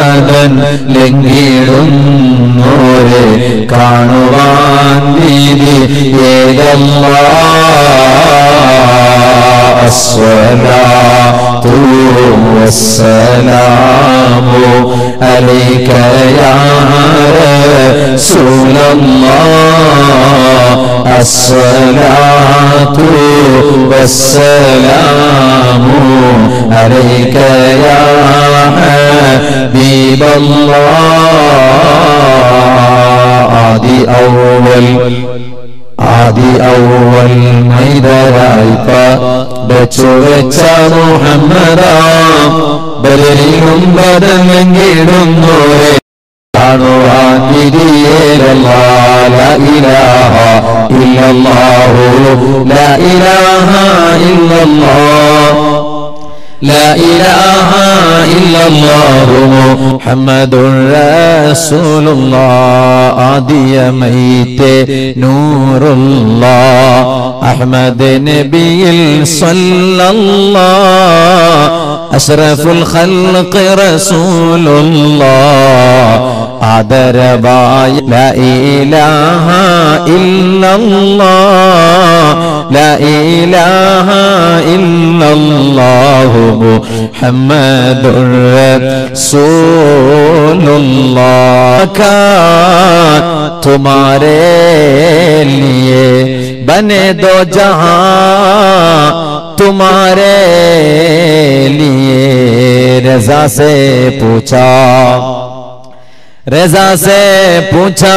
തടൻ ലംഘിടുന്നോരെ കാണുവാൻ നീതി ഏതല്ല അസ്വലാമോ അലിക്കയാര സുലമ്മ അസ്വലാത്തു അലിക്കയാ الصلاة والسلام عليك يا حبيب الله ആദി ഔവൽ ആദി ഔവൽ മൈതരായി പടച്ചു വെച്ച മുഹമ്മദാ ബലിയും ബദലെങ്കിടുന്നോരെ കാണുവാൻ വിധിയേലല്ല ലാ ഇലാഹ ഇല്ലല്ലാഹു ലാ ഇലാഹ ഇല്ലല്ലാഹ് لا إله إلا الله محمد رسول الله آدي ميت نور الله أحمد نبي صلى الله أشرف الخلق رسول الله. آدر باي لا إله إلا الله. لا إله إلا الله. محمد رسول الله. كان تمارين بنے دو جہاں تمہارے لیے رضا سے پوچھا رضا سے پوچھا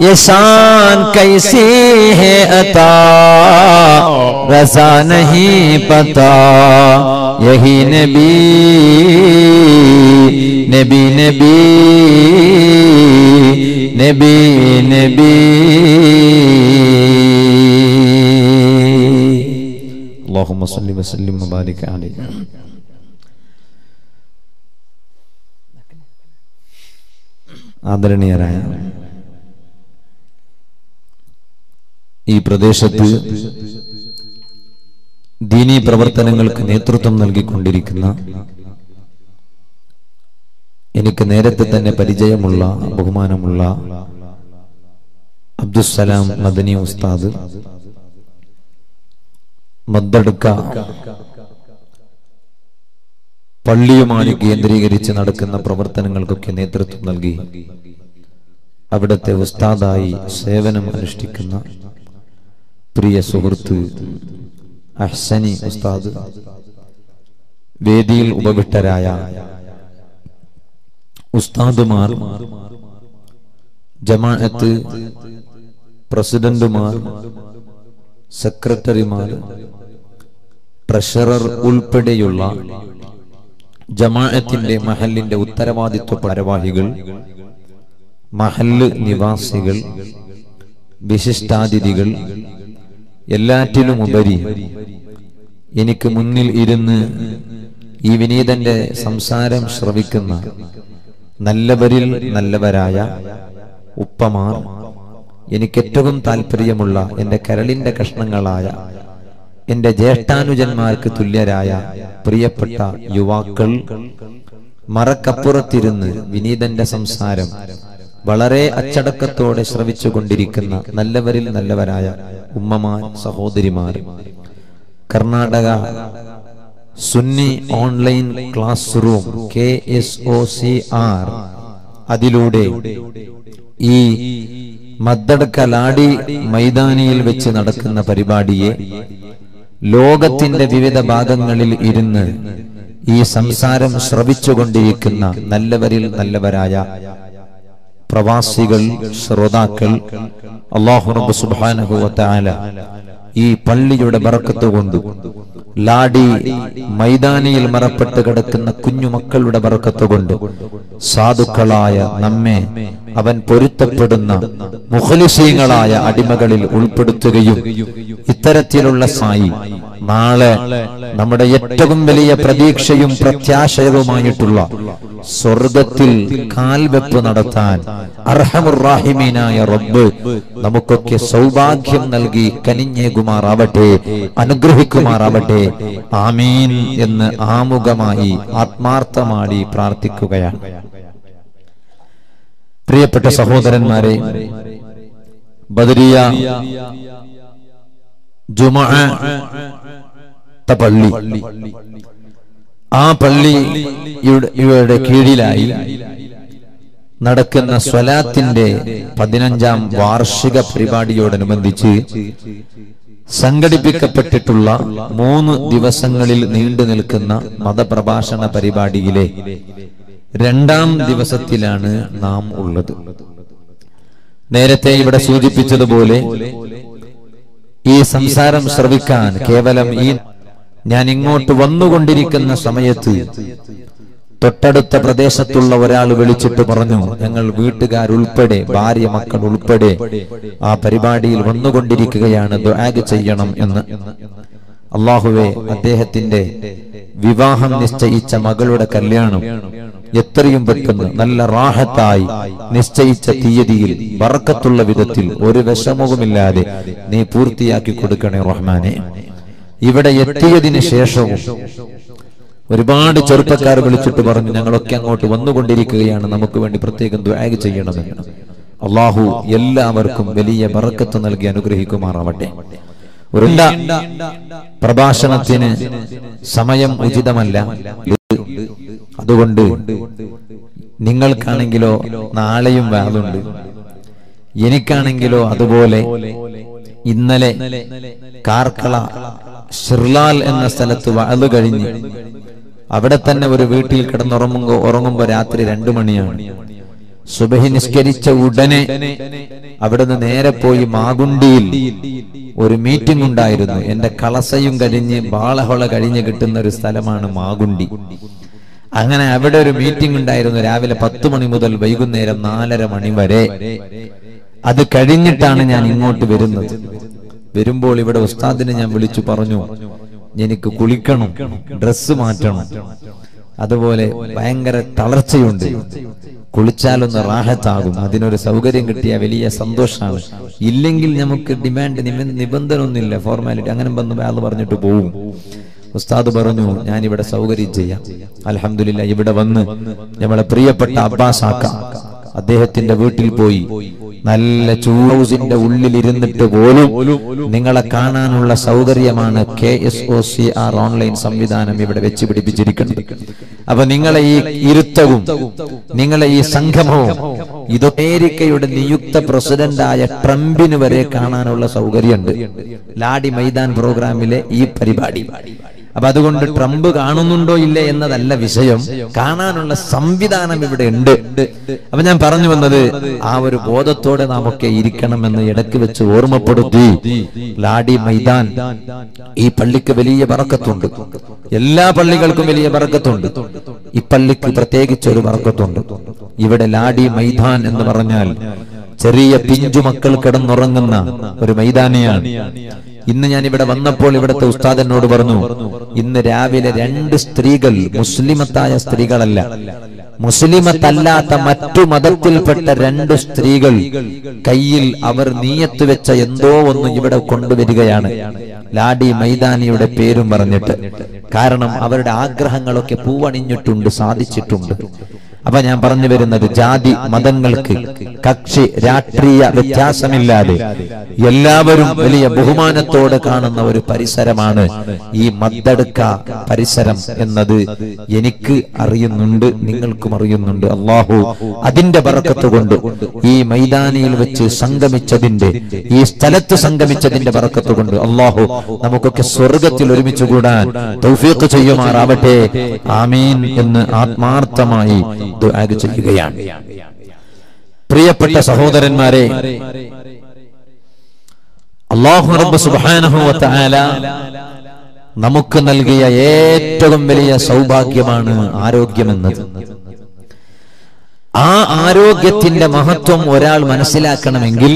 یہ شان کیسی ہے عطا؟ رضا نہیں پتا۔ یہی نبی نبی نبی نبی نبی۔ اللہم صلی وسلم مبارک علیہ۔ آدرنی رائے ഈ പ്രദേശത്ത് ദീനീ പ്രവർത്തനങ്ങൾക്ക് നേതൃത്വം നൽകിക്കൊണ്ടിരിക്കുന്ന എനിക്ക് നേരത്തെ തന്നെ പരിചയമുള്ള ബഹുമാനമുള്ള അബ്ദുസലാം മദനി ഉസ്താദ് മദ്ദടുക്ക പള്ളിയുമായി കേന്ദ്രീകരിച്ച് നടക്കുന്ന പ്രവർത്തനങ്ങൾക്കൊക്കെ നേതൃത്വം നൽകി അവിടുത്തെ ഉസ്താദായി സേവനം അനുഷ്ഠിക്കുന്ന പ്രിയ സുഹൃത്ത് അഹ്സനി ഉസ്താദ് വേദിയിൽ ഉപവിട്ടരായ ഉസ്താദുമാർ ജമാഅത്ത് പ്രസിഡന്റുമാർ സെക്രട്ടറിമാർ ട്രഷറർ ഉൾപ്പെടെയുള്ള ജമാഅത്തിന്റെ മഹലിന്റെ ഉത്തരവാദിത്വ ഭാരവാഹികൾ മഹൽ നിവാസികൾ വിശിഷ്ടാതിഥികൾ എല്ലാറ്റിലുമുപരി എനിക്ക് മുന്നിൽ ഇരുന്ന് ഈ വിനീതന്റെ സംസാരം ശ്രവിക്കുന്ന നല്ലവരിൽ നല്ലവരായ ഉപ്പമാർ എനിക്കേറ്റവും താല്പര്യമുള്ള എന്റെ കരളിന്റെ കഷ്ണങ്ങളായ എന്റെ ജ്യേഷ്ഠാനുജന്മാർക്ക് തുല്യരായ പ്രിയപ്പെട്ട യുവാക്കൾ മറക്കപ്പുറത്തിരുന്ന് വിനീതന്റെ സംസാരം വളരെ അച്ചടക്കത്തോടെ ശ്രവിച്ചുകൊണ്ടിരിക്കുന്ന നല്ലവരിൽ നല്ലവരായ ഉമ്മമാർ സഹോദരിമാർ. Karnataka Sunni online class room K S O C R അതിലൂടെ ഈ മദ്ദടക്ക ലാടി മൈതാനിയിൽ വെച്ച് നടക്കുന്ന പരിപാടിയെ ലോകത്തിന്റെ വിവിധ ഭാഗങ്ങളിൽ ഇരുന്ന് ഈ സംസാരം ശ്രവിച്ചുകൊണ്ടിരിക്കുന്ന നല്ലവരിൽ നല്ലവരായ പ്രവാസികൾ ശ്രോതാക്കൾ അള്ളാഹു റബ്ബ് സുബ്ഹാനഹു വതആല ഈ പള്ളിയുടെ ബറക്കത്ത് കൊണ്ട്. ലാഡി മൈതാനിയിൽ മറപ്പെട്ട് കിടക്കുന്ന കുഞ്ഞുമക്കളുടെ ബറക്കത്ത് കൊണ്ട്. സാധുക്കളായ നമ്മെ അവൻ പൊരുത്തപ്പെടുന്ന മുഖലിസീങ്ങളായ അടിമകളിൽ ഉൾപ്പെടുത്തുകയും ഇത്തരത്തിലുള്ള സായി നാളെ നമ്മുടെ ഏറ്റവും വലിയ പ്രതീക്ഷയും പ്രത്യാശയവുമായിട്ടുള്ള സ്വർഗത്തിൽ കാൽവെപ്പ് നടത്താൻ അർഹമുറാഹിമീനായ റബ്ബ് നമുക്കൊക്കെ സൗഭാഗ്യം നൽകി കനിഞ്ഞേകുമാറാവട്ടെ അനുഗ്രഹിക്കുമാറാവട്ടെ. ആമീൻ എന്ന് ആമുഖമായി ആത്മാർത്ഥമായി പ്രാർത്ഥിക്കുകയാണ്. പ്രിയപ്പെട്ട സഹോദരന്മാരെ ബദരിയ ജുമ പള്ളി. ആ പള്ളി ഇവിടെ- കീഴിലായി നടക്കുന്ന സ്വലാത്തിന്റെ പതിനഞ്ചാം വാർഷിക പരിപാടിയോടനുബന്ധിച്ച് സംഘടിപ്പിക്കപ്പെട്ടിട്ടുള്ള മൂന്ന് ദിവസങ്ങളിൽ നീണ്ടു നിൽക്കുന്ന മതപ്രഭാഷണ പരിപാടിയിലെ രണ്ടാം ദിവസത്തിലാണ് നാം ഉള്ളത്. നേരത്തെ ഇവിടെ സൂചിപ്പിച്ചതുപോലെ ഈ സംസാരം ശ്രവിക്കാൻ കേവലം ഈ ഞാൻ ഇങ്ങോട്ട് വന്നുകൊണ്ടിരിക്കുന്ന സമയത്ത് തൊട്ടടുത്ത പ്രദേശത്തുള്ള ഒരാൾ വിളിച്ചിട്ട് പറഞ്ഞു ഞങ്ങൾ വീട്ടുകാരുൾപ്പെടെ ഭാര്യ മക്കൾ ഉൾപ്പെടെ ആ പരിപാടിയിൽ വന്നുകൊണ്ടിരിക്കുകയാണ് ദ്വാഗ് ചെയ്യണം എന്ന്. അള്ളാഹുവെ അദ്ദേഹത്തിന്റെ വിവാഹം നിശ്ചയിച്ച മകളുടെ കല്യാണം എത്രയും പെട്ടെന്ന് നല്ല റാഹത്തായി നിശ്ചയിച്ച തീയതിയിൽ വറക്കത്തുള്ള വിധത്തിൽ ഒരു വിഷമവുമില്ലാതെ നീ പൂർത്തിയാക്കി കൊടുക്കണേ റഹ്മാനെ. ഇവിടെ എത്തിയതിനു ശേഷവും ഒരുപാട് ചെറുപ്പക്കാർ വിളിച്ചിട്ട് പറഞ്ഞു ഞങ്ങളൊക്കെ അങ്ങോട്ട് വന്നുകൊണ്ടിരിക്കുകയാണ്. നമുക്ക് വേണ്ടി പ്രത്യേകം ദ്വാഗ് ചെയ്യണമെന്ന്. അള്ളാഹു എല്ലാവർക്കും വലിയ ബറക്കത്ത് നൽകി അനുഗ്രഹിക്കുമാറാവട്ടെ. ഒരു പ്രഭാഷണത്തിന് സമയം ഉചിതമല്ല. അതുകൊണ്ട് നിങ്ങൾക്കാണെങ്കിലോ നാളെയും വാതുണ്ട്. എനിക്കാണെങ്കിലോ അതുപോലെ ഇന്നലെ കാർക്കള ഷിർലാൽ എന്ന സ്ഥലത്ത് വാത് കഴിഞ്ഞ്. അവിടെ തന്നെ ഒരു വീട്ടിൽ കിടന്നുറങ്ങുമ്പോ ഉറങ്ങുമ്പോ രാത്രി രണ്ടു മണിയാണ്. സുബഹി നിസ്കരിച്ച ഉടനെ അവിടുന്ന് നേരെ പോയി മാഗുണ്ടിയിൽ ഒരു മീറ്റിംഗ് ഉണ്ടായിരുന്നു. എന്റെ കളസയും കഴിഞ്ഞ് ബാളഹൊള കഴിഞ്ഞ് കിട്ടുന്ന ഒരു സ്ഥലമാണ് മാഗുണ്ടി. അങ്ങനെ അവിടെ ഒരു മീറ്റിംഗ് ഉണ്ടായിരുന്നു രാവിലെ പത്ത് മണി മുതൽ വൈകുന്നേരം നാലര മണി വരെ. അത് കഴിഞ്ഞിട്ടാണ് ഞാൻ ഇങ്ങോട്ട് വരുന്നത്. വരുമ്പോൾ ഇവിടെ ഉസ്താദിനെ ഞാൻ വിളിച്ചു പറഞ്ഞു എനിക്ക് കുളിക്കണം ഡ്രസ്സ് മാറ്റണം. അതുപോലെ ഭയങ്കര തളർച്ചയുണ്ട്. കുളിച്ചാലൊന്ന് റാഹത്താകും. അതിനൊരു സൗകര്യം കിട്ടിയ വലിയ സന്തോഷമാണ്. ഇല്ലെങ്കിൽ നമുക്ക് ഡിമാൻഡ് നിബന്ധന ഒന്നുമില്ല ഫോർമാലിറ്റി അങ്ങനെ വന്ന് അത് പറഞ്ഞിട്ട് പോവും. ഉസ്താദ് പറഞ്ഞു ഞാൻ ഇവിടെ സൗകര്യം ചെയ്യാം. അലഹമില്ല ഇവിടെ വന്ന് നമ്മളെ പ്രിയപ്പെട്ട അബ്ബാസ് ആക്ക അദ്ദേഹത്തിന്റെ വീട്ടിൽ പോയി. നല്ല ചൂസിന്റെ ഉള്ളിൽ ഇരുന്നിട്ട് പോലും നിങ്ങളെ കാണാനുള്ള സൗകര്യമാണ് K S O C R online സംവിധാനം ഇവിടെ വെച്ച് പിടിപ്പിച്ചിരിക്കുന്നത്. അപ്പൊ നിങ്ങളെ ഈ ഇരുത്തവും നിങ്ങളെ ഈ സംഗമവും ഇത് അമേരിക്കയുടെ നിയുക്ത പ്രസിഡന്റായ ട്രംപിന് വരെ കാണാനുള്ള സൗകര്യമുണ്ട്. ലാഡി മൈതാൻ പ്രോഗ്രാമിലെ ഈ പരിപാടി. അപ്പൊ അതുകൊണ്ട് ട്രംപ് കാണുന്നുണ്ടോ ഇല്ല എന്നതല്ല വിഷയം. കാണാനുള്ള സംവിധാനം ഇവിടെ ഉണ്ട്. അപ്പൊ ഞാൻ പറഞ്ഞു വന്നത് ആ ഒരു ബോധത്തോടെ നാം ഒക്കെ ഇരിക്കണമെന്ന് ഇടയ്ക്ക് വെച്ച് ഓർമ്മപ്പെടുത്തി. ലാഡി മൈതാൻ. ഈ പള്ളിക്ക് വലിയ പറക്കത്തുണ്ട് എല്ലാ പള്ളികൾക്കും വലിയ പറക്കത്തുണ്ട് ഈ പള്ളിക്ക് പ്രത്യേകിച്ച് ഒരു പറക്കത്തുണ്ട് ഇവിടെ ലാഡി മൈതാൻ എന്ന് പറഞ്ഞാൽ ചെറിയ പിഞ്ചു മക്കൾ കിടന്നുറങ്ങുന്ന ഒരു മൈതാനിയാണ്. ഇന്ന് ഞാൻ ഇവിടെ വന്നപ്പോൾ ഇവിടുത്തെ ഉസ്താദ് എന്നോട് പറഞ്ഞു ഇന്ന് രാവിലെ രണ്ട് സ്ത്രീകൾ മുസ്ലിമത്തായ സ്ത്രീകളല്ല. മുസ്ലിമത്തല്ലാത്ത മറ്റു മതത്തിൽപ്പെട്ട രണ്ട് സ്ത്രീകൾ കയ്യിൽ അവർ നീയത്ത് വെച്ച എന്തോ ഒന്ന് ഇവിടെ കൊണ്ടുവരികയാണ്. ലാഡി മൈതാനിയുടെ പേരും പറഞ്ഞിട്ട്. കാരണം അവരുടെ ആഗ്രഹങ്ങളൊക്കെ പൂവണിഞ്ഞിട്ടുണ്ട് സാധിച്ചിട്ടുണ്ട്. അപ്പൊ ഞാൻ പറഞ്ഞു വരുന്നത് ജാതി മതങ്ങൾക്ക് കക്ഷി രാഷ്ട്രീയ വ്യത്യാസമില്ലാതെ എല്ലാവരും വലിയ ബഹുമാനത്തോടെ കാണുന്ന ഒരു പരിസരമാണ് ഈ മദ്ദടുക്ക പരിസരം എന്നത്. എനിക്ക് അറിയുന്നുണ്ട് നിങ്ങൾക്കും അറിയുന്നുണ്ട്. അള്ളാഹു അതിന്റെ പറക്കത്ത് കൊണ്ട് ഈ മൈതാനിയിൽ വെച്ച് സംഗമിച്ചതിന്റെ ഈ സ്ഥലത്ത് സംഗമിച്ചതിന്റെ പറക്കത്ത് കൊണ്ട് അള്ളാഹു നമുക്കൊക്കെ സ്വർഗത്തിൽ ഒരുമിച്ച് കൂടാൻ തൗഫീഖ് ചെയ്യുമാറാവട്ടെ. ആമീൻ എന്ന് ആത്മാർത്ഥമായി ദുആഗ് ചെയ്യുകയാണ്. പ്രിയപ്പെട്ട സഹോദരന്മാരെ അള്ളാഹു റബ്ബ് സുബ്ഹാനഹു നമുക്ക് നൽകിയ ഏറ്റവും വലിയ സൗഭാഗ്യമാണ് ആരോഗ്യമെന്നത്. ആ ആരോഗ്യത്തിന്റെ മഹത്വം ഒരാൾ മനസ്സിലാക്കണമെങ്കിൽ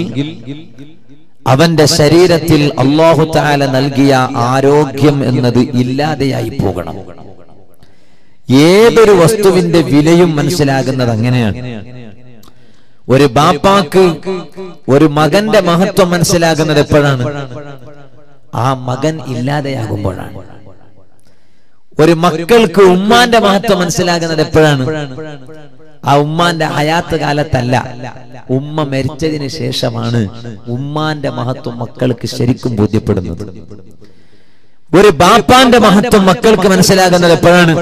അവന്റെ ശരീരത്തിൽ അള്ളാഹു താല നൽകിയ ആരോഗ്യം എന്നത് ഇല്ലാതെയായി പോകണം. ഏതൊരു വസ്തുവിന്റെ വിലയും മനസ്സിലാകുന്നത് അങ്ങനെയാണ്. ഒരു ബാപ്പാക്ക് ഒരു മകന്റെ മഹത്വം മനസ്സിലാകുന്നത് എപ്പോഴാണ്? ആ മകൻ ഇല്ലാതെയാകുമ്പോഴാണ്. ഒരു മക്കൾക്ക് ഉമ്മാന്റെ മഹത്വം മനസ്സിലാകുന്നത് എപ്പോഴാണ്? ആ ഉമ്മാന്റെ ഹയാത്ത് കാലത്തല്ല. ഉമ്മ മരിച്ചതിന് ശേഷമാണ് ഉമ്മാന്റെ മഹത്വം മക്കൾക്ക് ശരിക്കും ബോധ്യപ്പെടുന്നത്. ഒരു ബാപ്പാന്റെ മഹത്വം മക്കൾക്ക് മനസ്സിലാകുന്നത് എപ്പോഴാണ്?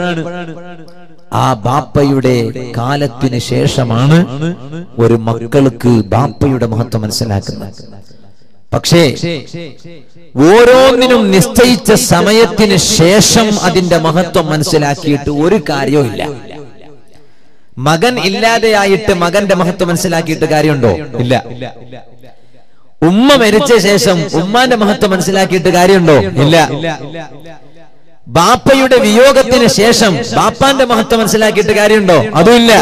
ആ ബാപ്പയുടെ കാലത്തിന് ശേഷമാണ് ഒരു മക്കൾക്ക് ബാപ്പയുടെ മഹത്വം മനസ്സിലാക്കുന്നത്. പക്ഷേ ഓരോന്നിനും നിശ്ചയിച്ച സമയത്തിന് ശേഷം അതിന്റെ മഹത്വം മനസ്സിലാക്കിയിട്ട് ഒരു കാര്യവും ഇല്ല. മകൻ ഇല്ലാതെയായിട്ട് മകന്റെ മഹത്വം മനസ്സിലാക്കിയിട്ട് കാര്യമുണ്ടോ? ഇല്ല. ഉമ്മ മരിച്ച ശേഷം ഉമ്മാന്റെ മഹത്വം മനസ്സിലാക്കിയിട്ട് കാര്യമുണ്ടോ? ഇല്ല. ബാപ്പയുടെ വിയോഗത്തിന് ശേഷം ബാപ്പാന്റെ മഹത്വം മനസ്സിലാക്കിയിട്ട് കാര്യമുണ്ടോ? അതുമില്ല.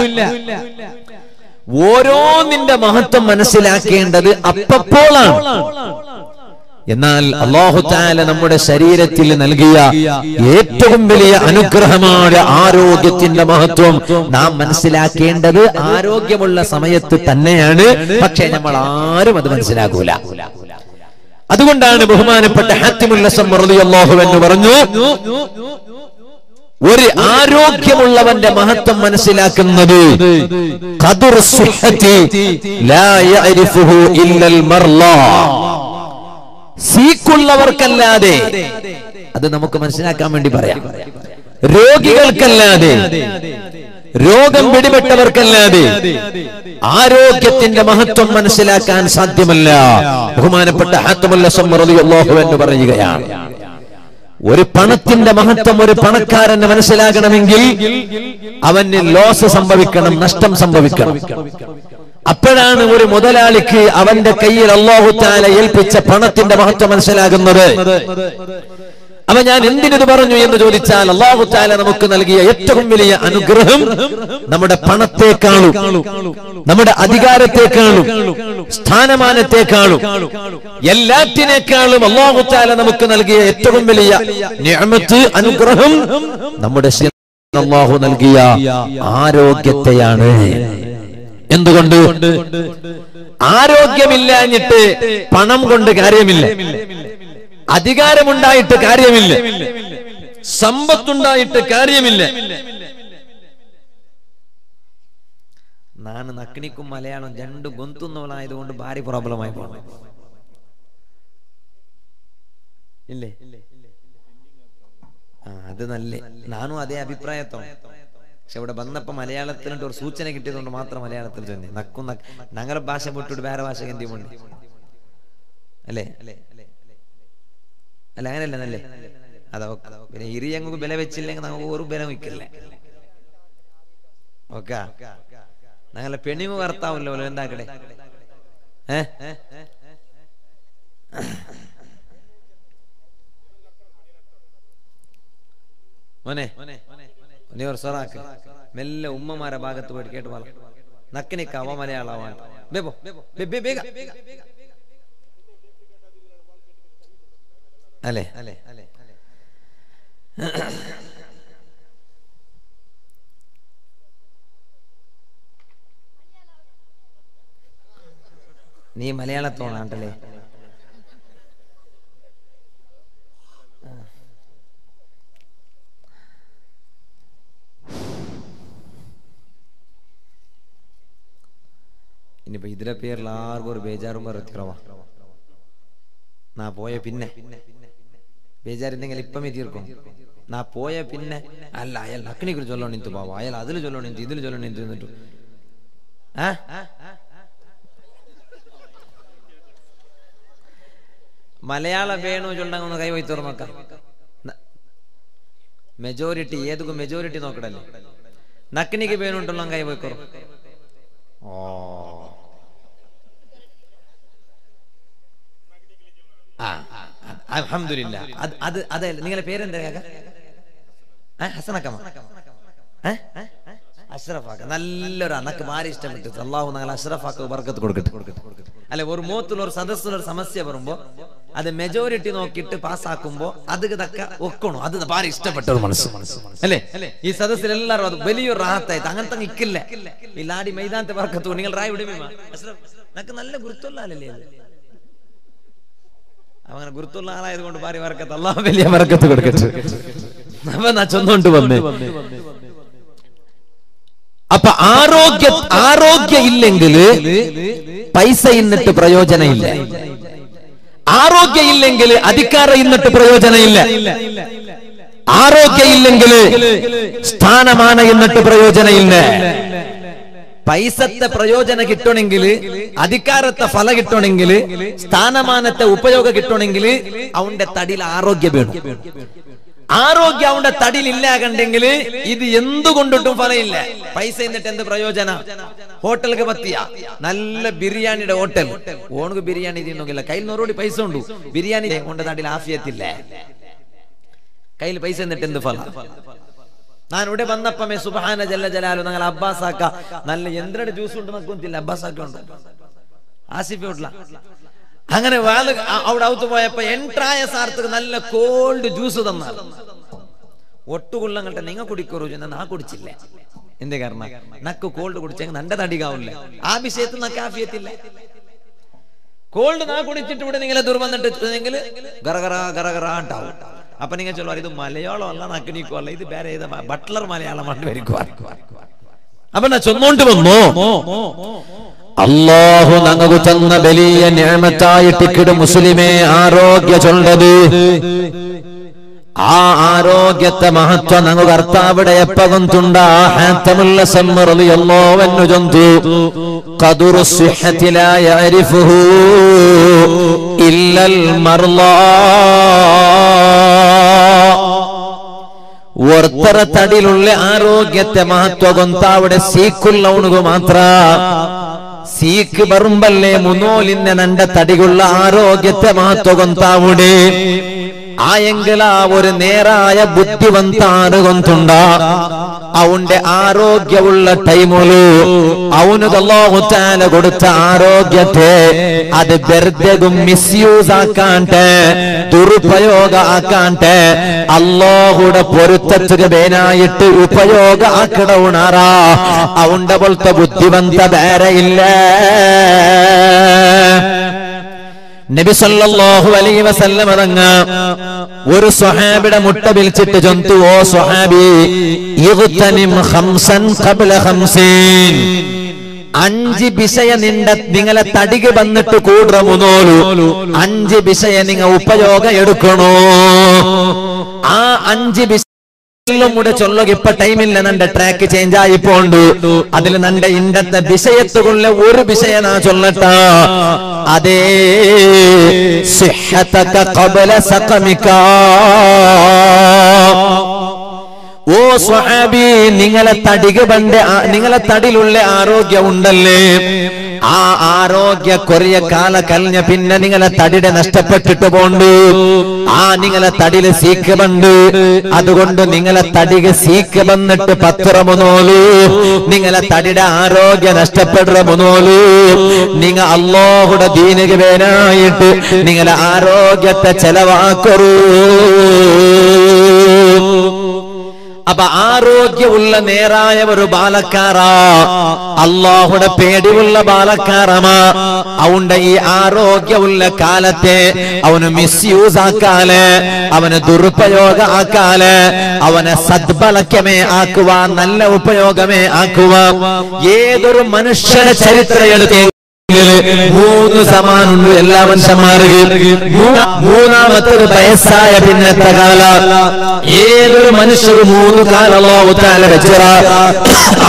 ഓരോന്നിന്റെ മഹത്വം മനസ്സിലാക്കേണ്ടത് അപ്പപ്പോളാണ്. എന്നാൽ അള്ളാഹു താല നമ്മുടെ ശരീരത്തിൽ നൽകിയ ഏറ്റവും വലിയ അനുഗ്രഹമായ ആരോഗ്യത്തിന്റെ മഹത്വം. നാം മനസ്സിലാക്കേണ്ടത് ആരോഗ്യമുള്ള സമയത്ത് തന്നെയാണ്. പക്ഷെ നമ്മൾ ആരും അത് മനസ്സിലാക്കൂല. അതുകൊണ്ടാണ് ബഹുമാനപ്പെട്ട ഹാത്തിമുല്ലാഹു എന്ന് പറഞ്ഞു ഒരു ആരോഗ്യമുള്ളവന്റെ മഹത്വം മനസ്സിലാക്കുന്നത് കതുർ സുഹ്ഹതി ലാ യഅരിഫുഹു ഇല്ലൽ മർലാ സീക്കുള്ളവർക്കല്ലാതെ. അത് നമുക്ക് മനസ്സിലാക്കാൻ വേണ്ടി പറയാം. രോഗികൾക്കല്ലാതെ. രോഗം പിടിപെട്ടവർക്കല്ലാതെ. ആരോഗ്യത്തിന്റെ മഹത്വം മനസ്സിലാക്കാൻ സാധ്യമല്ല. ബഹുമാനപ്പെട്ട ഹാത്തമുല്ലാഹു എന്ന് പറയുകയാണ്. ഒരു പണത്തിന്റെ മഹത്വം ഒരു പണക്കാരന് മനസ്സിലാകണമെങ്കിൽ അവന് ലോസ് സംഭവിക്കണം നഷ്ടം സംഭവിക്കണം. അപ്പോഴാണ് ഒരു മുതലാളിക്ക് അവന്റെ കയ്യിൽ അള്ളാഹു താല ഏൽപ്പിച്ച പണത്തിന്റെ മഹത്വം മനസ്സിലാകുന്നത്. അവ ഞാൻ എന്തിനത് പറഞ്ഞു എന്ന് ചോദിച്ചാൽ അള്ളാഹു താല നമുക്ക് നൽകിയ ഏറ്റവും വലിയ അനുഗ്രഹം നമ്മുടെ പണത്തെക്കാളും നമ്മുടെ അധികാരത്തെക്കാളും സ്ഥാനമാനത്തെക്കാളും എല്ലാറ്റിനേക്കാളും അള്ളാഹു താല നമുക്ക് നൽകിയ ഏറ്റവും വലിയ നിഅമത്ത് അനുഗ്രഹം നമ്മുടെ അള്ളാഹു നൽകിയ ആരോഗ്യത്തെയാണ്. എന്തുകൊണ്ട്? ആരോഗ്യമില്ലാഞ്ഞിട്ട് പണം കൊണ്ട് കാര്യമില്ല. അധികാരമുണ്ടായിട്ട് കാര്യമില്ല. സമ്പത്തുണ്ടായിട്ട് കാര്യമില്ല. നാണ് നക്കിണിക്കും മലയാളം രണ്ട് ഗൊന്തുന്നവളായതുകൊണ്ട് ഭാരി പ്രോബ്ലമായി പോകണം ഇല്ലേ? ആ അത് നല്ല നാനും അതേ അഭിപ്രായത്തോണം പക്ഷെ ഇവിടെ വന്നപ്പോ മലയാളത്തിനുണ്ട് ഒരു സൂചന കിട്ടിയതുകൊണ്ട് മാത്രം മലയാളത്തിൽ ചൊല്ലി. നക്കും ഞങ്ങളുടെ ഭാഷ വിട്ടിട്ട് വേറെ ഭാഷ എന്തുമുണ്ട് അല്ലേ? അല്ല അങ്ങനല്ല നല്ലേ. അതാ പിന്നെ ഇരി ഞങ്ങൾക്ക് വില വെച്ചില്ലെങ്കിൽ നമുക്ക് ഒരു ബലം വയ്ക്കില്ല. ഓക്കെ? ഞങ്ങളെ പെണിമ വർത്താവല്ലോ എന്താക്കടെ? ഏ? മോനെ. നീ സൊറാക്ക് മെല്ലെ ഉമ്മമാരെ ഭാഗത്ത് പോയിട്ട് കേട്ട് പറ നക്കിനിക്കാവ മലയാളമാണ് ബേബോ ബേഗ അല്ലേ അല്ലേ അല്ലേ? നീ മലയാളത്തോണാണ്ടല്ലേ? ഇനിയിപ്പോ ഇതിലെ പേരിൽ ആർക്കും ഒരു ബേജാറും തീർവാ നാ പോയ പിന്നെ. ബേജാറില്ലെങ്കിൽ ഇപ്പം തീർക്കും. നാ പോയ പിന്നെ. അല്ല അയാൾ അക്കനെ കുറിച്ച് ചൊല്ലണം നിന്തു പോവാ. അയാൾ അതിൽ ചൊല്ലണം നിന്തു ഇതിൽ ചൊല്ലണം നിന്തു എന്നിട്ടു. ആ മലയാള വേണു ചൊല്ലണമെന്ന് കൈ വൈത്തോർ നോക്കാം മെജോറിറ്റി ഏതൊക്കെ മെജോറിറ്റി നോക്കണല്ലേ നക്കിനിക്ക് കൈ വയ്ക്കോറും ഓ. ആ അലഹമില്ല അത് അത് അതെ നിങ്ങളെ പേരെന്താ ഹസനക്കമ്മ? അഷ്റഫാക്ക. നല്ലൊരു അനക്ക് മാറി ഇഷ്ടപ്പെട്ടു. അള്ളാഹു ഞങ്ങൾ അഷ്റഫാക്ക വർക്കത്ത് കൊടുക്കട്ടെ. അല്ലെ ഒരു മൂത്തുള്ള ഒരു സദസ്സിൽ ഒരു സമസ്യ വരുമ്പോ അത് മെജോറിറ്റി നോക്കിയിട്ട് പാസ്സാക്കുമ്പോ അത് ഇതൊക്കെ ഒക്കണു അത് ഭാര്യ ഇഷ്ടപ്പെട്ട ഒരു മനസ്സ്. അല്ലേ? ഈ സദസ്സിൽ എല്ലാവരും അത് വലിയൊരു റാഹത്തായിട്ട് അങ്ങനത്തെ നിക്കില്ല. ഈ ലാടി മൈതാനത്തെ വർക്കത്തു നിങ്ങൾ റായ് വിടുമേ നല്ല ഗുരുത്തുള്ളല്ലേ അങ്ങനെ ഗുരുത്തുള്ള ആളായത് കൊണ്ട് ഭാര്യ വറക്കത്ത് അല്ലാഹ് വലിയ വറക്കത്ത് കൊടുക്കട്ടെ. അപ്പൊ നാ ചൊന്നോണ്ട് വന്നേ. അപ്പൊ ആരോഗ്യ ആരോഗ്യ ഇല്ലെങ്കിൽ പൈസ ഇന്നിട്ട് പ്രയോജനമില്ല. ആരോഗ്യ ഇല്ലെങ്കിൽ അധികാരം ഇന്നിട്ട് പ്രയോജനമില്ല. ആരോഗ്യ ഇല്ലെങ്കിൽ സ്ഥാനമാണ് എന്നിട്ട് പ്രയോജനമില്ല. പൈസത്തെ പ്രയോജന കിട്ടണമെങ്കിൽ അധികാരത്തെ ഫല കിട്ടണമെങ്കിൽ സ്ഥാനമാനത്തെ ഉപയോഗ കിട്ടണമെങ്കിൽ അവന്റെ തടിയിൽ ആരോഗ്യം വേണം. ആരോഗ്യം അവന്റെ തടിയിൽ ഇല്ലാകണ്ടെങ്കിൽ ഇത് എന്തുകൊണ്ടിട്ടും ഫലയില്ല പൈസ എന്നിട്ട് എന്ത് പ്രയോജന? ഹോട്ടലിക്ക് പത്തിയ നല്ല ബിരിയാണിയുടെ ഹോട്ടൽ. ഓണക്ക് ബിരിയാണി തിന്നോങ്കില്ല കയ്യിൽ നൂറോടി പൈസ ഉണ്ട്. ബിരിയാണി കൊണ്ട് തടിയിൽ ആഫിയത്തില്ല. കയ്യിൽ പൈസ എന്നിട്ട് എന്ത് ഫലം? ഞാൻ ഇവിടെ വന്നപ്പമേ സുബാന ജല്ല ജലാലു ഞങ്ങൾ അബ്ബാസാക്ക. നല്ല എന്തിനയുടെ ജ്യൂസ് ഉണ്ട് നോക്കുന്നില്ല അബ്ബാസാക്ക ഉണ്ട്. അങ്ങനെ വാൾ അവിടെ ഔത്ത് പോയപ്പോ എൻട്രായ സാർത്തക്ക് നല്ല കോൾഡ് ജ്യൂസ് തന്നാൽ ഒട്ടുകൊള്ളങ്ങട്ടെ നിങ്ങ കുടിക്കറു നാ കുടിച്ചില്ല. എന്തേ കാരണം? നക്ക് കോൾഡ് കുടിച്ചെങ്കിൽ നന്റെ തടികാവില്ല. ആ വിഷയത്തിൽ നക്ക് ആഫിയത്തില്ല. കോൾഡ് നാ കുടിച്ചിട്ട് ഇവിടെ നിങ്ങളെ ദുർവന്നിട്ട് ഗറഗറ ഗറഗറ ഉണ്ടാവും. അപ്പൊ നിങ്ങൾ ചൊല്ലോ ഇത് മലയാളം അല്ല ഇത് വേറെ ഏതാ? ബട്ട്ലർ മലയാളം കൊണ്ട് വരിക്കുവാ അപ്പൊ ചൊന്നോണ്ട് വന്നു? അള്ളാഹു നങ്ങു തന്ന വലിയ ഞാമത്തായിട്ടിക്കിട് മുസ്ലിമേ ആരോഗ്യ ചൊല്ലത്. ആ ആരോഗ്യത്തെ മഹത്വം നങ്ങ കർത്താവിടെ എപ്പകുന്തുണ്ട തുണ്ടാത്തമുള്ള ഒരത്തര തടിലുള്ള ആരോഗ്യത്തെ മഹത്വം താവിടെ സീക്കുള്ളവണുക മാത്ര. സീക്ക് പറമ്പല്ലേ മുനോലിന്റെ നന്റെ തടികുള്ള ആരോഗ്യത്തെ മഹത്വം ആയെങ്കിലാ ഒരു നേരായ ബുദ്ധിവന്താണ് കൊണ്ടുണ്ട അവന്റെ ആരോഗ്യമുള്ള ടൈമുലു അവന് തല്ലോത്താല കൊടുത്ത ആരോഗ്യത്തെ അത് വെറുതെതും മിസ്യൂസ് ആക്കാണ്ട് ദുരുപയോഗ ആക്കാണ്ട് അല്ലാഹുടെ പൊരുത്തത്തിന് വേനായിട്ട് ഉപയോഗ ആക്കണ അവന്റെ പോലത്തെ ബുദ്ധിവന്ത വേറെ ഇല്ലേ നബി സല്ലല്ലാഹു അലൈഹി വസല്ലം അതങ്ങ ഒരു സ്വഹാബിയുടെ മുട്ട വിളിച്ചിട്ട് ജന്തു ഓ സ്വഹാബി അഞ്ച് വിഷയ നിണ്ട നിങ്ങളെ തടികെ വന്നിട്ട് കൂട മുന്നോലു അഞ്ച് വിഷയ നിങ്ങൾ ഉപയോഗം എടുക്കണോ? ആ അഞ്ച് കൂടെ ചൊല്ലുക ഇപ്പൊ ടൈമില്ല നന്റെ ട്രാക്ക് ചേഞ്ച് ആയി പോണ്ടു. അതിൽ നന്റെ ഇണ്ടത്തെ വിഷയത്തുകൊള്ള ഒരു വിഷയ നാ ചൊല്ലട്ട. അതേ സിഹ്ഹതക ഖബല സഖമിക ഓ സ്വഹാബി നിങ്ങളെ തടിക ബണ്ട് നിങ്ങളെ തടിലുള്ള ആരോഗ്യം ഉണ്ടല്ലേ ആ ആരോഗ്യ കൊറിയ കാല കലഞ്ഞ പിന്നെ നിങ്ങളെ തടിയുടെ നഷ്ടപ്പെട്ടിട്ട് പോണ്ടു. ആ നിങ്ങളെ തടിയിൽ സീക്ക് ബണ്ട് അതുകൊണ്ട് നിങ്ങളെ തടിക സീക്ക് വന്നിട്ട് പത്രമുനോലു നിങ്ങളെ തടിയുടെ ആരോഗ്യ നഷ്ടപ്പെടുമുനോലു നിങ്ങ അള്ളാഹുടെ ദീനക വേനായിട്ട് നിങ്ങളെ ആരോഗ്യത്തെ ചെലവാക്കറൂ. അപ്പൊ ആരോഗ്യമുള്ള നേരായ ഒരു ബാലക്കാറാ അള്ളാഹുടെ പേടിയുള്ള ബാലക്കാറമാ അവന്റെ ഈ ആരോഗ്യമുള്ള കാലത്തെ അവന് മിസ്യൂസ് ആക്കാൽ അവന് ദുരുപയോഗ ആക്കാൽ അവനെ സദ്ബലക്കമേ ആക്കുവാൻ നല്ല ഉപയോഗമേ ആക്കുക ഏതൊരു മനുഷ്യന്റെ ചരിത്രം എടുത്തേ മൂന്ന് സമാനുണ്ട്. എല്ലാ മനുഷ്യന്മാർക്ക് മൂന്നാമത്തെ വയസ്സായ പിന്നത്തെ കാല? ഏതൊരു മനുഷ്യർ മൂന്ന് കാലമോ ഉത്താല വെച്ചറ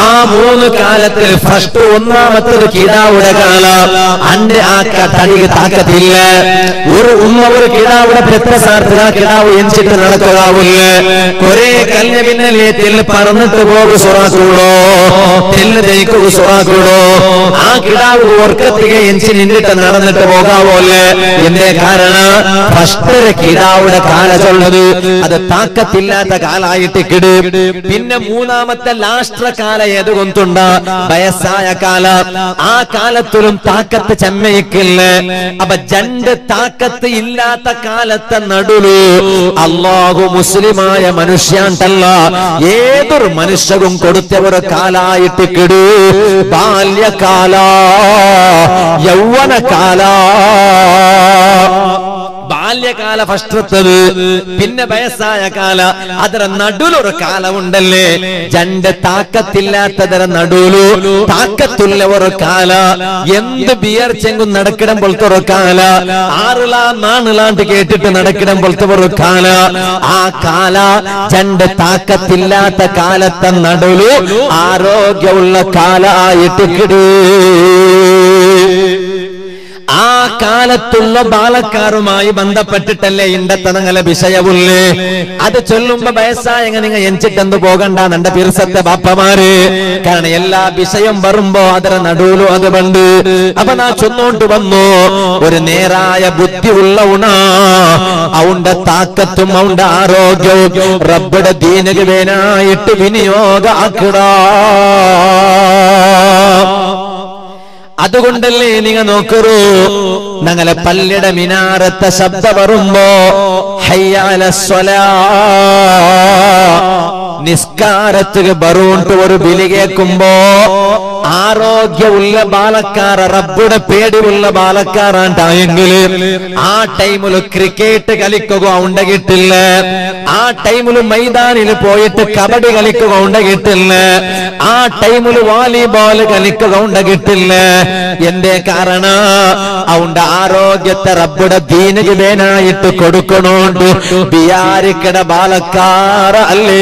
ആ മൂന്ന് കാലത്തിൽ ഫസ്റ്റ് ഒന്നാമത്തെ കിടാവുടെ കാല. അന്റെ ആ തടിക്ക് താക്കത്തില്ല. ഒരു ഉമ്മ ഒരു കിടാവുടെ പ്രത്യസാർത്ഥ കിടാവ് എഞ്ചിട്ട് നടക്കാവില്ല കുറെ കല്യ പിന്നല്ലേ തെല്ല് പറന്നിട്ട് പോകു സുറാക്കുള്ളോ തെല്ല് തെന്നതേക്ക് സുറാക്കൂടോ ആ കിടാവ് ഓർക്കത്തിക എഞ്ചി നിന്നിട്ട് നടന്നിട്ട് പോകാവോല്ലേ? എന്റെ കാരണം? ഭക്തര കിടാവുടെ കാലത്തുള്ളത് അത് താക്കത്തില്ലാത്ത കാലായിട്ട് കിട്. പിന്നെ മൂന്നാമത്തെ ലാഷ്ട്ര കാല ഏത് വയസ്സായ കാല. ആ കാലത്തിലും താക്കത്ത് ചെമ്മയിക്കില്ല. അപ്പൊ ജണ്ട് താക്കത്ത് ഇല്ലാത്ത കാലത്തെ നടുലു അള്ളാഹു മുസ്ലിമായ മനുഷ്യാണ്ടല്ല ഏതൊരു മനുഷ്യവും കൊടുത്ത ഒരു കാലായിട്ട് കിടു. ബാല്യകാല യൗവന കാല ബാല്യകാല ഭക്ഷത്വത് പിന്നെ വയസ്സായ കാല. അതര നടുലൊരു കാലമുണ്ടല്ലേ? ജണ്ട് താക്കത്തില്ലാത്തതര നടുലു. താക്കത്തുള്ള ഒരു കാല. എന്ത് ബിയർ ചെങ്കും നടക്കിടം പോലത്തെ ഒരു കാല. ആറിലാം നാണിലാണ്ട് കേട്ടിട്ട് നടക്കിടം പോലത്തെ ഒരു കാല. ആ കാല ജണ്ട് താക്കത്തില്ലാത്ത കാലത്തെ നടുലു. ആരോഗ്യമുള്ള കാലായിട്ട് കിടൂ. ആ കാലത്തുള്ള ബാലക്കാരുമായി ബന്ധപ്പെട്ടിട്ടല്ലേ ഇണ്ടത്തനങ്ങളെ വിഷയവുള്ളേ? അത് ചൊല്ലുമ്പോ വയസ്സായ നിങ്ങൾ എഞ്ചിട്ടെന്ത് പോകണ്ട എന്റെ പിറസത്തെ ബാപ്പമാര്. കാരണം എല്ലാ വിഷയം വരുമ്പോ അതിന് നടുവിലും അത് പണ്ട് അപ്പൊ നാ ചൊന്നോണ്ട് വന്നു. ഒരു നേരായ ബുദ്ധി ഉള്ള ഉണ. അവന്റെ താക്കത്തും അവന്റെ ആരോഗ്യവും റബ്ബുടെ ദീനക വേനായിട്ട് വിനിയോഗ ആക്കിടാ അതുകൊണ്ടല്ലേ നിങ്ങൾ നോക്കറൂ ഞങ്ങളെ പള്ളിയുടെ മിനാരത്തെ ശബ്ദ വരുമ്പോ നിസ്കാരത്തിന് ബറൂണ്ട് ഒരു ബിലി കേൾക്കുമ്പോ ആരോഗ്യമുള്ള ബാലക്കാർ റബ്ബുടെ പേടിയുള്ള ബാലക്കാരാണ്ടായെങ്കിൽ ആ ടൈമിൽ ക്രിക്കറ്റ് കളിക്കുക ഉണ്ടകിട്ടില്ല. ആ ടൈമിൽ മൈതാനിൽ പോയിട്ട് കബഡി കളിക്കുക ഉണ്ടകിട്ടില്ല. ആ ടൈമിൽ വാലിബോൾ കളിക്കുക ഉണ്ടകിട്ടില്ല. എന്തേ കാരണം? അവന്റെ ആരോഗ്യത്തെ റബ്ബുടെ ദീനക്ക് വേനായിട്ട് കൊടുക്കണോണ്ട് ബിയാരിക്കട ബാലക്കാർ അല്ലേ?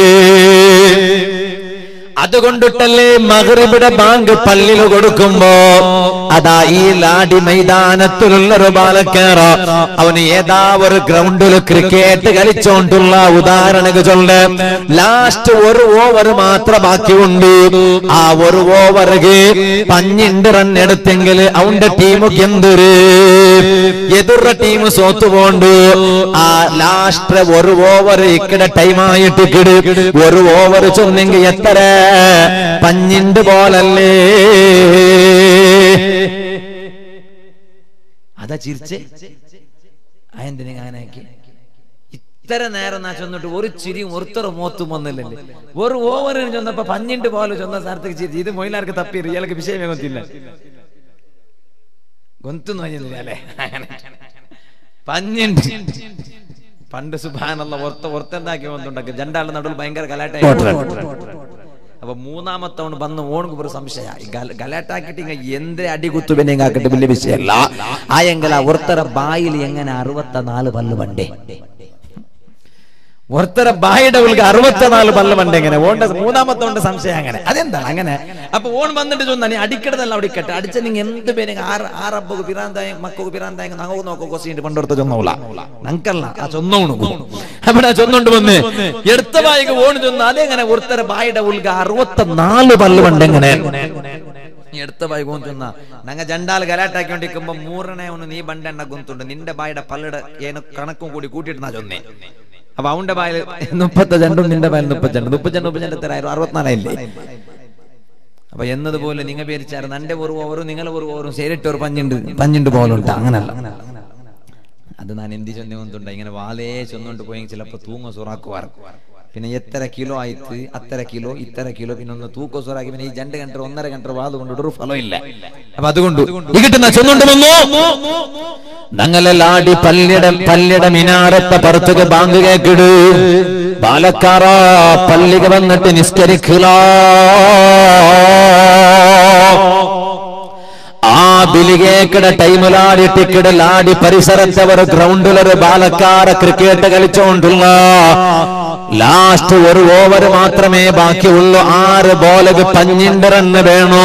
അതുകൊണ്ടിട്ടല്ലേ മഹറിബിടെ ബാങ്ക് പള്ളിയിൽ കൊടുക്കുമ്പോ അതാ ഈ ലാടി മൈതാനത്തിലുള്ള ഒരു ബാലക്കേറ. അവന് ഏതാ ഒരു ഗ്രൗണ്ടിൽ ക്രിക്കറ്റ് കളിച്ചോണ്ടുള്ള ഉദാഹരണക്ക് ചൊല്ല്. ലാസ്റ്റ് ഒരു ഓവർ മാത്രം ബാക്കിയുണ്ട് ആ ഒരു ഓവർക്ക് പഞ്ഞിണ്ട് റൺ എടുത്തെങ്കിൽ അവന്റെ ടീം എന്തൊരു എതിർന്ന ടീം സോത്തു പോണ്ട്. ആ ലാസ്റ്റ് ഒരു ഓവർ ഇക്കടെ ടൈമായിട്ട് കിട്. ഒരു ഓവർ ചൊന്നെങ്കിൽ എത്ര? പഞ്ഞിണ്ട് പോലല്ലേ? അതാ ചിരിച്ച്. അതെന്തിനെ ഇത്ര നേരം നാ ചെന്നിട്ട് ഒരു ചിരിയും ഒരുത്തറ മോത്തും വന്നില്ലല്ലേ? ഒരു ഓവറിന് ചെന്നപ്പോ പഞ്ഞിണ്ട് പോലെ ചെന്ന സ്ഥലത്തേക്ക് ചിരി. ഇത് മൊയിലാർക്ക് തപ്പി ഇയാൾക്ക് വിഷയമേ കൊത്തില്ല. കൊന്തു അല്ലേ? പഞ്ഞിണ്ട്. പണ്ട് സുഭാനുള്ള ഒർത്ത ഒർത്തെന്താക്കി വന്നുണ്ടാക്കി ജണ്ടാളുടെ നടുവിൽ ഭയങ്കര കലാട്ടായി അപ്പൊ മൂന്നാമത്തവണ് വന്ന് ഓണക്ക് ഒരു സംശയ ഗലാട്ടാക്കിട്ട് ഇങ്ങ എന്ത് അടി കുത്തുവിനെ ആക്കിട്ട് വലിയ വിഷയമല്ല. ആ ഒരുത്തര ബായിൽ എങ്ങനെ അറുപത്തിനാല് പല്ല് പണ്ടേ ഒരുത്തര ബായുടെ ഉള്ളിൽ അറുപത്തിനാല് പല്ല് പണ്ട് എങ്ങനെ ഓണ്ട മൂന്നാമത്തെ ഉണ്ട് സംശയം അങ്ങനെ അതെന്താ അങ്ങനെ അപ്പൊ ഓൺ വന്നിട്ട് ചൊന്നാ നീ അടിക്കടതല്ല അടിക്കട്ടെ അടിച്ച നിങ്ങൾ എന്ത് പേര് ആറ് ആറപ്പക്ക് പിറാന്തായ മക്കൾക്ക് പിറാന്തായ നങ്ങോ നോക്കോ കൊസിട്ട് പണ്ടെടുത്ത് ചൊന്നോള നങ്കല്ല ആ ചൊന്നോണു അവിടെ ആ ചൊന്നോണ്ട് വന്ന് എടുത്ത ബായിക്ക് ഓണ് ചൊന്ന അതെങ്ങനെ ഒരുത്തര ബായുടെ ഉള്ളിൽ അറുപത്തിനാല് പല്ല് പണ്ട് എങ്ങനെ നീ എടുത്ത ബായി ಗೊಂತುನ್ನ ನಂಗ ಜಂಡಾಲ್ ಗಲಾಟೆ ಹಾಕೊಂಡಿಕ್ಕೊಂಬ ಮೂರನೇ ಅವನು ನೀ ಬಂಡೆಣ್ಣ ಗೊಂತುಂಡು ನಿಂಡೆ ಬಾಯಿಡ ಪಲ್ಲಡ ಏನು ಕಣಕ್ಕೂ ಕೂಡಿ ಕೂಟಿಟ್ಟು ನಾ ಚೊನ್ನೆ അപ്പൊ അവന്റെ ബായിൽ മുപ്പത്തഞ്ചണ്ടും നിന്റെ പായൽ മുപ്പത്തഞ്ചണ്ട് എത്ര ആയിരം അറുപത്തിനാലായില്ലേ അപ്പൊ എന്നതുപോലെ നിങ്ങൾ പേരിച്ചായിരുന്നു. എന്റെ ഒരു ഓവറും നിങ്ങളെ ഒരു ഓവറും ശരിട്ട് ഒരു പഞ്ഞുണ്ട് പഞ്ഞുണ്ട് പോലുണ്ട്. അങ്ങനല്ല. അത് ഞാൻ എന്തി ചൊന്നി വന്നിട്ടുണ്ട് ഇങ്ങനെ വാലേ ചൊന്നുകൊണ്ട് പോയി ചിലപ്പോ തൂങ്ങ സുറാക്കുവാർ പിന്നെ എത്ര കിലോ ആയിട്ട് അത്ര കിലോ ഇത്ര കിലോ പിന്നെ ഒന്ന് തൂക്കോ സുറാക്കി പിന്നെ ഈ രണ്ട് കണ്ട ഒന്നര ഗಂಟೆ വാത് കൊണ്ടിട്ട് ഒരു ഫലം ഇല്ല. അപ്പൊ അതുകൊണ്ട് കിട്ടുന്ന ഞങ്ങളെ ലാടി പല്ലിട പല്ലിട മിനാരത്തെ പറത്തുക ബാങ്ക് കേക്കിട്. പാലക്കാറ പള്ളിക വന്നിട്ട് നിസ്കരിക്കുക ആ ബിലികേക്കിട ടൈമിലാടി ടിക്കിട ലാടി പരിസരത്തെ ഒരു ഗ്രൗണ്ടിലൊരു ബാലക്കാര ക്രിക്കറ്റ് കളിച്ചോണ്ടുള്ള ലാസ്റ്റ് ഒരു ഓവർ മാത്രമേ ബാക്കിയുള്ളൂ. ആറ് ബോലക്ക് പഞ്ഞിണ്ടർ റണ്ണ് വേണോ?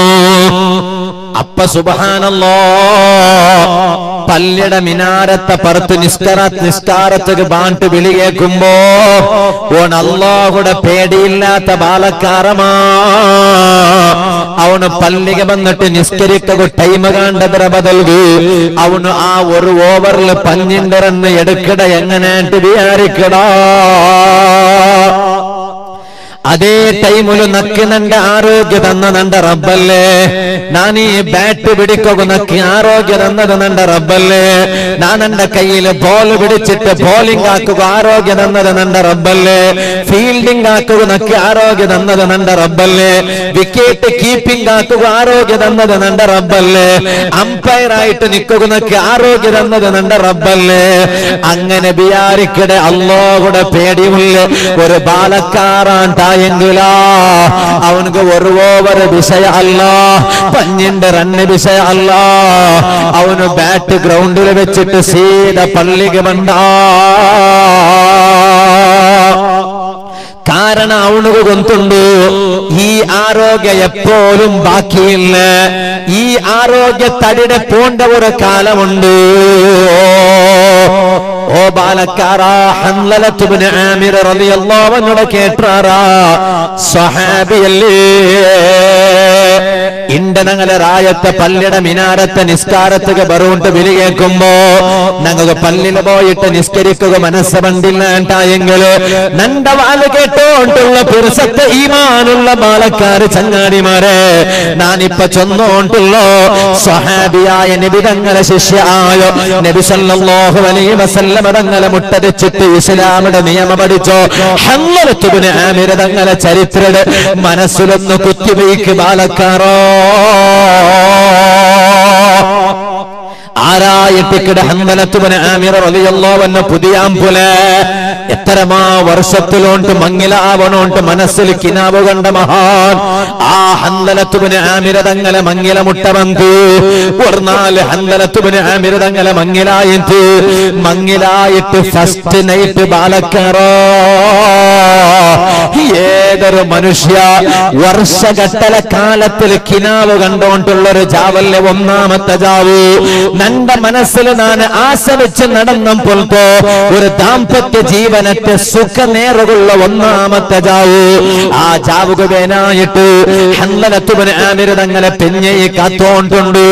അപ്പ സുബഹാനല്ലോ പല്ലിട മിനാരത്തെ പറത്ത് നിസ്കാര നിസ്കാരത്തിന് ബാണ്ട് വിളി കേൾക്കുമ്പോ ഓൺ അള്ളാഹുടെ പേടിയില്ലാത്ത ബാലക്കാരമാ. അവന് പല്ലിക വന്നിട്ട് നിസ്കരിക്കു ടൈം കാണ്ടതിര ബദൽകു അവന് ആ ഒരു ഓവറിൽ പഞ്ഞിന്റെ റണ്ണ് എടുക്കട എങ്ങനെ വിചാരിക്കടാ. അതേ ടൈമിൽ നക്കി നന്റെ ആരോഗ്യ തന്ന നന്റെ റബ്ബല്ലേ? ഞാൻ ഈ ബാറ്റ് പിടിക്കുക നക്കി ആരോഗ്യ തന്നത് നന്റെ റബ്ബല്ലേ? ഞാൻ എന്റെ കയ്യിൽ ബോൾ പിടിച്ചിട്ട് ബോളിംഗ് ആക്കുക ആരോഗ്യ തന്നത് നന്റെ റബ്ബല്ലേ? ഫീൽഡിംഗ് ആക്കുക നക്കി ആരോഗ്യ തന്നത് നന്റെ റബ്ബല്ലേ? വിക്കറ്റ് കീപ്പിംഗ് ആക്കുക ആരോഗ്യ തന്നത് നന്റെ റബ്ബല്ലേ? അമ്പയർ ആയിട്ട് നിൽക്കുക നക്കി ആരോഗ്യ തന്നത് നന്റെ റബ്ബല്ലേ? അങ്ങനെ ബിയാരിക്കടെ അള്ളാഹുടെ പേടിയുള്ള ഒരു ബാലക്കാറാണ്ടായെങ്കിലാ അവനക്ക് ഒരു ഓവർ വിഷയ അല്ല. പഞ്ഞിന്റെ റണ്ണ് വിഷയ അല്ല. അവന് ബാറ്റ് ഗ്രൗണ്ടിൽ വെച്ചിട്ട് സീത പള്ളിക്ക് വേണ്ട കാരണം അവനുക്ക് ഗൊന്തുണ്ട് ഈ ആരോഗ്യ എപ്പോഴും ബാക്കിയില്ല. ഈ ആരോഗ്യ തടിടെ പോണ്ട ഒരു കാലമുണ്ട്. ഓ ബാലക്കാരാ ഹൻലലത്തുബ്നു ആമിർ റളിയല്ലാഹു അൻഹു കേട്ടാറാ സ്വഹാബിയല്ലേ? ഇണ്ട ഞങ്ങളെ റായത്തെ പല്ലിട മിനാരത്തെ നിസ്കാരത്തുക ബറുണ്ട് വിളി കേൾക്കുമ്പോ ഞങ്ങൾക്ക് പല്ലിൽ പോയിട്ട് നിസ്കരിക്കുക മനസ്സ് പണ്ടില്ലാണ്ടായെങ്കിൽ നന്റെ വാൽ കേട്ടോണ്ടുള്ള പെരുസത്തെ ഈമാനുള്ള ബാലക്കാര് ചങ്ങാടിമാരെ ഞാനിപ്പ ചൊന്നോണ്ടുള്ളോ? സ്വഹാബിയായ നബിതങ്ങളെ ശിഷ്യായോ നബി സല്ലല്ലാഹു അലൈഹി വസല്ലമ തങ്ങളെ മുട്ടടിച്ചിട്ട് ഇസ്ലാമിന്റെ നിയമം പഠിച്ചോ? ഹമ്മലത്തുബിന് ആമിരതങ്ങളെ ചരിത്രയുടെ മനസ്സിലൊന്ന് കുത്തിവയ്ക്ക് ബാലക്കാറോ ആരായിട്ടിക്കിട ഹന്തലത്തുപന ആമിറ റളിയല്ലാഹു പുതിയാമ്പുല എത്രമാ വർഷത്തിലോണ്ട് മങ്ങിലാവണോണ്ട് മനസ്സിൽ കിനാവ് കണ്ട മഹാൻ. ആ ഹന്തലത്തുവിന് ആമിര തങ്ങളെ മങ്ങില മുട്ട വന്നു ഒരു നാല് ഹന്തലത്തുവന് ആമിര തങ്ങളെ മങ്ങിലായിട്ട് മങ്ങിലായിട്ട് ഫസ്റ്റ് നൈറ്റ് ബാലക്കാറോ. ഏതൊരു മനുഷ്യ വർഷഘട്ടല കാലത്തിൽ കിനാവ് കണ്ടോണ്ടുള്ള ഒരു ജാവല്ലേ ഒന്നാമത്തെ ജാവ് നന്റെ മനസ്സിൽ ഞാൻ ആശ്രമിച്ച് നടന്നപ്പോൾക്കോ ഒരു ദാമ്പത്യ ജീവനത്തെ സുഖനേറുള്ള ഒന്നാമത്തെ ജാവ് ആ ജാവുക വേനായിട്ട് ഹന്നലത്തുവന് ആമിര് തങ്ങളെ കാത്തോണ്ടുണ്ട്.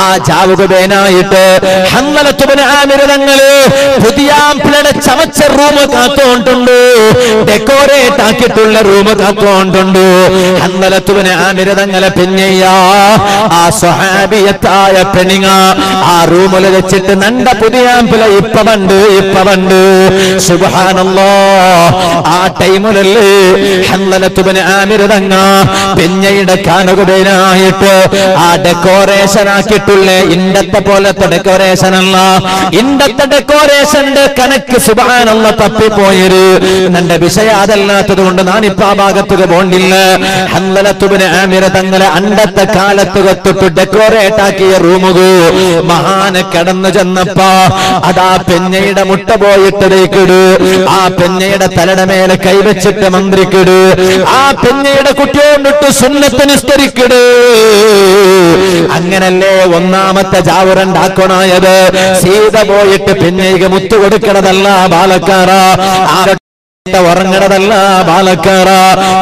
ആ ജാവുക വേനായിട്ട് ഹന്നലത്തുവന് ആമിര് പുതിയാമ്പിളയുടെ ചമച്ച റൂം കാത്തോണ്ടുണ്ട്. ഡെക്കോറേറ്റ് ആക്കിയിട്ടുള്ള റൂം കാത്തോണ്ടുണ്ട് ഹന്നലത്തുവന് ആമിര് തങ്ങളെ ആ സ്വഹാബിയത്തായ പെണിങ്ങ ആ റൂമിൽ വെച്ചിട്ട് നണ്ട പുതിയ ഇപ്പ പണ്ട് ഇപ്പ പണ്ട് സുബാനല്ലോ ആ ടൈമിലല്ലേ ഹന്നലത്തുവന് ആമിര് തങ്ങ പെഞ്ഞയുടെ കാനുകുബേനായിട്ട് ആ ഡെക്കോറേഷൻ ആക്കിയിട്ടുള്ള ഇണ്ടത്തെ പോലത്തെ ഡെക്കോറേഷൻ അല്ല. ഇണ്ടത്തെ ഡെക്കോറേഷന്റെ കണക്ക് സുബാനുള്ള തപ്പിപ്പോയൊരു എന്റെ വിഷയം അതല്ലാത്തത് കൊണ്ട് ഞാനിപ്പോ ആ ഭാഗത്തുക പോണ്ടില്ല. ഹന്നലത്തുബിന് ആമിര തങ്ങളെ അണ്ടത്തെ കാലത്ത് തൊട്ട് ഡെക്കോറേറ്റ് ആക്കിയ റൂമുകു. മഹാന് കടന്നു ചെന്നപ്പോ അതാ പെഞ്ഞയുടെ മുട്ട പോയിട്ടതേക്കിടു ആ പെഞ്ഞയുടെ തലയുടെ മേലെ കൈവച്ചിട്ട് മന്ത്രിക്കിടു ആ പെഞ്ഞയുടെ കുട്ടിയോണ്ടിട്ട് സുന്നത്ത് നിസ്കരിക്കിടു അങ്ങനല്ലേ ഒന്നാമത്തെ ജാവുരണ്ടാക്കണായത് സീത പോയിട്ട് പെഞ്ഞയ്ക്ക് മുത്തു കൊടുക്കണതല്ല ബാലക്കാറ ഉറങ്ങണതല്ല ബാലക്കാറ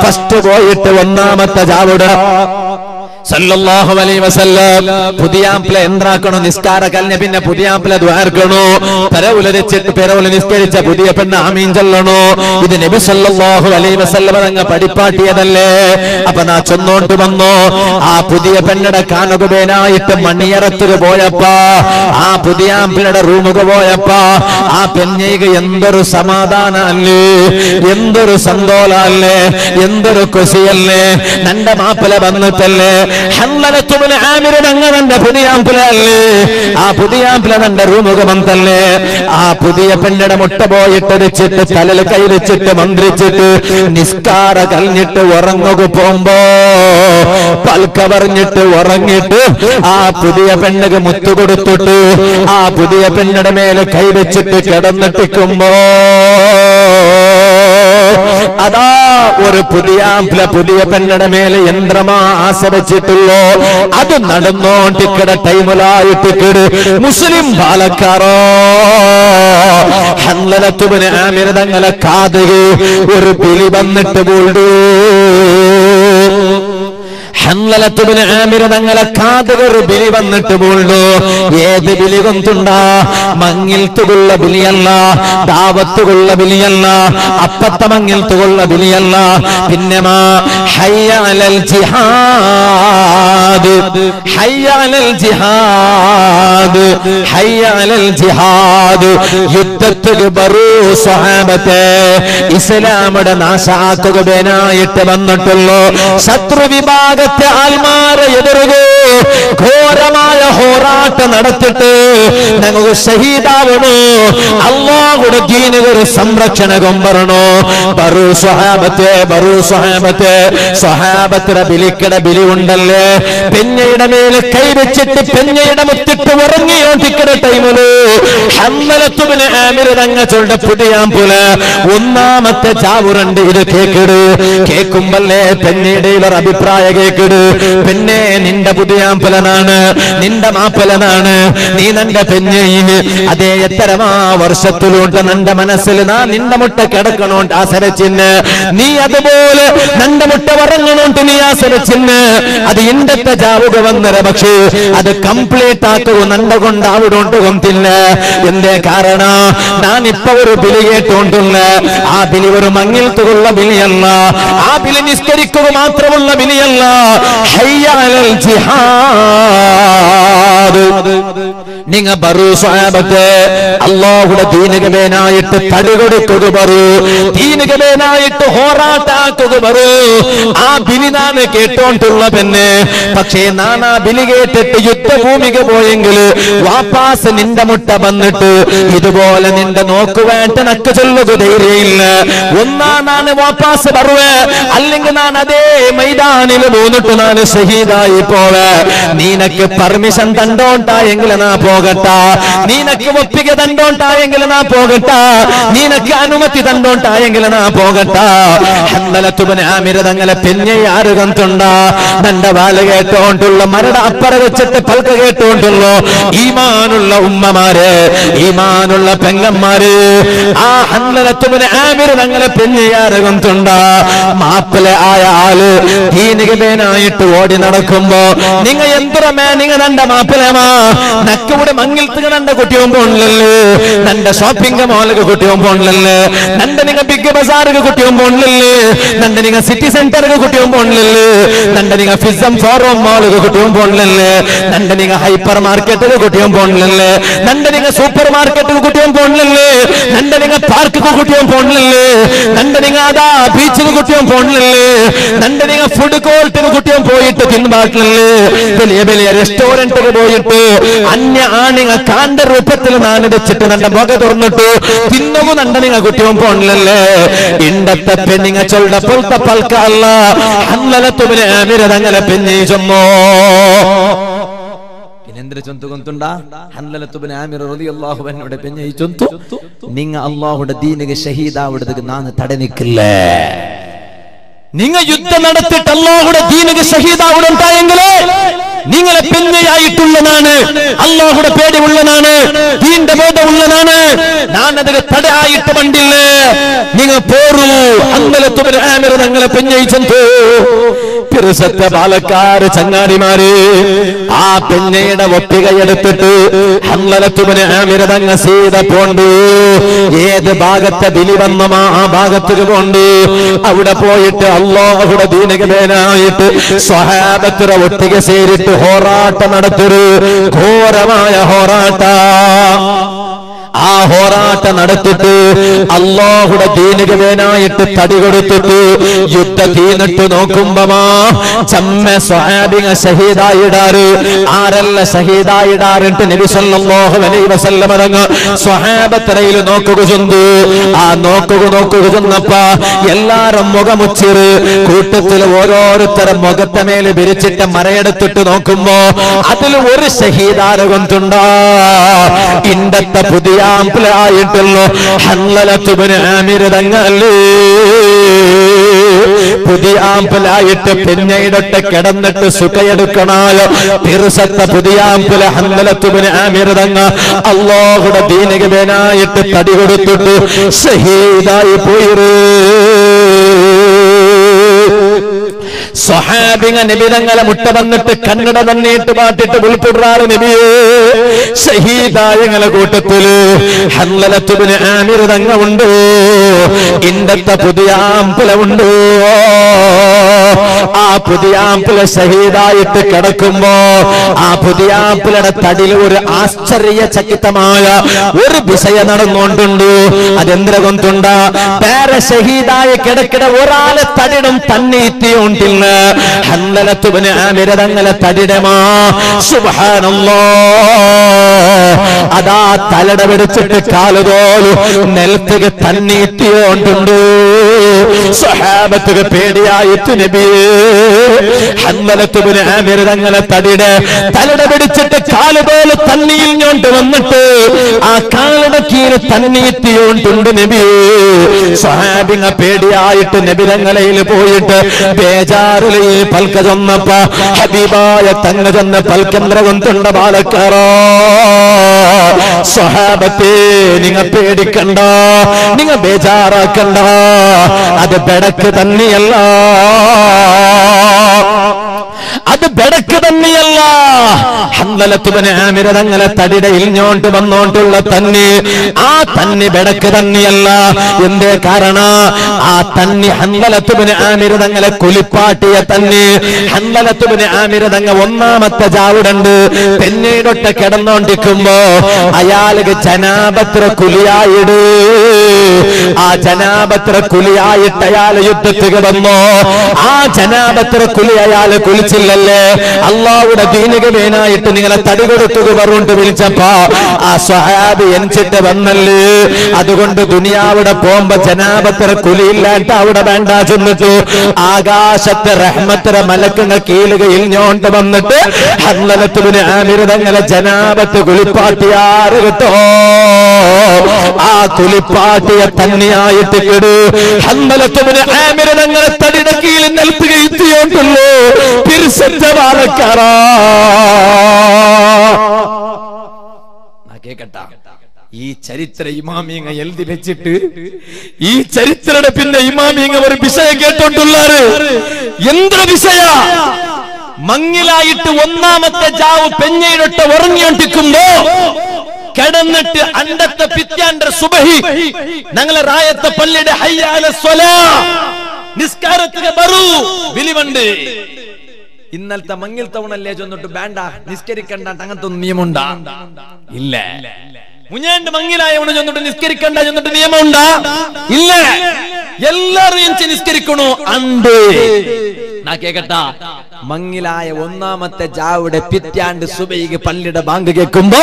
ഫസ്റ്റ് പോയിട്ട് ഒന്നാമത്തെ ജാവുട സല്ലല്ലാഹു അലൈഹി വസല്ലം. പുതിയാമ്പിള എന്താക്കണോ? നിസ്കാര കലിഞ്ഞ പിന്നെ പുതിയാമ്പിള ദ്വാർക്കണോ പെരവുലരിച്ചിട്ട് പെരവുല നിസ്കരിച്ച പുതിയ പെണ്ണ് ആമീൻ ചൊല്ലണോ? ഇത് നബി സല്ലല്ലാഹു അലൈഹി വസല്ലം അങ്ങ് പഠിപ്പാട്ടിയതല്ലേ? അപ്പൊ നാ ചൊന്നോണ്ട് വന്നോ. ആ പുതിയ പെണ്ണയുടെ കാനുകുബേനായിട്ട് മണിയറത്തുക പോയപ്പാ. ആ പുതിയാമ്പിളയുടെ റൂമുക പോയപ്പാ. ആ പെണ്ണേക്ക് എന്തൊരു സമാധാന അല്ലേ എന്തൊരു സന്തോളല്ലേ? എന്തൊരു കൊസിയല്ലേ നന്റെ മാപ്പില വന്നിട്ടല്ലേ? തങ്ങളുടെ പുതിയാമ്പിളല്ലേ ആ പുതിയാമ്പിള തന്റെ റൂമുഖമം തന്നെ ആ പുതിയ പെണ്ണിടെ മുട്ട പോയിട്ട് വെച്ചിട്ട് തലയിൽ കൈ വെച്ചിട്ട് മന്ത്രിച്ചിട്ട് നിസ്കാര കഴിഞ്ഞിട്ട് ഉറങ്ങുക പോകുമ്പോ പൽക്കവറിഞ്ഞിട്ട് ഉറങ്ങിട്ട് ആ പുതിയ പെണ്ണുക്ക് മുത്തു കൊടുത്തിട്ട് ആ പുതിയ പെണ്ണിടെ മേലെ കൈവച്ചിട്ട് കിടന്നിട്ടിക്കുമ്പോ അതാ ഒരു പുതിയ പുതിയ പെണ്ണയുടെ മേലെ യന്ത്രമാ ആശ്രയിച്ചിട്ടുള്ളൂ. അത് നടന്നോണ്ടിക്കട ടൈമിലായിട്ടിക്കട് മുസ്ലിം ബാലക്കാരോ ഹന്നലത്തുബിന് ആമിരതങ്ങളെ തങ്ങളെ കാതുകെ ഒരു പിലി വന്നിട്ട് പോണ്ടു ഹന്നലത്തുബിന് ആമിര തങ്ങളെ കാതുകർ ബിലി വന്നിട്ട് പോണ്ടു ഏത് ബിലി മങ്ങിൽത്തുകൊള്ള ബിലിയല്ല ദാവത്തുകൊള്ള ബിലിയല്ല അപ്പത്ത ബിലിയല്ല. പിന്നെ മാ ജിഹാദ് ജിഹാദ് ജിഹാദ്. ഇസ്ലാമുടെ നാശാക്കുകനായിട്ട് വന്നിട്ടുള്ളൂ. ശത്രു വിഭാഗത്തെ ആൽമാരെ എതിരുകെ ഘോരമായ ഹോറാട്ട നടത്തിട്ട് ഞങ്ങൾക്ക് ഷഹീദാവണോ. അള്ളാഹുടെ ജീനുകൾ സംരക്ഷണ കൊമ്പറണോ ബറു സ്വഹാബത്തെ ബറു സ്വഹാബത്തെ സ്വഹാബത്തിയുടെ ബിലിക്കട ബിലി ഉണ്ടല്ലേ? പെഞ്ഞയുടെ മേലെ കൈവച്ചിട്ട് പെഞ്ഞയുടെ മുത്തിട്ട് ഉറങ്ങി ഉറങ്ങിയോട്ടിക്കട ടൈമിൽ ഹമ്മലത്തുമിന് ആമിര് തങ്ങ ചൊണ്ട പുതിയാൻ പോലെ ഒന്നാമത്തെ ചാവുറുണ്ട് ഇത് കേക്കിട്. കേക്കുമ്പല്ലേ പെഞ്ഞയുടെ അഭിപ്രായ കേക്കിട്. പിന്നെ നിന്റെ പുതിയാമ്പലനാണ്. നിന്റെ മാപ്പലനാണ് നീ നിന്റെ പെഞ്ഞയിന് അതേ എത്തരമാ വർഷത്തിലോട്ട് നിന്റെ മനസ്സിൽ. നാ നിന്റെ മുട്ട കിടക്കണോണ്ട് ആസരച്ചിന് നീ അതുപോലെ നിന്റെ മുട്ട വറങ്ങണോണ്ട് നീ ആസരച്ചിന് അത് ഇണ്ടത്തെ ചാവുക വന്നര പക്ഷേ അത് കംപ്ലീറ്റ് ആക്കുക നന്റെ കൊണ്ട് അവിടോണ്ട് കൊന്തില്ല കാരണം? ഞാൻ ഇപ്പൊ ഒരു ബിലി കേട്ടോണ്ടുള്ള. ആ ബിലി ഒരു മങ്ങിൽ തുള്ള ബിലിയല്ല. ആ ബിലി നിസ്കരിക്കുക മാത്രമുള്ള ബിലിയല്ല. ഹയ്യാലൽ ജിഹാദ് നിങ്ങ ബറു സ്വാബത്തെ അള്ളാഹുടെ ദീനകമേനായിട്ട് തടികൊടുത്തത് ബറു. ദീനകമേനായിട്ട് ഹോറാട്ടാത്തത് ബറു. ആ ബിലി നാണ് കേട്ടോണ്ടുള്ള പെണ്ണ്. പക്ഷേ നാൻ ആ ബിലി കേട്ടിട്ട് യുദ്ധഭൂമിക പോയെങ്കിൽ വാപ്പാസ് നിന്റെ മുട്ട വന്നിട്ട് ഇതുപോലെ നിന്റെ നോക്കുവേണ്ട നക്ക് ചൊല്ലുക ധൈര്യമില്ല. ഒന്നാ നാണ് വാപ്പാസ് പറവ് അല്ലെങ്കിൽ ഞാൻ അതേ മൈതാനിൽ പോന്നിട്ട് നാല് ഷഹീദായി പോവേ. നീനക്ക് പെർമിഷൻ തണ്ടോണ്ടായെങ്കിൽ നാ പോകട്ട. നിനക്ക് ഒപ്പിക തണ്ടോണ്ടായെങ്കിൽ നാ പോകട്ട. നിനക്ക് അനുമതി തണ്ടോണ്ടായെങ്കിൽ നാ പോകട്ട. തങ്ങളെ പിന്നെ ആര് തന്റെ വാല കേട്ടോണ്ടുള്ള മരട അപ്പറ വെച്ചിട്ട് പൽക്ക കേട്ടോണ്ടുള്ള? ഈമാനുള്ള ഉമ്മമാര് ഈമാനുള്ള പെങ്ങന്മാര്. ആ ഹന്നലത്തുബന് ആമിര തങ്ങളെ പിന്നെ ആര് കണ്ടുണ്ട മാപ്പിള ആയ ആൾ ദീനികമേനായിട്ട് ഓടി നടക്കുമ്പോ നിങ്ങ എന്തുറമേ? നിങ്ങ നന്റെ മാപ്പിളമാ? നക്കവിടെ മങ്ങിൽത്തുക നന്റെ കുട്ടിയും പോണില്ലല്ലേ? നന്റെ ഷോപ്പിംഗ് മോളിക്ക് കുട്ടിയും പോണില്ലല്ലേ? നന്റെ നിങ്ങ ബിഗ് ബസാർക്ക് കുട്ടിയും പോണില്ലല്ലേ? നന്റെ നിങ്ങ സിറ്റി സെന്റർക്ക് കുട്ടിയും പോണില്ലല്ലേ? നന്റെ നിങ്ങ ഫിസം ഫോറം മോളിക്ക് കുട്ടിയും പോണില്ലല്ലേ? നന്റെ നിങ്ങ ഹൈപ്പർ മാർക്കറ്റിൽ കുട്ടിയും പോണില്ലല്ലേ? നന്റെ നിങ്ങ സൂപ്പർ മാർക്കറ്റിൽ കുട്ടിയും പോണില്ലല്ലേ? നന്റെ നിങ്ങ പാർക്ക് കുട്ടിയും പോണില്ലല്ലേ? നന്റെ നിങ്ങ അതാ ബീച്ചിൽ കുട്ടിയും പോണില്ലല്ലേ? നന്റെ നിങ്ങ ഫുഡ് കോർട്ടിന് കുട്ടിയും പോയിട്ട് തിന്നുപാട്ടിലല്ലേ വലിയ വലിയ റെസ്റ്റോറന്റിൽ പോയിട്ട് അന്യ ആണിങ്ങ കാണ്ട രൂപത്തിൽ നാണ് വെച്ചിട്ട് നന്റെ മുഖ തുറന്നിട്ടു. തിന്നവും നണ്ട നിങ്ങ കുട്ടിയും പോണില്ലല്ലേ ഇണ്ടത്തെ പെണ്ണിങ്ങ ചൊല്ല പൊൽത്ത പൽക്കല്ല അമിരതങ്ങനെ ചൊമ്മോ ചൊന്തു കൊന്തുണ്ട? ആമിർ റളിയല്ലാഹു അൻഹുടെ പെഞ്ഞ ഈ ചൊന്തു നിങ്ങ അല്ലാഹുടെ ദീനിക നാന്ന് യുദ്ധം നടത്തിട്ട് അള്ളാഹുടെ ദീനക ഷഹീദാവിടെ ഉണ്ടായെങ്കിലേ? നിങ്ങളെ പിന്നെയായിട്ടുള്ളതാണ് അള്ളാഹുടെ പേടിയുള്ളതാണ് ദീന്റെ ബോധമുള്ളതാണ് ഞാൻ അതിന് തടയായിട്ട് കണ്ടില്ലേ നിങ്ങൾ പോറൂ. അങ്ങനെ തുമര ഞങ്ങളെ പെഞ്ഞയിച്ചു പിറസത്തെ പാലക്കാര് ചങ്ങാടിമാര് ആ പെണ്ണയുടെ ഒപ്പികയെടുത്തിട്ട് അന്നലെ തുമര ആമിര തങ്ങ സീത പോണ്ട്. ഏത് ഭാഗത്തെ ബിലി വന്നമാ ആ ഭാഗത്തേക്ക് പോണ്ട്. അവിടെ പോയിട്ട് അള്ളാഹുടെ ദീനകമേനായിട്ട് സ്വഹാബത്തുര ഒട്ടിക സേരിട്ട് ഹോറാട്ട നടത്തൊരു ഘോരമായ ഹോറാട്ട ആ ഹോറാട്ട നടത്തിട്ട് അള്ളാഹുടെ ദീനകവേനായിട്ട് തടി കൊടുത്തിട്ട് യുദ്ധ തീനിട്ട് നോക്കുമ്പമാ ചമ്മ സ്വഹാബിക ഷഹീദായിടാറ് ആരല്ല ഷഹീദായിടാറിട്ട് നബി സല്ലല്ലാഹു അലൈഹി വസല്ലം അടങ്ങ് സ്വഹാബത്തറയിൽ നോക്കുക ചൊന്തു ആ നോക്കുക നോക്കുക ചെന്നപ്പ എല്ലാരും മുഖമുച്ചിറ്. കൂട്ടത്തിൽ ഓരോരുത്തരും മുഖത്തെ മേൽ വിരിച്ചിട്ട് മരയെടുത്തിട്ട് നോക്കുമ്പോ അതിൽ ഒരു ഷഹീദാരകൊണ്ടുണ്ടാ ഇണ്ടത്തെ പുതിയ ആമ്പിളായിട്ടുള്ളൂ ഹന്നലത്തുബിന് ആമിരതങ്ങല്ലേ പുതിയ ആമ്പലായിട്ട് പിന്നീടൊട്ട് കിടന്നിട്ട് സുഖയെടുക്കണാലോ പിറുസത്ത പുതിയ ആമ്പല ഹന്തലത്തുബിന് ആമിരതങ്ങ അള്ളാഹുടെ ദീനകനായിട്ട് തടി കൊടുത്തിട്ട് ഷഹീദായി പോയിരേ സ്വഹാബിങ്ങ നിബിതങ്ങളെ മുട്ട വന്നിട്ട് കന്നഡ തന്നിട്ട് പാട്ടിട്ട് വിളിപ്പിടാറ് നബിയേ. ഷഹീദായങ്ങളെ കൂട്ടത്തിൽ ഹല്ലലത്തുബിന് ആമിർ തങ്ങളുണ്ടോ ഇന്നത്തെ പുതിയ ആമ്പല ഉണ്ടോ ആ പുതിയ ആമ്പല ഷഹീദായിട്ട് കിടക്കുമ്പോ ആ പുതിയ ആമ്പലയുടെ തടിയിൽ ഒരു ആശ്ചര്യ ചക്കിത്തമായ ഒരു വിഷയ നടന്നുകൊണ്ടുണ്ട്. അതെന്തിനെ കൊണ്ടുണ്ട് പേര ഷഹീദായ കിടക്കിട ഒരാളെ തടിടും തന്നീത്തിയോണ്ടില്ല ഹന്നലത്തുവിന് ആമിരതങ്ങളെ തടിടമാ. സുബ്ഹാനല്ലാ. അതാ തലട പിടിച്ചിട്ട് കാലുതോലു നെൽത്തുക തന്നീത്തിയോണ്ടുണ്ട് സ്വഹാബത്തുക പേടിയായിട്ട് നബിയേ. ഹന്നലത്തുബിന് തടിയുടെ തലട പിടിച്ചിട്ട് കാൽ പോലെ തന്നിയിൽ ഞോണ്ട് വന്നിട്ട് ആ കാലട കീഴ് തന്നീത്തിയോണ്ടുണ്ട് നബിയേ. സ്വഹാബിങ്ങ പേടിയായിട്ട് നബിരങ്ങളയിൽ പോയിട്ട് ബേജാറിലെ പൽക്ക ചെന്നപ്പ ഹബീബായ തങ്ങ ചെന്ന പൽക്കന്ദ്ര കൊണ്ടുണ്ട സ്വഹാബത്തെ നിങ്ങൾ പേടിക്കണ്ട നിങ്ങൾ ബേജാറാക്കണ്ട അത് ബെടക്ക് തന്നെയല്ല. അത് ബെടക്ക് തന്നെയല്ല. ഹന്തലത്തുവനാമിര ആമിരതങ്ങളെ തടിടയിൽ ഞോണ്ട് വന്നോണ്ടുള്ള തന്നെ. ആ തന്നെ ബെടക്ക് തന്നെയല്ല. എന്തേ കാരണ? ആ തന്നെ ഹന്തലത്തുവിന് ആമിര തങ്ങളെ കുലിപ്പാട്ടിയ തന്നെ. ഹന്തലത്തുവിന് ആമിര തങ്ങ ഒന്നാമത്തെ ചാവിടണ്ട്. പിന്നീടൊട്ട കിടന്നോണ്ടിരിക്കുമ്പോ അയാൾക്ക് ജനാപത്ര കുലിയായിട്. ആ ജനാപത്ര കുലിയായിട്ട് അയാൾ യുദ്ധത്തിൽ വന്നോ ആ ജനാപത്ര കുലി അയാൾ കുളിച്ചില്ലല്ലേ? അള്ളാവുടെ ദീനിക വേനായിട്ട് നിങ്ങളെ തടി കൊടുത്തുക പറഞ്ഞിട്ട് വിളിച്ചപ്പോ. ആ സ്വഹാബ് എനിച്ചിട്ട് വന്നല്ലേ? അതുകൊണ്ട് ദുനിയാവിടെ പോകുമ്പോ ജനാപത്ര കുലിയില്ലാട്ട് അവിടെ വേണ്ട ചെന്നിട്ട് ആകാശത്തെ റഹ്മത്തര മലക്കങ്ങൾ കീഴുക ഞോണ്ട് വന്നിട്ട് ഹന്നലത്തുവിന് ആമിരുതങ്ങളെ ജനാപത്ത് കുളിപ്പാട്ടിയാറ് കിട്ടോ? ആ കേക്കട്ട? ഈ ചരിത്ര ഇമാമിയങ്ങ എഴുതി വെച്ചിട്ട് ഈ ചരിത്രയുടെ പിന്നെ ഇമാമിയങ്ങ ഒരു വിഷയം കേട്ടോണ്ടുള്ളത് എന്ത് വിഷയ? മങ്ങിലായിട്ട് ഒന്നാമത്തെ ജാവ് പെഞ്ഞയിലൊട്ട് ഉറങ്ങിയൊണ്ടിരിക്കുമ്പോ കിടന്നിട്ട് അണ്ടത്തെ പിറ്റാന്റെ സുബഹി. ഞങ്ങളെ റായത്തെ പള്ളിയുടെ ഹയ്യാല സ്വലാ. നിസ്കാരത്തിന് വരൂ വിളിവണ്ട്. ഇന്നലത്തെ മങ്ങിൽ തവണല്ലേ ചെന്നിട്ട് വേണ്ട നിസ്കരിക്കണ്ട അങ്ങനത്തെ നിയമമുണ്ടാ? ഇല്ല. മുഞ്ഞാണ്ട് മങ്ങിലായവണ് ചെന്നിട്ട് നിസ്കരിക്കണ്ട ചെന്നിട്ട് നിയമമുണ്ടാ ഇല്ല എല്ലാരും എനിക്ക് നിസ്കരിക്കണു അണ്ട് നാ കേക്കട്ട മങ്ങിലായ ഒന്നാമത്തെ ജാവിടെ പിറ്റാണ്ട് സുബൈക്ക് പള്ളിയുടെ ബാങ്ക് കേൾക്കുമ്പോ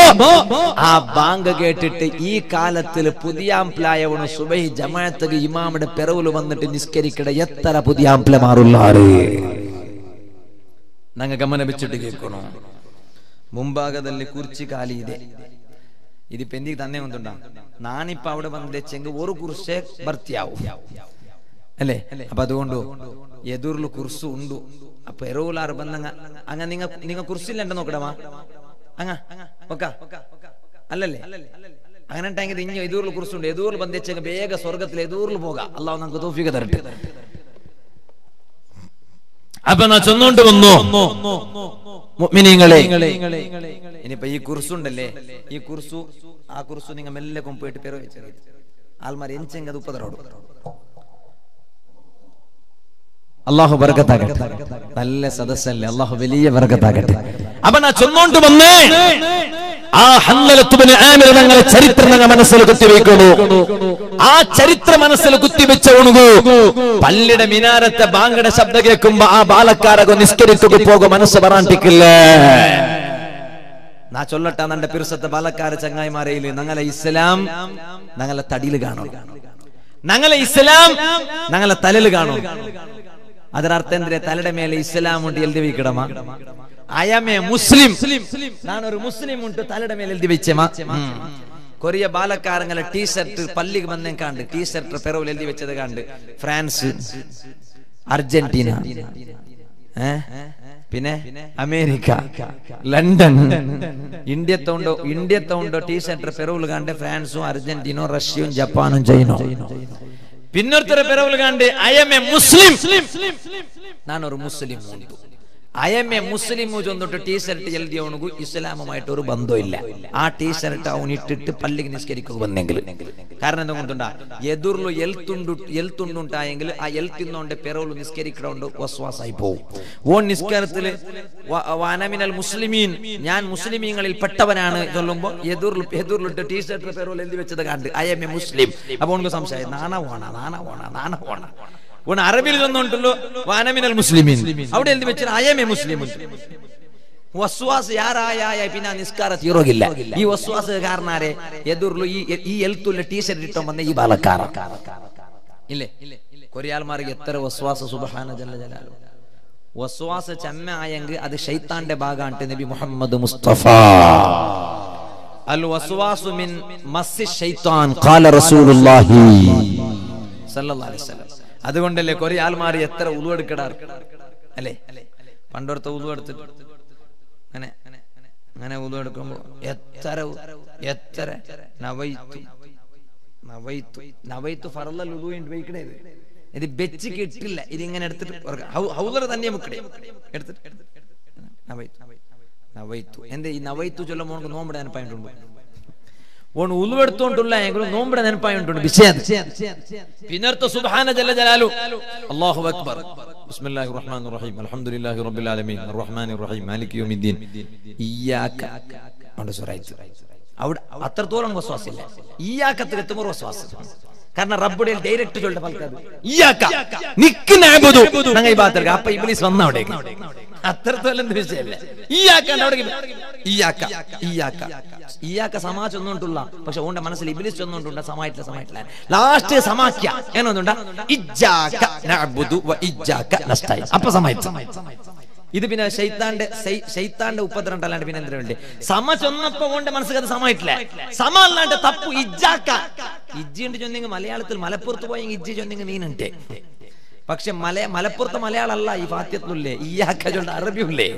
ആ ബാങ്ക് കേട്ടിട്ട് ഈ കാലത്തിൽ പുതിയാംപ്ലായവണ് സുബൈ ജമാഅത്ത് ഇമാമുടെ പിറവില് വന്നിട്ട് നിസ്കരിക്കട എത്ര പുതിയാംപ്ലമാറുള്ളാറ് ನಂಗೆ ಗಮನ ಬಿಚ್ಚಿಟ್ಟು ಕೇಳ್ಕೊಣ ಮುಂಭಾಗದಲ್ಲಿ ಕುರ್ಚಿ ಖಾಲಿ ಇದೆ ഇതിപ്പോ എന്തിക്ക് തന്നെ ഒന്നുണ്ടാ നാണിപ്പ അവിടെ വന്നിട്ടെങ്കിൽ ഒരു കുറിശേ ഭർത്തിയാവും. അല്ലേ? അപ്പൊ അതുകൊണ്ട്? എതിർൽ കുറിസ് ഉണ്ടു. അപ്പൊ എറവുള്ള ബന്ധങ്ങ അങ്ങ നിങ്ങ നിങ്ങ കുറിസില്ലെണ്ട നോക്കടമാ അങ്ങ ഒക്ക അല്ലല്ലേ? അങ്ങനെ ഉണ്ടെങ്കിൽ ഇനി എതിർ കുറിച്ചുണ്ട് എതിർ ബന്ധിച്ചെങ്കിൽ വേഗ സ്വർഗത്തിൽ എതിർ പോകാം. അല്ലാതെ നമുക്ക് തോഫിക തരട്ടെ. അപ്പൊ നാ ചെന്നോണ്ട് വന്നു. മുഅ്മിനീങ്ങളെ. ഇനിയിപ്പോ ഈ കുർസുണ്ടല്ലേ ഈ കുർസു ആ കുർസു നിങ്ങൾ മെല്ലെ കൊണ്ടുപോയിട്ട് പേര് വെച്ചത് ആൽമാർ എനിച്ചെങ്കിൽ അത് ഉപ്പതറോട്. അള്ളാഹു വർഗത്താകട്ടെ നല്ല സദസ്സല്ലേ? അള്ളാഹു വലിയ വർഗത്താകട്ടെ അപ്പൊ നാ ചെന്നോണ്ട് വന്നേ. ആ ഹന്നലത്തുബിന് ആമിർ ഞങ്ങളെ ചരിത്രം ഞങ്ങൾ മനസ്സിൽ കുത്തിവെക്കുന്നു. ആ ചരിത്ര മനസ്സിൽ കുത്തിവെച്ച ഉണുകു പള്ളിയുടെ മിനാരത്തെ ബാങ്കയുടെ ശബ്ദം കേൾക്കുമ്പോ ആ ബാലക്കാരൊക്കെ നിസ്കരിക്കുക പോകും മനസ്സ് പറയാണ്ടിക്കില്ലേ നാ നന്റെ പിറുസത്തെ ബാലക്കാര ചങ്ങായിമാരയിൽ ഞങ്ങളെ ഇസ്ലാം ഞങ്ങളെ തടിയിൽ കാണും. ഞങ്ങളെ ഇസ്ലാം ഞങ്ങളെ തലയിൽ കാണും. അതിനർത്ഥം എന്തിനാ? തലയുടെ മേലെ ഇസ്ലാം ഉണ്ട് എഴുതി വെക്കണമാ ಅಯಮೆ ಮುಸ್ಲಿಂ ನಾನೊರು ಮುಸ್ಲಿಂ ಉಂಟು ತಲೆಯ ಮೇಲೆ ಎಲ್ದಿ വെച്ചേ കൊറിയ ബാലക്കാരങ്ങളെ ടീ ഷർട്ട് പള്ളിക്ക് വന്നേ കാണ്ട് ടീ ഷർട്ട് പെറവിൽ എഴുതി വെച്ചത് കാണ്ട്. ഫ്രാൻസ് അർജന്റീന പിന്നെ അമേരിക്ക ലണ്ടൻ ഇന്ത്യ തോണ്ടോ ഇന്ത്യ തോണ്ടോ ടീ ഷർട്ട് പെറവിൽ കാണ്ട് ഫ്രാൻസും അർജന്റീനോ റഷ്യയും ജപ്പാനും ചൈനോ. പിന്നൊരുത്തരെ പെറവിൽ കാണ്ട് ഐ എം എ മുസ്ലിം നാനൊരു മുസ്ലിം ഉണ്ട്. അയമെ മുസ്ലിം ചെന്നിട്ട് ടീഷർട്ട് ഷർട്ട് അവനക്ക് ഇസ്ലാമുമായിട്ട് ഒരു ബന്ധമില്ല ആ ടീഷർട്ട് അവൻ ഇട്ടിട്ട് പള്ളിക്ക് നിസ്കരിക്കുക വന്നെങ്കിൽ കാരണം എന്താ കൊണ്ടുണ്ടാ എതിർലു എൽത്തുണ്ടു എൽത്തുണ്ടുണ്ടായെങ്കിൽ ആ എൽത്തിന്നോണ്ട് പെറോളു നിസ്കരിക്കണോണ്ട് വസ്വാസായി പോവും. ഓൻ നിസ്കാരത്തിൽ വാനമിനൽ മുസ്ലിമീൻ ഞാൻ മുസ്ലിമീങ്ങളിൽ പെട്ടവനാണ് ചൊല്ലുമ്പോ എതിർലു എതിർലിട്ട് ടീഷർട്ട് പെറോൾ എഴുതി വെച്ചത് കണ്ട്. അയമെ മുസ്ലിം അപ്പൊ സംശയം നാണ ഓണ നാണ ഓണ നാണ ഓണ ഇവിടെ അറബിൽ നിന്നുണ്ടല്ലോ വാനമിനൽ മുസ്ലിമീൻ. അവിടെ എന്ത് വെച്ചാൽ അയമേ മുസ്ലിമുൻ വസ്വാസ് യാരായ പിന്നെ നിസ്കാര തീരോഗില്ല. ഈ വസ്വാസ് കാരണാരെ എതിർലു ഈ ഈ എൽത്തുള്ള ടീഷർട്ട് ഇട്ടോ വന്ന ഈ ബാലക്കാര ഇല്ലേ? കൊറിയാൽമാർക്ക് എത്ര വസ്വാസ് സുബഹാന ജല ജലാലു. വസ്വാസ് ചമ്മ ആയെങ്കിൽ അത് ഷെയ്ത്താന്റെ ഭാഗമാണ് നബി മുഹമ്മദ് മുസ്തഫ. അൽ വസ്വാസു മിൻ മസ്സി ഷെയ്ത്താൻ ഖാല റസൂലുള്ളാഹി സല്ലല്ലാഹി അലൈഹി വസല്ലം. അതുകൊണ്ടല്ലേ കുറെ ആൾമാർ എത്ര ഉളു എടുക്കടാർ അല്ലേ? പണ്ടോടത്തെ ഉളു എടുത്തിട്ട് അങ്ങനെ അങ്ങനെ ഉളു എടുക്കുമ്പോ എത്ര എത്ര നവൈത്തു നവൈത്തു നവൈത്തു ഫറല്ല ഉളുവിണ്ട് വയ്ക്കണേ ഇത്. ഇത് വെച്ച് കിട്ടില്ല ഇതിങ്ങനെ എടുത്തിട്ട് ഹൗദർ തന്നെ മുക്കടേ എടുത്തിട്ട്. നവൈത്തു നവൈത്തു എന്തേ ഈ നവൈത്തു ചൊല്ലുമ്പോൾ നമുക്ക് الدين അവിടെ അവിടെ അത്രത്തോളം വിശ്വാസമില്ല ഇയ്യാക്കത്തിൽ എത്തുമ്പോൾ വിശ്വാസം കാരണം റബ്ബുടെ ഡയറക്റ്റ് ചൊല്ലിട്ട് പൽക്കാത് നിക്ക് നാബുദു. അപ്പൊ ഇബ്ലീസ് വന്ന അവിടെ അത്രത്തോളം എന്ത് വിഷയമല്ല ഇയ്യാക്ക അവിടെ ഇയ്യാക്ക ഇയ്യാക്ക ഇയാക്ക. സമാ ചൊന്നുകൊണ്ടുള്ള പക്ഷെ ഓന്റെ മനസ്സിൽ ഇബിലിസ് ചൊന്നുകൊണ്ടുണ്ട സമായിട്ടില്ല സമായിട്ടില്ല ലാസ്റ്റ് സമാക്യ എന്നൊന്നുണ്ട ഇജ്ജാക നഅബുദു വ ഇജ്ജാക നസ്തഈൻ അപ്പ ഇത് പിന്നെ ശൈത്താന്റെ ശൈത്താന്റെ ഉപദ്രവം അല്ലാണ്ട് പിന്നെ എന്തിനാ വേണ്ടി? സമ ചൊന്നപ്പോ കൊണ്ട് മനസ്സിൽ അത് സമായിട്ടില്ല. സമ അല്ലാണ്ട് തപ്പു ഇജ്ജാക്ക. ഇജ്ജി ഉണ്ട് ചൊന്നെങ്കിൽ മലയാളത്തിൽ മലപ്പുറത്ത് പോയെങ്കിൽ ഇജ്ജി ചൊന്നെങ്കിൽ നീനുണ്ട് പക്ഷെ മല മലപ്പുറത്ത് മലയാളമല്ല ഈ ഫാത്യത്തിലുള്ളേ ഈ അറബിയുള്ളേ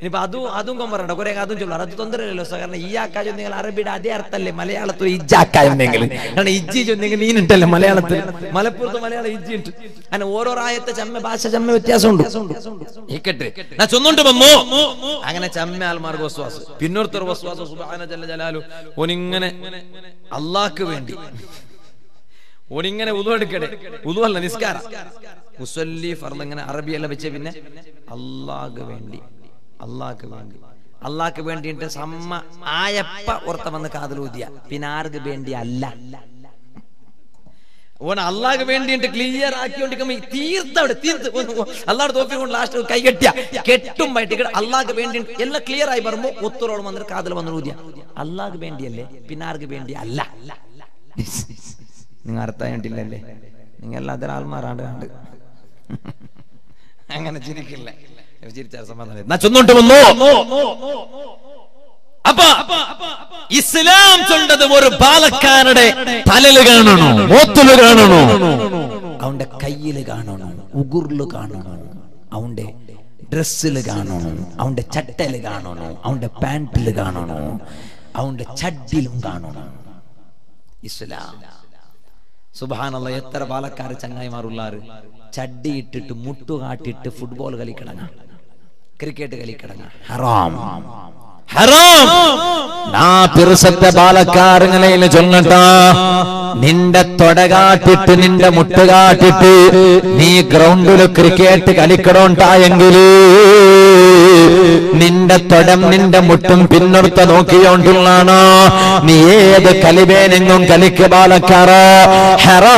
ഇനിയിപ്പോ അതും അതും കൊമ്പറണ്ട കുറെ അതും ചൊല്ലാറ് അത് തൊന്തരല്ലോ കാരണം ഈ ആക്കാജ് നിങ്ങൾ അറബിയുടെ അതേ അർത്ഥല്ലേ? മലയാളത്തിൽ ഇജ്ജാക്കായെന്നെങ്കിൽ കാരണം ഇജ്ജി ചൊന്നെങ്കിൽ മീനിട്ടല്ലേ മലയാളത്തിൽ മലപ്പുറത്ത് മലയാളം ഇജ്ജി ഉണ്ട് അങ്ങനെ ഓരോ റായത്തെ ചമ്മ ഭാഷ ചമ്മ വ്യത്യാസമുണ്ട്. അങ്ങനെ ചമ്മ ആൽമാർക്ക് വസ്വാസ്. പിന്നൊരുത്തർ വസ്വാസ്. സുബാന ജല്ല ജലാലു. ഓനിങ്ങനെ അള്ളാക്ക് വേണ്ടി. ഓനിങ്ങനെ ഉതു എടുക്കട്ടെ. ഉതു അല്ല നിസ്കാരം. മുസല്ലി ഫർദ് ഇങ്ങനെ അറബിയല്ല വെച്ച് പിന്നെ അള്ളാഹ് വേണ്ടി. അള്ളാഹ്ക്ക് വേണ്ടി. അള്ളാഹ്ക്ക് വേണ്ടിയിട്ട് സമ്മ ആയപ്പ ഓർത്ത വന്ന് കാതലൂതിയ പിന്നെ ആർക്ക് വേണ്ടി അല്ല. ഓൻ അള്ളാഹ് വേണ്ടിയിട്ട് ക്ലിയർ ആക്കിക്കൊണ്ടിരിക്കുമ്പോ തീർത്തവിടെ തീർത്ത് അള്ളാഹ് തോപ്പി കൊണ്ട് ലാസ്റ്റ് കൈ കെട്ടിയ കെട്ടും വൈകിട്ട് അള്ളാഹ് വേണ്ടി എല്ലാം ക്ലിയർ ആയി പറയുമ്പോ ഒത്തറോളം വന്നിട്ട് കാതൽ വന്നു ഊതിയ. അള്ളാഹ് വേണ്ടിയല്ലേ? പിന്നെ ആർക്ക് വേണ്ടി അല്ല. നിങ്ങൾ അർത്ഥം കണ്ടില്ലല്ലേ നിങ്ങൾ എല്ലാത്തിനും ആത്മാറാണ്ട് അങ്ങനെ ചിരിക്കില്ല. ഇസ്ലാം ചൊണ്ടത് ഒരു ബാലക്കാരുടെ തലല് കാണണോ? മോത്തൽ കാണണോ? അവന്റെ കയ്യിൽ കാണണോ? ഉഗുറിൽ കാണണോ? അവന്റെ ഡ്രസ്സിൽ കാണണോ? അവന്റെ ചട്ടൽ കാണണോ? അവന്റെ പാന്റിൽ കാണണോ? അവന്റെ ചട്ടിലും കാണണോ? ഇസ്ലാം. സുബാനുള്ള എത്ര പാലക്കാർ ചങ്ങായിമാറുള്ളാറ് ചട്ടി ഇട്ടിട്ട് മുട്ടു കാട്ടിട്ട് ഫുട്ബോൾ കളിക്കിടങ്ങ ക്രിക്കറ്റ് കളിക്കിടങ്ങ ഹറാം. ഹറാം. നാ പിറുസത്തെ ചൊല്ലട്ടാ നിന്റെ തൊട കാട്ടിട്ട് നിന്റെ മുട്ട കാട്ടിട്ട് നീ ഗ്രൗണ്ടിൽ ക്രിക്കറ്റ് കളിക്കണോണ്ടായെങ്കിൽ നിന്റെ തൊടം നിന്റെ മുട്ടും പിന്നൊടുത്ത നോക്കിയോണ്ടുള്ളാണോ. നീ ഏത് കലിവേനെങ്ങും കളിക്ക് ബാലക്കാറോ. ഹെറോ.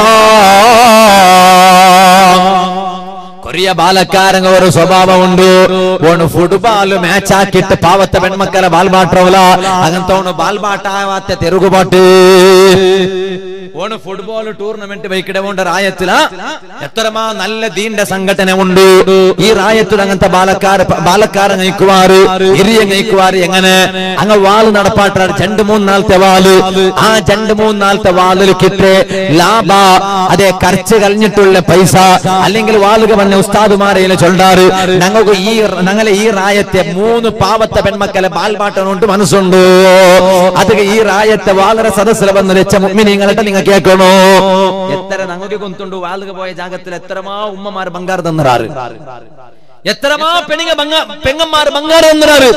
കൊറിയ ബാലക്കാരൻ ഒരു സ്വഭാവമുണ്ട്. ഓണ് ഫുട്ബോൾ മാച്ച് ആക്കിയിട്ട് പാവത്തെ പെൺമക്കളെ ബാൽബാട്ടവല അങ്ങനത്തോണ് ബാൽബാട്ടാവാത്ത തെരുകുപാട്ട് ഓണ് ഫുട്ബോൾ ടൂർണമെന്റ് വൈക്കിടവേണ്ട റായത്തില. എത്രമാ നല്ല ദീന്റെ സംഘടന ഉണ്ട് ഈ റായത്തിൽ അങ്ങനത്തെ ബാലക്കാര ബാലക്കാരൻ നയിക്കുവാറ് ഇരിയെ നയിക്കുവാറ് എങ്ങനെ? അങ്ങ് വാൾ നടപ്പാട്ടാണ് രണ്ട് മൂന്നാലത്തെ വാൾ. ആ രണ്ട് മൂന്നാലത്തെ വാലിൽ കിട്ടേ ലാഭ. അതെ കരച്ച് കളഞ്ഞിട്ടുള്ള പൈസ. അല്ലെങ്കിൽ വാളുക പറഞ്ഞ ഉസ്താദുമാരെ ചൊല്ലാറ്. ഞങ്ങൾക്ക് ഈ ഞങ്ങളെ ഈ റായത്തെ മൂന്ന് പാവത്തെ പെൺമക്കളെ ബാൽപാട്ടനുണ്ട് മനസ്സുണ്ട്. അത് ഈ റായത്തെ വളരെ സദസ്സിൽ വന്ന് വെച്ച മുമ്മിനിങ്ങളെ നിങ്ങൾ കേൾക്കണോ? എത്ര ഞങ്ങൾക്ക് കൊന്തുണ്ട് വാളുക പോയ ജാഗത്തിൽ എത്രമാ ഉമ്മമാർ ബംഗാർ തന്നറാറ് എത്രമാ പെണ്ണിങ്ങ പെങ്ങന്മാർ തന്നറാറ്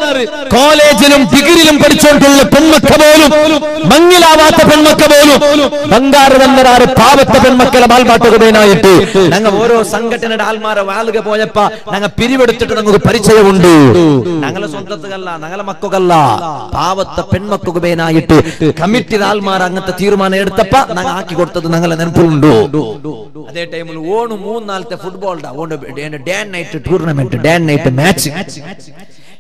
കോളേജിലും ഡിഗ്രിയിലും പഠിച്ചുകൊണ്ടുള്ള പെൺമക്ക പോലും മങ്ങിലാവാത്ത പെൺമക്ക പോലും ബംഗാറ് വന്നൊരാറ് പാവത്തെ പെൺമക്കളെ ബാൽപാട്ടുകനായിട്ട് ഞങ്ങൾ ഓരോ സംഘടനയുടെ ആൾമാരെ വാളുക പോയപ്പ ഞങ്ങൾ പിരിവെടുത്തിട്ട് ഞങ്ങൾക്ക് പരിചയമുണ്ട്. ഞങ്ങളെ സ്വന്തത്തുകല്ല ഞങ്ങളെ മക്കൾക്കല്ല പാവത്തെ പെൺമക്കുകനായിട്ട് കമ്മിറ്റി ആൾമാർ അങ്ങനത്തെ തീരുമാനം എടുത്തപ്പ ഞങ്ങൾ ആക്കി കൊടുത്തത് ഞങ്ങളെ നെനപ്പുണ്ടോ അതേ ടൈമിൽ ഓണ് മൂന്നാലത്തെ football day night tournament day night match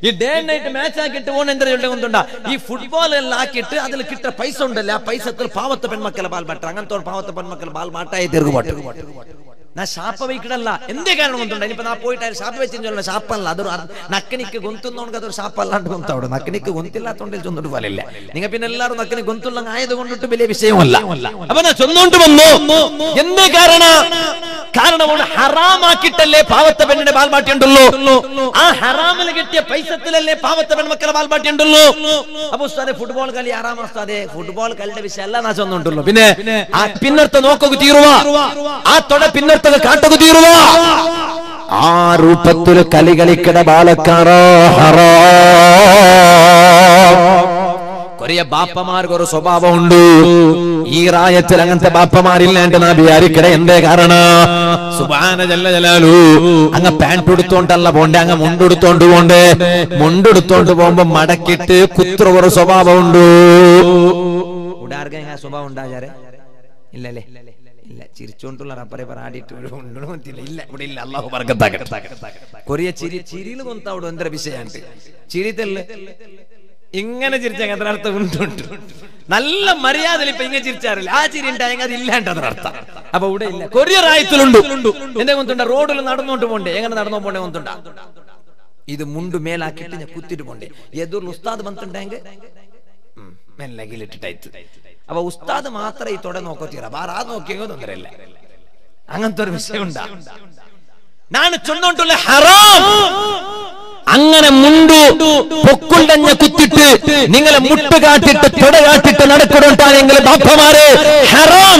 ഈ ഡേ നൈറ്റ് മാച്ച് ആക്കിയിട്ട് ഓൺ എന്താ കൊണ്ടുണ്ടാ ഈ ഫുട്ബോൾ എല്ലാം ആക്കിയിട്ട് അതിൽ കിട്ടുന്ന പൈസ ഉണ്ടല്ലോ? ആ പൈസത്തിൽ പാവത്തെ പെൺമക്കളെ ബാൽ ബാട്ടർ അങ്ങനത്തെ ഒരു പാവത്തെ പെൺമക്കളെ ബാൽ മാട്ടായി തീർക്കുപാട്ട് ನಾ ಶಾಪ ವೈಕಿಡಲ್ಲ ಎಂದೇ ಕಾರಣ ಉಂಟು ಇಪ್ಪ ನಾ ಪೋಯಿಟ್ ಆಯ್ತು ಶಾಪ ವೆಚ್ಚ ಶಾಪ ಅಲ್ಲ ಅದು ನಕ್ಕನಿಕ್ಕೆ గొంతున్నవనికి అదొരു శాపల్లా అంటుంటాడు నక్కనికి గొంతిల్లా తొండిൽ ചൊന്നിട്ട് പോലില്ല നിങ്ങൾ പിന്നെ എല്ലാവരും നക്കിന് ഗൊന്തുള്ള ആയതുകൊണ്ടിട്ട് വലിയ വിഷയമല്ല അപ്പൊ ഞാൻ ചൊന്നോണ്ട് വന്നു എന്ത് കാരണം കാരണമാണ് ഹറാമാക്കിട്ടല്ലേ പാവത്ത പെണ്ണിന്റെ ബാൽബാട്ടി ഉണ്ടല്ലോ ആ ഹറാമിൽ കിട്ടിയ പൈസത്തിലല്ലേ പാവത്ത പെൺമക്കളെ ബാൽബാട്ടി ഉണ്ടല്ലോ അപ്പൊ സാറേ ഫുട്ബോൾ കളി ഹറാം ഉസ്താദെ ഫുട്ബോൾ കളിയുടെ വിഷയം അല്ല നാ ചൊന്നുണ്ടല്ലോ പിന്നെ പിന്നർത്ത നോക്കൊക്കെ തീരുവാ? ആ തൊട പിന്നർത്ത കാട്ടുക തീരുവ ആ രൂപത്തിൽ കളി കളിക്കട ബാലക്കാറോ ഹറോ കൊറിയ ബാപ്പമാർക്ക് ഒരു സ്വഭാവമുണ്ട്. ഈ റായത്തിൽ അങ്ങനത്തെ ബാപ്പമാരില്ലാണ്ട് നാ വിചാരിക്കട എന്തേ കാരണ? സുബാന ജല്ല ജലാലു. അങ്ങ പാന്റ് ഉടുത്തോണ്ടല്ല പോണ്ടേ അങ്ങ മുണ്ടെടുത്തോണ്ട് പോണ്ടേ. മുണ്ടെടുത്തോണ്ട് പോകുമ്പോ മടക്കിട്ട് കുത്ര ഒരു സ്വഭാവമുണ്ട്. ഇവിടെ ആർക്കും സ്വഭാവം ഉണ്ടാകാരെ ഇല്ലല്ലേ? ഇല്ല ചിരിച്ചുകൊണ്ടുള്ള റബ്ബറെ പറഞ്ഞിട്ട് ഒരു ഇല്ല ഇവിടെ ഇല്ല. അള്ളാഹു കൊറിയ ചിരി ചിരിയിൽ കൊന്ത അവിടെ എന്തൊരു വിഷയാണ് ചിരിത്തല്ലേ ഇങ്ങനെ ചിരിച്ച എത്ര അർത്ഥം ഉണ്ട് നല്ല മര്യാദയിൽ ഇപ്പൊ ഇങ്ങനെ ചിരിച്ചാറില്ല. ആ ചിരി ഉണ്ടായെങ്കിൽ അത് ഇല്ലാണ്ട് അതിനർത്ഥം അപ്പൊ ഇവിടെ ഇല്ല. കൊറിയർ ആയത്തിലുണ്ട്. എന്റെ കൊന്തുണ്ട റോഡിൽ നടന്നോണ്ട് പോണ്ടേ. എങ്ങനെ നടന്നോ പോണ്ടേ കൊന്തുണ്ട ഇത് മുണ്ട് മേലാക്കിട്ട് ഞാൻ കുത്തിട്ട് പോണ്ടേ. ഏതൊരു ഉസ്താദ് ബന്ധുണ്ടെങ്കിൽ മെല്ലെ കീലിട്ടിട്ടായിട്ട് അപ്പൊ ഉസ്താദ് മാത്രം ഈ തൊടെ നോക്കത്തീറ വേറെ ആ നോക്കിയോ തൊന്നരല്ല അങ്ങനത്തെ ഒരു വിഷയം ഹറാം. അങ്ങനെ മുണ്ടു പൊക്കുണ്ടഞ്ഞ കുത്തിട്ട് നിങ്ങളെ മുട്ട് കാട്ടിട്ട് തൊട കാട്ടിട്ട് നടക്കുന്നുണ്ടാണെങ്കിൽ ബാപ്പമാരെ. ഹറാം.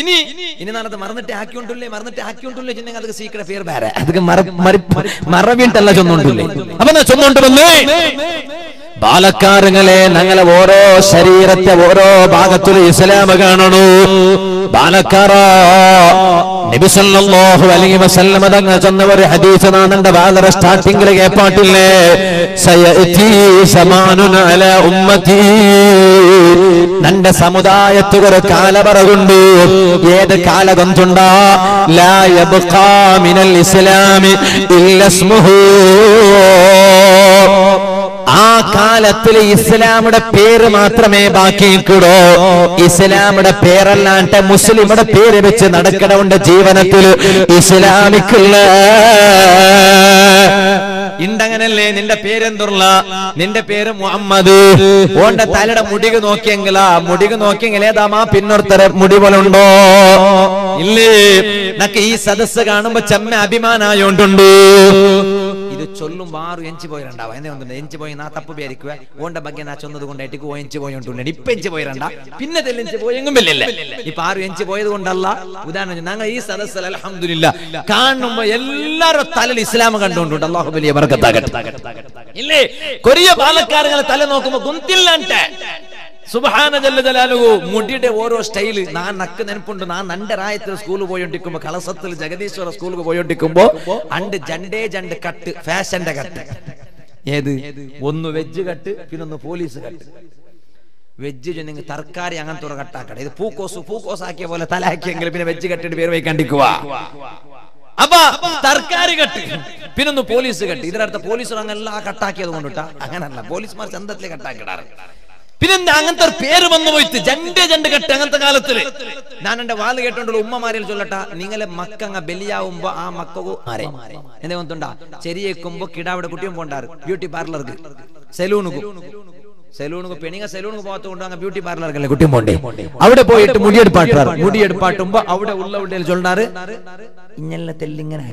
ഇനി ഇനി നാളത്തെ മറന്നിട്ട് ആക്കിയോണ്ടല്ലേ മറന്നിട്ട് ആക്കിയോണ്ടല്ലേ ചിന്ന അതൊക്കെ സീക്രട്ട് ഫിയർ വേറെ. അതൊക്കെ മറവിട്ടല്ല ചൊന്നുണ്ടല്ലേ? അപ്പൊ ഞാൻ ചൊന്നോണ്ട് വന്നേ ബാലക്കാരങ്ങളെ ഞങ്ങളെ ഓരോ ശരീരത്തെ ഓരോ ഭാഗത്തിലും ഇസ്ലാമ കാണണു. ബാലക്കാറ നബി സല്ലല്ലാഹു അലൈഹി വസല്ലം തങ്ങൾ ചെന്ന ഒരു ഹദീസ് നാണന്റെ വളരെ സ്റ്റാർട്ടിംഗിൽ കേപ്പാട്ടില്ലേ? സയഅതി സമാനുന അല ഉമ്മതി നന്റെ സമുദായത്തിൽ ഒരു കാലപറകുണ്ട്. ഏത് കാലകം മിനൽ ഇസ്ലാമി ആ കാലത്തിൽ ഇസ്ലാമുടെ പേര് മാത്രമേ ബാക്കിയിക്കടോ ഇസ്ലാമുടെ പേരല്ലാണ്ട് മുസ്ലിമുടെ പേര് വെച്ച് നടക്കണമുണ്ട് ജീവനത്തിൽ ഇസ്ലാമിക്കുള്ള ഇണ്ടങ്ങനല്ലേ? നിന്റെ പേരെന്തുള്ള? നിന്റെ പേര് മുഹമ്മദ്. ഓണ്ട തലയുടെ മുടിക നോക്കിയെങ്കിലാ. മുടിക നോക്കിയെങ്കിൽ ഏതാമാ പിന്നൊരുത്തര മുടി പോലെ ഉണ്ടോ? ഇല്ലേ? നക്ക് ഈ സദസ് കാണുമ്പോ ചെമ്മ അഭിമാനായോണ്ടുണ്ട്. ഇത് ചൊല്ലുമ്പോ ആറ് എഞ്ച് പോയിരണ്ടാവും എന്നെ ഒന്നുണ്ട് എഞ്ച് പോയി നാ തപ്പ് പേരിക്കുക ഓണ്ട ಬಗ್ಗೆ ನಾ ചൊന്നത് കൊണ്ടായിട്ട് ഓ എഞ്ച് പോയോണ്ടുണ്ട് ഇപ്പൊ എഞ്ച് പോയിരണ്ട പിന്നെ തെല്ലെഞ്ച് പോയെങ്കും വലില്ല ഇപ്പൊ ആറ് എഞ്ച് പോയത് കൊണ്ടല്ല ഉദാഹരണം ഞങ്ങൾ ഈ സദസ്സിൽ അലഹമില്ല കാണുമ്പോ എല്ലാരും തലയിൽ ഇസ്ലാം കണ്ടുകൊണ്ടുണ്ട് അള്ളാഹു വലിയ ബർക്കത്താകട്ടെ ഇല്ലേ കൊറിയ പാലക്കാരങ്ങളെ തല നോക്കുമ്പോ ഗുന്തില്ലante സുബഹാന ജല്ല ജലാലുഹു. മുടിയുടെ ഓരോ സ്റ്റൈൽ നാ നക്ക് നെനപ്പുണ്ട്. നാ നന്റെ റായത്തിൽ സ്കൂളിൽ പോയോണ്ടിരിക്കുമ്പോ കളസത്തിൽ ജഗദീശ്വര സ്കൂളിൽ പോയോണ്ടിരിക്കുമ്പോ അണ്ട് ജണ്ടേ ജണ്ട് കട്ട് ഫാഷന്റെ കട്ട്. ഏത്? ഒന്ന് വെജ് കട്ട് പിന്നെ ഒന്ന് പോലീസ് കട്ട്. വെജ് നിങ്ങൾ തർക്കാരി അങ്ങനത്തെ ഒരു കട്ടാക്കട. ഇത് പൂക്കോസ് പൂക്കോസ് ആക്കിയ പോലെ തലാക്കിയെങ്കിൽ പിന്നെ വെജ് കട്ടിട്ട് പേര് വയ്ക്കാണ്ടിക്കുക അപ്പൊ തർക്കാരി കട്ട്. പിന്നെ ഒന്ന് പോലീസ് കട്ട്. ഇതിനടുത്ത പോലീസ് അങ്ങനെല്ലാം കട്ടാക്കിയത് കൊണ്ടിട്ടാ. അങ്ങനല്ല പോലീസ്മാർ ചന്തത്തിലെ കട്ടാക്കിടാറ്. പിന്നെന്താ അങ്ങനത്തെ ഒരു പേര് വന്നു പോയിട്ട് ജണ്ട് ജണ്ട് കെട്ട് അങ്ങനത്തെ കാലത്തിൽ. ഞാൻ എന്റെ വാൽ കേട്ടോണ്ടുള്ള ഉമ്മമാരിൽ ചൊല്ലട്ട നിങ്ങളെ മക്കങ്ങ ബലിയാവുമ്പോ ആ മക്കകു ആരെ എന്തേ കൊണ്ടുണ്ടാ ചെറിയേക്കുമ്പോ കിടാവിടെ കുട്ടിയും പോണ്ടാറ്. ബ്യൂട്ടി പാർലർക്ക്. സെലൂണുക്കും. സെലൂണുക്ക്. പെണിങ്ങ സെലൂണുക്ക് പോകാത്ത കൊണ്ട് അങ്ങ് ബ്യൂട്ടി പാർലർക്കല്ലേ കുട്ടിയും പോണ്ടേ? അവിടെ പോയിട്ട് മുടിയെടുപ്പാട്ടാറ്. മുടിയെടുപ്പാട്ടുമ്പോ അവിടെ ഉള്ള ഉള്ളിൽ ചൊല്ലാറ് ഇങ്ങനെ തെല്ലിങ്ങനെ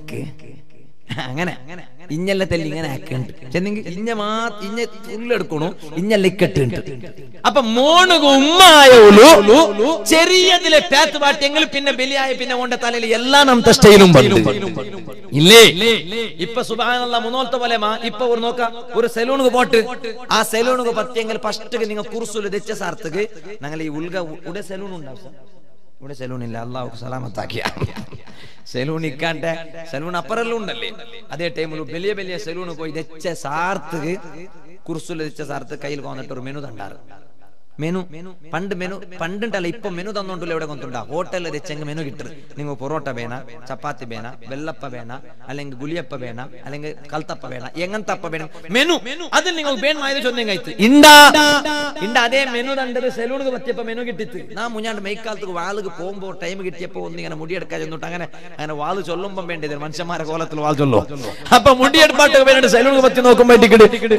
അങ്ങനെ ഇഞ്ഞല്ല തെല്ലി ഇങ്ങനെ ആക്കുന്നുണ്ട് ചെന്നെങ്കിൽ ഇഞ്ഞ മാ ഇഞ്ഞ ഉള്ളെടുക്കണു ഇഞ്ഞല്ല ഇക്കട്ടുണ്ട്. അപ്പൊ മോണു ഉമ്മായോളു ചെറിയതിലെ പേത്ത് പാട്ടിയെങ്കിൽ പിന്നെ ബലിയായ പിന്നെ ഓണ്ട തലയിൽ നമ്മ നമ്മുടെ സ്റ്റൈലും ഇല്ലേ? ഇപ്പൊ സുബാനുള്ള മുന്നോളത്തെ പോലെ ഇപ്പൊ ഒരു നോക്ക ഒരു സെലൂണുക്ക് പോട്ട്. ആ സെലൂണുക്ക് പറ്റിയെങ്കിൽ ഫസ്റ്റ് നിങ്ങൾ കുറിച്ചുൽ തെച്ച സാർത്തക്ക് ഞങ്ങൾ ഈ ഉൽഗ ഉടെ സെലൂൺ ഉണ്ടാവും ഇവിടെ സെലൂൺ ഇല്ല അള്ളാഹു സലാമത്താക്കിയ സെലൂൺ ഇക്കാന്റെ സെലൂൺ അപ്പറെല്ലാം ഉണ്ടല്ലേ? അതേ ടൈമിൽ വലിയ വലിയ സെലൂണ് പോയി തെച്ച സാർത്ത് കുർസുൽ തെച്ച സാർത്ത് കയ്യിൽ കൊന്നിട്ട് ഒരു മെനു തണ്ടാറ്. മെനു. പണ്ട് മെനു പണ്ടുണ്ടല്ല ഇപ്പൊ മെനു തന്നോണ്ടല്ലോ ഇവിടെ കൊണ്ടുണ്ടാ? ഹോട്ടലിൽ തെച്ചെങ്കിൽ മെനു കിട്ടും നിങ്ങൾ പൊറോട്ട വേണ ചപ്പാത്തി വേണ വെള്ളപ്പ വേണ അല്ലെങ്കിൽ ഗുലിയപ്പ വേണ അല്ലെങ്കിൽ കൽത്തപ്പ വേണ എങ്ങനത്തെ അപ്പ വേണം. മെനു. അതിൽ നിങ്ങൾ വേണമായത് ചൊന്നും കഴിച്ച് ഇണ്ടാ. ഇണ്ട. അതേ മെനു തണ്ടത് സെലൂണിക്ക് പറ്റിയപ്പോ മെനു കിട്ടിത്ത്. നാ മുഞ്ഞാണ്ട് മെയ്ക്കാലത്ത് വാളുക്ക് പോകുമ്പോ ടൈം കിട്ടിയപ്പോ ഒന്ന് ഇങ്ങനെ മുടിയെടുക്കാൻ ചെന്നിട്ട് അങ്ങനെ അങ്ങനെ വാൾ ചൊല്ലുമ്പം വേണ്ടത് മനുഷ്യന്മാരെ കോലത്തിൽ വാൾ ചൊല്ലോ. അപ്പൊ മുടിയെടുപ്പാട്ട് വേണ്ടിട്ട് സെലൂണിക്ക് പറ്റി നോക്കുമ്പോ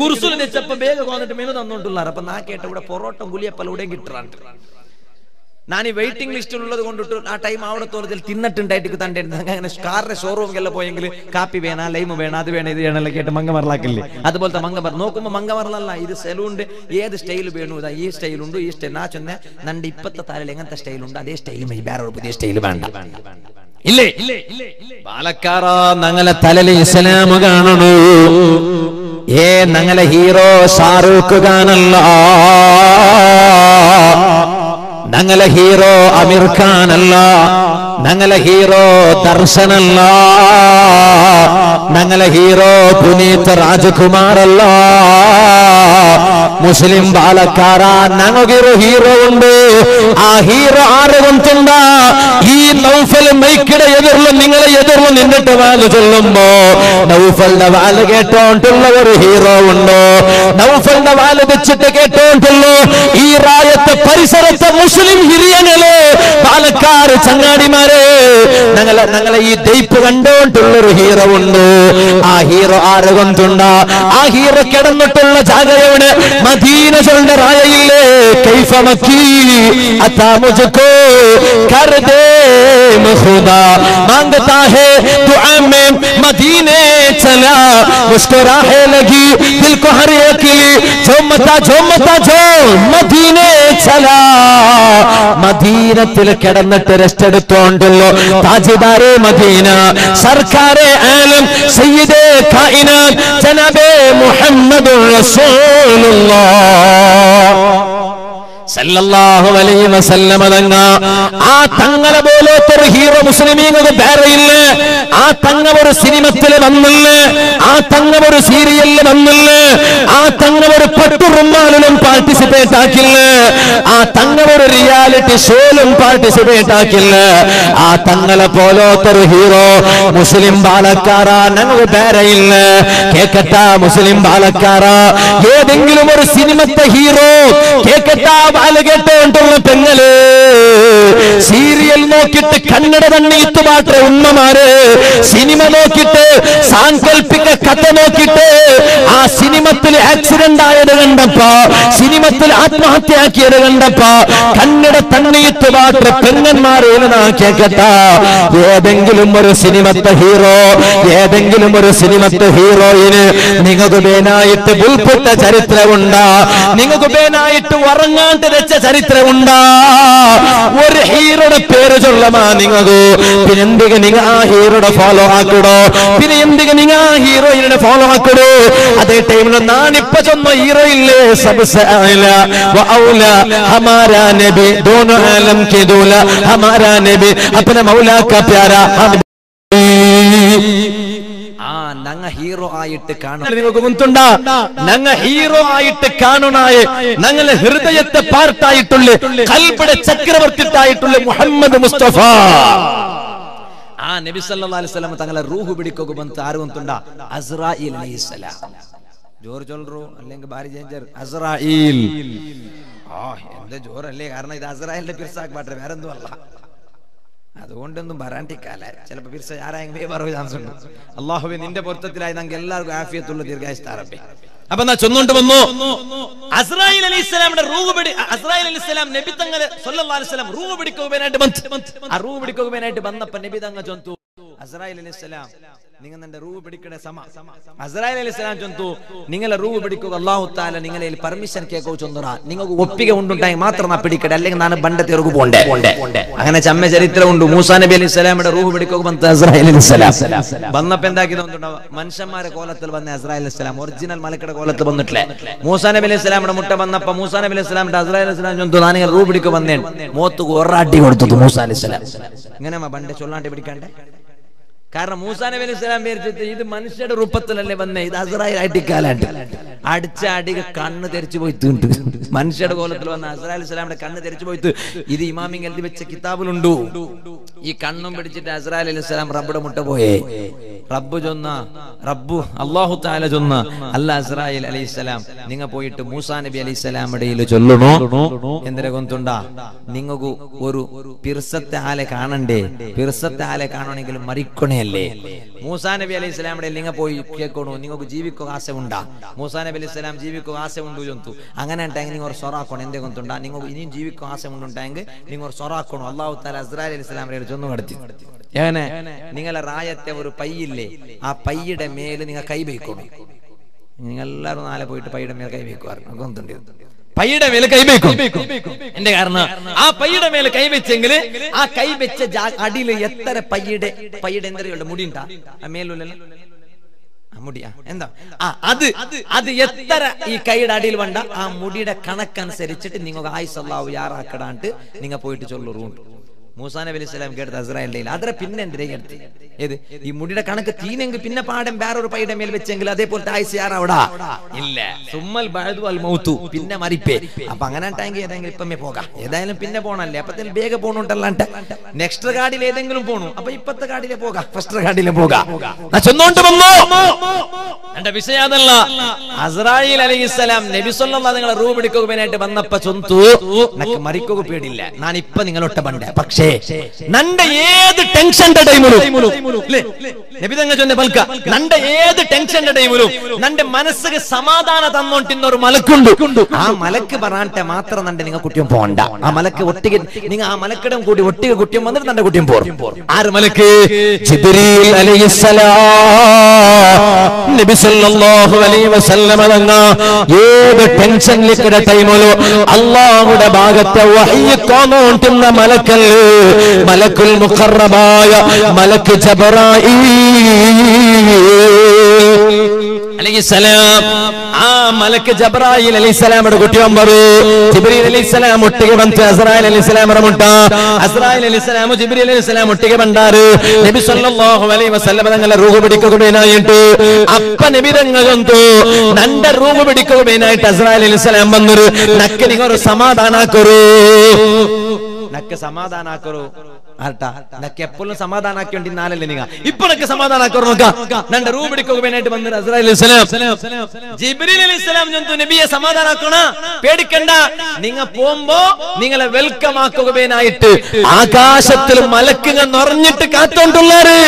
കുറുസുലിന് വെച്ചപ്പോ വേഗം വന്നിട്ട് മെനു തന്നോണ്ടുള്ള അപ്പൊ നാ കേട്ട ഇവിടെ പൊറോട്ട ഗുലിയപ്പല ഇവിടെയും കിട്ടാറുണ്ട് ഞാൻ ഈ വെയിറ്റിംഗ് ലിസ്റ്റിലുള്ളത് കൊണ്ടിട്ട് ആ ടൈം അവിടെ തോന്നത്തിൽ തിന്നിട്ടുണ്ടായിട്ട് തണ്ടായിരുന്നു അങ്ങനെ കാറിന്റെ ഷോറൂമിലെല്ലാം പോയെങ്കിൽ കാപ്പി വേണ ലൈമ് വേണം അത് വേണം ഇത് വേണമെല്ലാം കേട്ട് മങ്ങ മറലാക്കില്ലേ? അതുപോലത്തെ മങ്ങ മറ നോക്കുമ്പോൾ മങ്ങ മറലല്ല ഇത് സെലൂണ്ട് ഏത് സ്റ്റൈൽ വേണു ഇതാ ഈ സ്റ്റൈലുണ്ട് ഈ സ്റ്റൈൽ ആ ചൊന്നെ നണ്ട് ഇപ്പത്തെ തലയിൽ എങ്ങനത്തെ സ്റ്റൈലുണ്ട് അതേ സ്റ്റൈൽ വേറെ ഒരു പുതിയ സ്റ്റൈൽ വേണ്ട. ഇല്ലേ? പാലക്കാറ ഞങ്ങളെ തലയിൽ ഇസ്ലാം കാണണു? ഏ ഞങ്ങളെ ഹീറോ ഷാറൂഖ് ഖാനല്ല. ഞങ്ങളെ ഹീറോ അമീർ ഖാനല്ല. ഞങ്ങളെ ഹീറോ ദർശനല്ല. ഞങ്ങളെ ഹീറോ പുനീത് രാജകുമാറല്ല മുസ്ലിം ബാലക്കാരാ ഞങ്ങൾക്കൊരു ഹീറോ ഉണ്ട്. ആ ഹീറോ ആരെ കൊണ്ടുണ്ട? ഈ നൗഫൽ മൈക്കിടെ എതിർന്ന് നിങ്ങളെ എതിർന്ന് നിന്നിട്ട് വാൽ ചൊല്ലുമ്പോ നൗഫലിന്റെ വാൽ കേട്ടോണ്ടുള്ള ഒരു ഹീറോ ഉണ്ട്? നൗഫലിന്റെ വാൽ വെച്ചിട്ട് കേട്ടോണ്ടുള്ളൂ ഈ റായത്തെ പരിസരത്തെ മുസ്ലിം ഹിരിയങ്ങൾ പാലക്കാട് ചങ്ങാടിമാരെ ഞങ്ങളെ ഞങ്ങളെ ഈ ദൈപ്പ് കണ്ടോണ്ടുള്ള ഒരു ഹീറോ ഉണ്ട്? ആ ഹീറോ ആരകൊണ്ടുണ്ട ആ ഹീറോ കിടന്നിട്ടുള്ള ജാഗരയോട് മദീന ചൊണ്ട റായയില്ലേ? കൈഫ മക്കി അത്താ کریم خدا، مانگتا ہے دعا میں مدینے چلا۔ مسکراہے لگی، دل کو ہر ایک جھومتا جھومتا جو مدینے چلا۔ മദീനത്തിൽ കിടന്നിട്ട് റെസ്റ്റ് تاجدار مدینہ، سرکار സർക്കാരെ سید کائنات، جناب محمد رسول اللہ۔ തങ്ങ ആ തങ്ങളെ ഹീറോ ആ തങ്ങ ഒരു സിനിമത്തിൽ ആ തങ്ങ ഒരു സീരിയലിൽ ആ തങ്ങ ഒരു ആ തങ്ങ ഒരു റിയാലിറ്റി ആ തങ്ങളെ ഹീറോ മുസ്ലിം മുസ്ലിം ഏതെങ്കിലും ഒരു സിനിമത്തെ ഹീറോ കേക്കട്ട ബാല കേട്ടോണ്ടുള്ള പെങ്ങൾ. സീരിയൽ നോക്കിയിട്ട് കന്നഡ തണ്ണീത്ത് പാട്ട് ഉമ്മമാര്. സിനിമ നോക്കിയിട്ട് സാങ്കല്പിക കഥ നോക്കിയിട്ട് ആ സിനിമത്തിൽ ആക്സിഡന്റ് ആയത് കണ്ടപ്പോ സിനിമത്തിൽ ആത്മഹത്യയാക്കിയത് കണ്ടപ്പോ കന്നഡ തണ്ണീത്ത് പാട്ട് പെങ്ങന്മാരെ കേക്കട്ട ഏതെങ്കിലും ഒരു സിനിമത്തെ ഹീറോ ഏതെങ്കിലും ഒരു സിനിമത്തെ ഹീറോയിന് നിങ്ങൾക്ക് പേനായിട്ട് ഉൾപ്പെട്ട ചരിത്രമുണ്ടാ. നിങ്ങൾക്ക് പേനായിട്ട് ഉറങ്ങാണ്ട് വെച്ച ചരിത്രമുണ്ടാ ഒരു ഹീറോയുടെ പേര് ചൊല്ലമാ നിങ്ങൾക്ക് പിന്നെ എന്തിಗೆ നിങ്ങൾ ആ ഹീറോയുടെ ഫോളോ ആക്കിടോ. പിന്നെ എന്തിಗೆ നിങ്ങൾ ആ ഹീറോയിനെ ഫോളോ ആക്കിടോ. അത് ടൈമിൽ നാനിപ്പ ചൊന്ന ഹീറോ ഇല്ലേ സബ്സ വഔല ഔല ഹമാരാ നബി ദോനോ ആലം കി ദോല ഹമാരാ നബി അപ്പന മൗലാക്ക പ്യാരാ ആ നങ്ങ ഹീറോ ആയിട്ട് കാണണം നിങ്ങൾക്ക് മുൻതുണ്ട. നങ്ങ ഹീറോ ആയിട്ട് കാണണായ ഞങ്ങളെ ഹൃദയത്തെ പാർട്ടായിട്ടുള്ള കൽപ്പട ചക്രവർത്തിട്ടായിട്ടുള്ള മുഹമ്മദ് മുസ്തഫ. ആ നബി സല്ലല്ലാഹു അലൈഹി വസല്ലം തങ്ങളെ റൂഹ് പിടിക്കൊക്കെ ಬಂತ ആരുವಂತുണ്ട അസ്രായീൽ അലൈഹിസ്സലാം ജോർജ് ചൊല്ലറു അല്ലെങ്കിൽ ബാരി ചേഞ്ചർ അസ്രായീൽ ആ എന്താ ജോറല്ലേ കാരണം ഇത് അസ്രായീലിന്റെ പിർസാക്ക് പാട്ടെ വേറെന്തും അല്ല അതുകൊണ്ടൊന്നും പറയാണ്ടിക്കാല ചിലപ്പോ പിരിച്ച ആരായെങ്കിലും പറഞ്ഞു ചാൻസ് ഉണ്ട്. അള്ളാഹുബെ നിന്റെ പൊരുത്തത്തിലായി നമുക്ക് എല്ലാവർക്കും ആഫിയത്തുള്ള ദീർഘായുസ്താറബെ അപ്പൊ എന്നാ ചൊന്നുകൊണ്ട് വന്നു? അസ്രായിൽ അലി ഇസ്ലാമിന്റെ റൂഹ് പിടി അസ്രായിൽ അലി ഇസ്ലാം നബി തങ്ങളെ വസല്ലം റൂഹ് പിടിക്കുവാനായിട്ട് ആ റൂഹ് പിടിക്കുവാനായിട്ട് വന്നപ്പോ നബി തങ്ങ ചൊന്തു അസ്രായിൽ അലി ഇസ്ലാം നിങ്ങൾ എന്റെ റൂവ് പിടിക്കണ സമ. അസറായി അലി ഇസ്ലാം ചൊന്തു നിങ്ങളെ റൂവ് പിടിക്കുക അള്ളാഹു താല നിങ്ങളെ പെർമിഷൻ കേക്കോ ചൊന്തുറ നിങ്ങൾക്ക് ഒപ്പിക ഉണ്ടുണ്ടായി മാത്രം നാ പിടിക്കട്ടെ അല്ലെങ്കിൽ നാണ് ബണ്ടത്തെ ഇറക്കു പോണ്ടേ? അങ്ങനെ ചമ്മ ചരിത്രം ഉണ്ട്. മൂസാ നബി അലി ഇസ്ലാമിയുടെ റൂവ് പിടിക്കുക വന്നത് അസറായി അലി ഇസ്ലാം വന്നപ്പോ എന്താക്കി മനുഷ്യന്മാരെ കോലത്തിൽ വന്ന അസറായി അലി ഇസ്ലാം ഒറിജിനൽ മലക്കട കോലത്തിൽ വന്നിട്ടില്ലേ? മൂസാ നബി അലി ഇസ്ലാമിന്റെ മുട്ട വന്നപ്പോ മൂസാ നബി അലി ഇസ്ലാമിന്റെ അസറായി അലി ഇസ്ലാം ചൊന്തു നാ നിങ്ങൾ പിടിക്കുക വന്നേ മോത്തുക്ക് ഒരാട്ടി കൊടുത്തു മൂസാ അലി ഇസ്ലാം ഇങ്ങനെ ബണ്ടെ ചൊല്ലാണ്ട് പിടിക്കണ്ടേ? കാരണം മൂസാ നബി അലൈഹി സ്വലാം വിചാരിച്ചിട്ട് ഇത് മനുഷ്യരുടെ രൂപത്തിലല്ലേ വന്നേ? ഇത് അസറായി അടിക്കാലാണ്ട്. അടിച്ച അടിക കണ്ണ് തെരിച്ചു പോയി തീണ്ട് മനുഷ്യരുടെ കോലത്തിൽ വന്ന അസ്രായിൽ സ്വലാമിന്റെ കണ്ണ് തെരിച്ചു പോയി ഇത് ഇമാമിങ് എഴുതി വെച്ച കിതാബിലുണ്ടു. ഈ കണ്ണും പിടിച്ചിട്ട് അസ്രായിൽ അലൈഹി സ്വലാം റബ്ബുടെ മുട്ട പോയേ. റബ്ബ് ചൊന്ന റബ്ബു അള്ളാഹു താല ചൊന്ന അല്ല അസ്രായിൽ അലൈഹി സ്വലാം നിങ്ങ പോയിട്ട് മൂസാ നബി അലൈഹി സ്വലാമിന്റെ ചൊല്ലണോ? എന്തിനെ കൊന്തുണ്ട നിങ്ങൾക്ക് ഒരു പിർസത്തെ ആലെ കാണണ്ടേ? പിർസത്തെ ആലെ കാണണമെങ്കിൽ മരിക്കണേ. അല്ലേ മൂസാ നബി അലൈഹി സ്വലാമിടെ നിങ്ങൾ പോയി കേൾക്കണു നിങ്ങൾക്ക് ജീവിക്കുക ഉണ്ടാ മൂസാ നബി അലൈഹി സ്വലാം ജീവിക്കുക ആശ ഉണ്ടു ചൊന്തു അങ്ങനെ ഉണ്ടെങ്കിൽ നിങ്ങൾ ഒരു സൊറാക്കണം എന്തേ കൊണ്ടുണ്ടാ നിങ്ങൾ ഇനിയും ജീവിക്കുക ആശ ഉണ്ടുണ്ടെങ്കിൽ നിങ്ങൾ ഒരു സൊറാക്കണം അള്ളാഹു താല അസ്രാൽ അലൈഹി സ്വലാമിനെ ചൊന്നു കടത്തി ഏനെ നിങ്ങളെ റായത്തെ ഒരു പയ്യില്ലേ? ആ പയ്യുടെ മേൽ നിങ്ങൾ കൈ വയ്ക്കണം നിങ്ങൾ എല്ലാവരും നാളെ പോയിട്ട് പയ്യുടെ മേൽ കൈ വയ്ക്കുമായിരുന്നു കൊണ്ടുണ്ട് പയ്യുടെ മേലെ കൈവയ്ക്കും എന്റെ കാരണം ആ പയ്യുടെ മേലെ കൈവച്ചെങ്കിൽ ആ കൈവച്ച അടിയിൽ എത്ര പയ്യുടെ പയ്യുടെ എന്തരയുള്ള മുടി ഉണ്ടാ മേലുള്ളല്ലോ മുടിയാ? എന്താ? ആ അത് അത് എത്ര ഈ കൈയുടെ അടിയിൽ വേണ്ട ആ മുടിയുടെ കണക്കനുസരിച്ചിട്ട് നിങ്ങൾ ആയുസ് ആയുസല്ലാവ് യാറാക്കടാണ്ട് നിങ്ങൾ പോയിട്ട് ചൊല്ലുറുണ്ട് മൂസാ നബി അലൈഹി കേട്ടത് അസ്രായേലിൽ അതെ പിന്നെ എടുത്ത്? ഏത്? ഈ മുടിയുടെ കണക്ക് തീനെങ്കിൽ പിന്നെ പാടം വേറൊരു പൈയുടെ മേൽ വെച്ചെങ്കിൽ അതേപോലത്തെ ആയുസ് യാറാവടാ ഇല്ല. സുമ്മൽ ബഅദു അൽ മൗത്തു പിന്നെ മരിപ്പേ. അപ്പൊ അങ്ങനെ ടാങ്കി ഏതെങ്കിലും ഇപ്പമേ പോകാം. ഏതായാലും പിന്നെ പോണല്ലേ. അപ്പത്തിന് വേഗം പോണുണ്ടല്ലാണ്ട് നെക്സ്റ്റ് കാർഡിൽ ഏതെങ്കിലും പോണു. അപ്പൊ ഇപ്പത്തെ കാർഡിലെ പോകാം. ഫസ്റ്റ് കാർഡിലെ പോകാം. ചെന്നോണ്ട് വന്നു. എന്റെ വിഷയം അതല്ല. അസ്രായിൽ അലൈഹിസ്സലാം നബി സല്ലല്ലാഹു നിങ്ങളെ റൂ പിടിക്കുവാനായിട്ട് വന്നപ്പോ ചൊന്തു നക്ക് മരിക്കുക പേടില്ല ഞാൻ ഇപ്പൊ നിങ്ങളൊട്ട പണ്ട്. പക്ഷേ നന്റെ ഏത് ടെൻഷന്റെ ടൈമിലും നബിതങ്ങ ചൊന്ന പൽക്ക നന്റെ ഏത് ടെൻഷന്റെ ടൈമിലും നന്റെ മനസ്സിന് സമാധാന തന്നോണ്ടിന്ന ഒരു മലക്കുണ്ട്. ആ മലക്ക് പറഞ്ഞിട്ട് മാത്രം നന്റെ നിങ്ങൾ കുട്ടിയും പോണ്ട. ആ മലക്ക് ഒട്ടിക നിങ്ങൾ ആ മലക്കിടം കൂടി ഒട്ടിക കുട്ടിയും വന്നിട്ട് നന്റെ കുട്ടിയും പോകും ആര് മലക്ക്? നബി സല്ലല്ലാഹു അലൈഹി വസല്ലമ തങ്ങ ഏത് ടെൻഷനിലിക്കട ടൈമിലോ അള്ളാഹുടെ ഭാഗത്തെ വഹയ്യ് കോന്നോണ്ടുന്ന മലക്കൽ മലക്കുൽ മുഖറബായ മലക്ക് ജബറായി. ആ മലക്ക് ജബ്രായിൽ ജിബ്രീൽ ജിബ്രീൽ നബി സല്ലല്ലാഹു അലൈഹി തങ്ങളെ റൂഹ് അപ്പ റൂഹ് വന്നൊരു സമാധാനാക്കൊരു. നക്ക് നിങ്ങൊരു സമാധാനാക്കൊരു നക്ക് സമാധാനാക്കറു. ആർട്ടാ? നക്ക് എപ്പോഴും സമാധാനാക്കി നാലല്ലേ നിങ്ങ? ഇപ്പൊ നക്ക് സമാധാനാക്കറു നോക്ക. നന്റെ റൂ പിടിക്കുകയായിട്ട് വന്നത് അസ്രായിൽ അലൈഹിസ്സലാം ജിബ്രീൽ അലൈഹിസ്സലാം ചൊന്തു നബിയെ സമാധാനാക്കണ? പേടിക്കണ്ട. നിങ്ങ പോകുമ്പോ നിങ്ങളെ വെൽക്കം ആക്കുകയായിട്ട് ആകാശത്തിൽ മലക്കുകൾ നിറഞ്ഞിട്ട് കാത്തോണ്ടുള്ളാറ്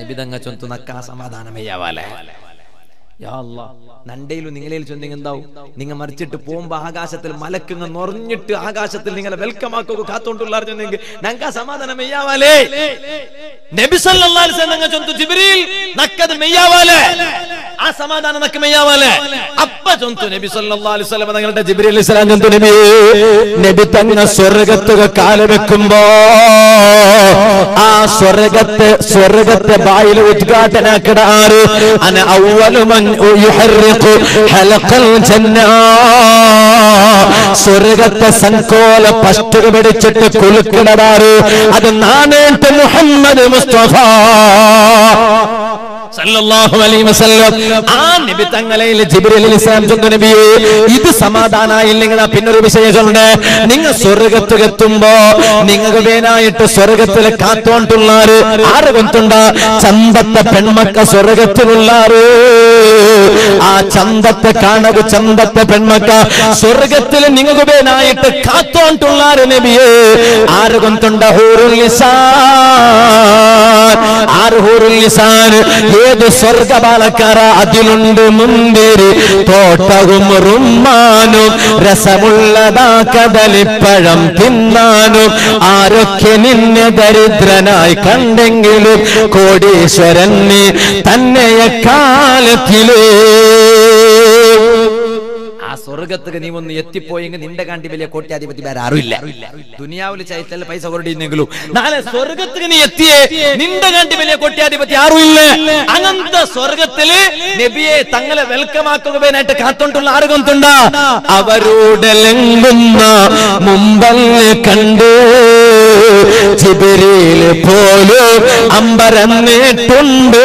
നബി തങ്ങ ചൊന്തു നണ്ടയിലും നിങ്ങളേലും ചൊന്നിങ് എന്താവും നിങ്ങൾ മരിച്ചിട്ട് പോകുമ്പോ ആകാശത്തിൽ മലക്കുങ്ങ നിറഞ്ഞിട്ട് ആകാശത്തിൽ നിങ്ങളെ വെൽക്കം ആക്കുക കാത്തോണ്ടുള്ളാർ ചൊന്നെങ്കിൽ ഞങ്ങൾക്ക് സമാധാനം നബി സല്ലല്ലാഹു അലൈഹി വസല്ലം ജിബ്രീൽ മെയ്യാവാലേ. ആ സമാധാനം നക്ക മെയ്യാവാലേ. അപ്പ നബി സല്ലല്ലാഹു അലൈഹി വസല്ലം ജിബ്രീൽ നബി ആ സ്വർഗത്തെ സ്വർഗത്തെ ബായിൽ ഉദ്ഘാടനാക്കട ആര് അന അവലുമൻ സ്വർഗത്തെ സങ്കോല പഷ്ടുക പിടിച്ചിട്ട് കുലുക്കിടതാറ് അത് നാണേട്ട് മുഹമ്മദ് മുസ്തഫ. സല്ലല്ലാഹു അലൈഹി വസല്ലം. ആ നബി ജിബ്രീൽ ഇസ്ലാം ഇത് സമാധാനായില്ലെങ്കിൽ പിന്നെ പിന്നൊരു വിശേഷമുണ്ട് നിങ്ങൾ സ്വർഗത്ത് എത്തുമ്പോ നിങ്ങൾക്ക് വേനായിട്ട് സ്വർഗത്തിൽ കാത്തോണ്ടുള്ളാറ് ആറ് കൊണ്ടുണ്ട ചന്തത്തെ പെൺമക്ക സ്വർഗത്തിലുള്ളാറ് ആ ചന്തത്തെ കാണവ് ചന്തത്തെ പെൺമക്ക സ്വർഗത്തിൽ നിങ്ങൾക്ക് കാത്തോണ്ടുള്ള നബിയെ. ആറ് തൊണ്ട ഏത് സ്വർഗപാലക്കാര അതിലുണ്ട് മുന്തിരി. തോട്ടവും റുമ്മാനും രസമുള്ളതാ കടലിപ്പഴം തിന്നാനും. ആരൊക്കെ നിന്നെ ദരിദ്രനായി കണ്ടെങ്കിലും കോടീശ്വരൻ തന്നെയ കാലത്തിലേ ആ സ്വർഗത്തേക്ക് നീ ഒന്ന് എത്തിപ്പോയെങ്കിൽ നിന്റെ കാണ്ടി വലിയ കോട്ടാധിപതി വേറെ ആരുമില്ല ദുനിയാവിൽ ചൈത്തല്ല പൈസ കൊണ്ടിരുന്നെങ്കിലും നാളെ സ്വർഗത്തേക്ക് നീ എത്തിയേ നിന്റെ കാണ്ടി വലിയ കോട്യാധിപതി ആരുമില്ല അങ്ങനത്തെ സ്വർഗത്തിൽ നബിയെ തങ്ങളെ വെൽക്കമാക്കുകയായിട്ട് കാത്തോണ്ടുള്ള ആരുകൊണ്ടുണ്ട അവരോട് ലംഘുന്ന മുമ്പല്ലേ കണ്ടു? ചിബിരിയിൽ പോലും അമ്പരന്നിട്ടുണ്ട്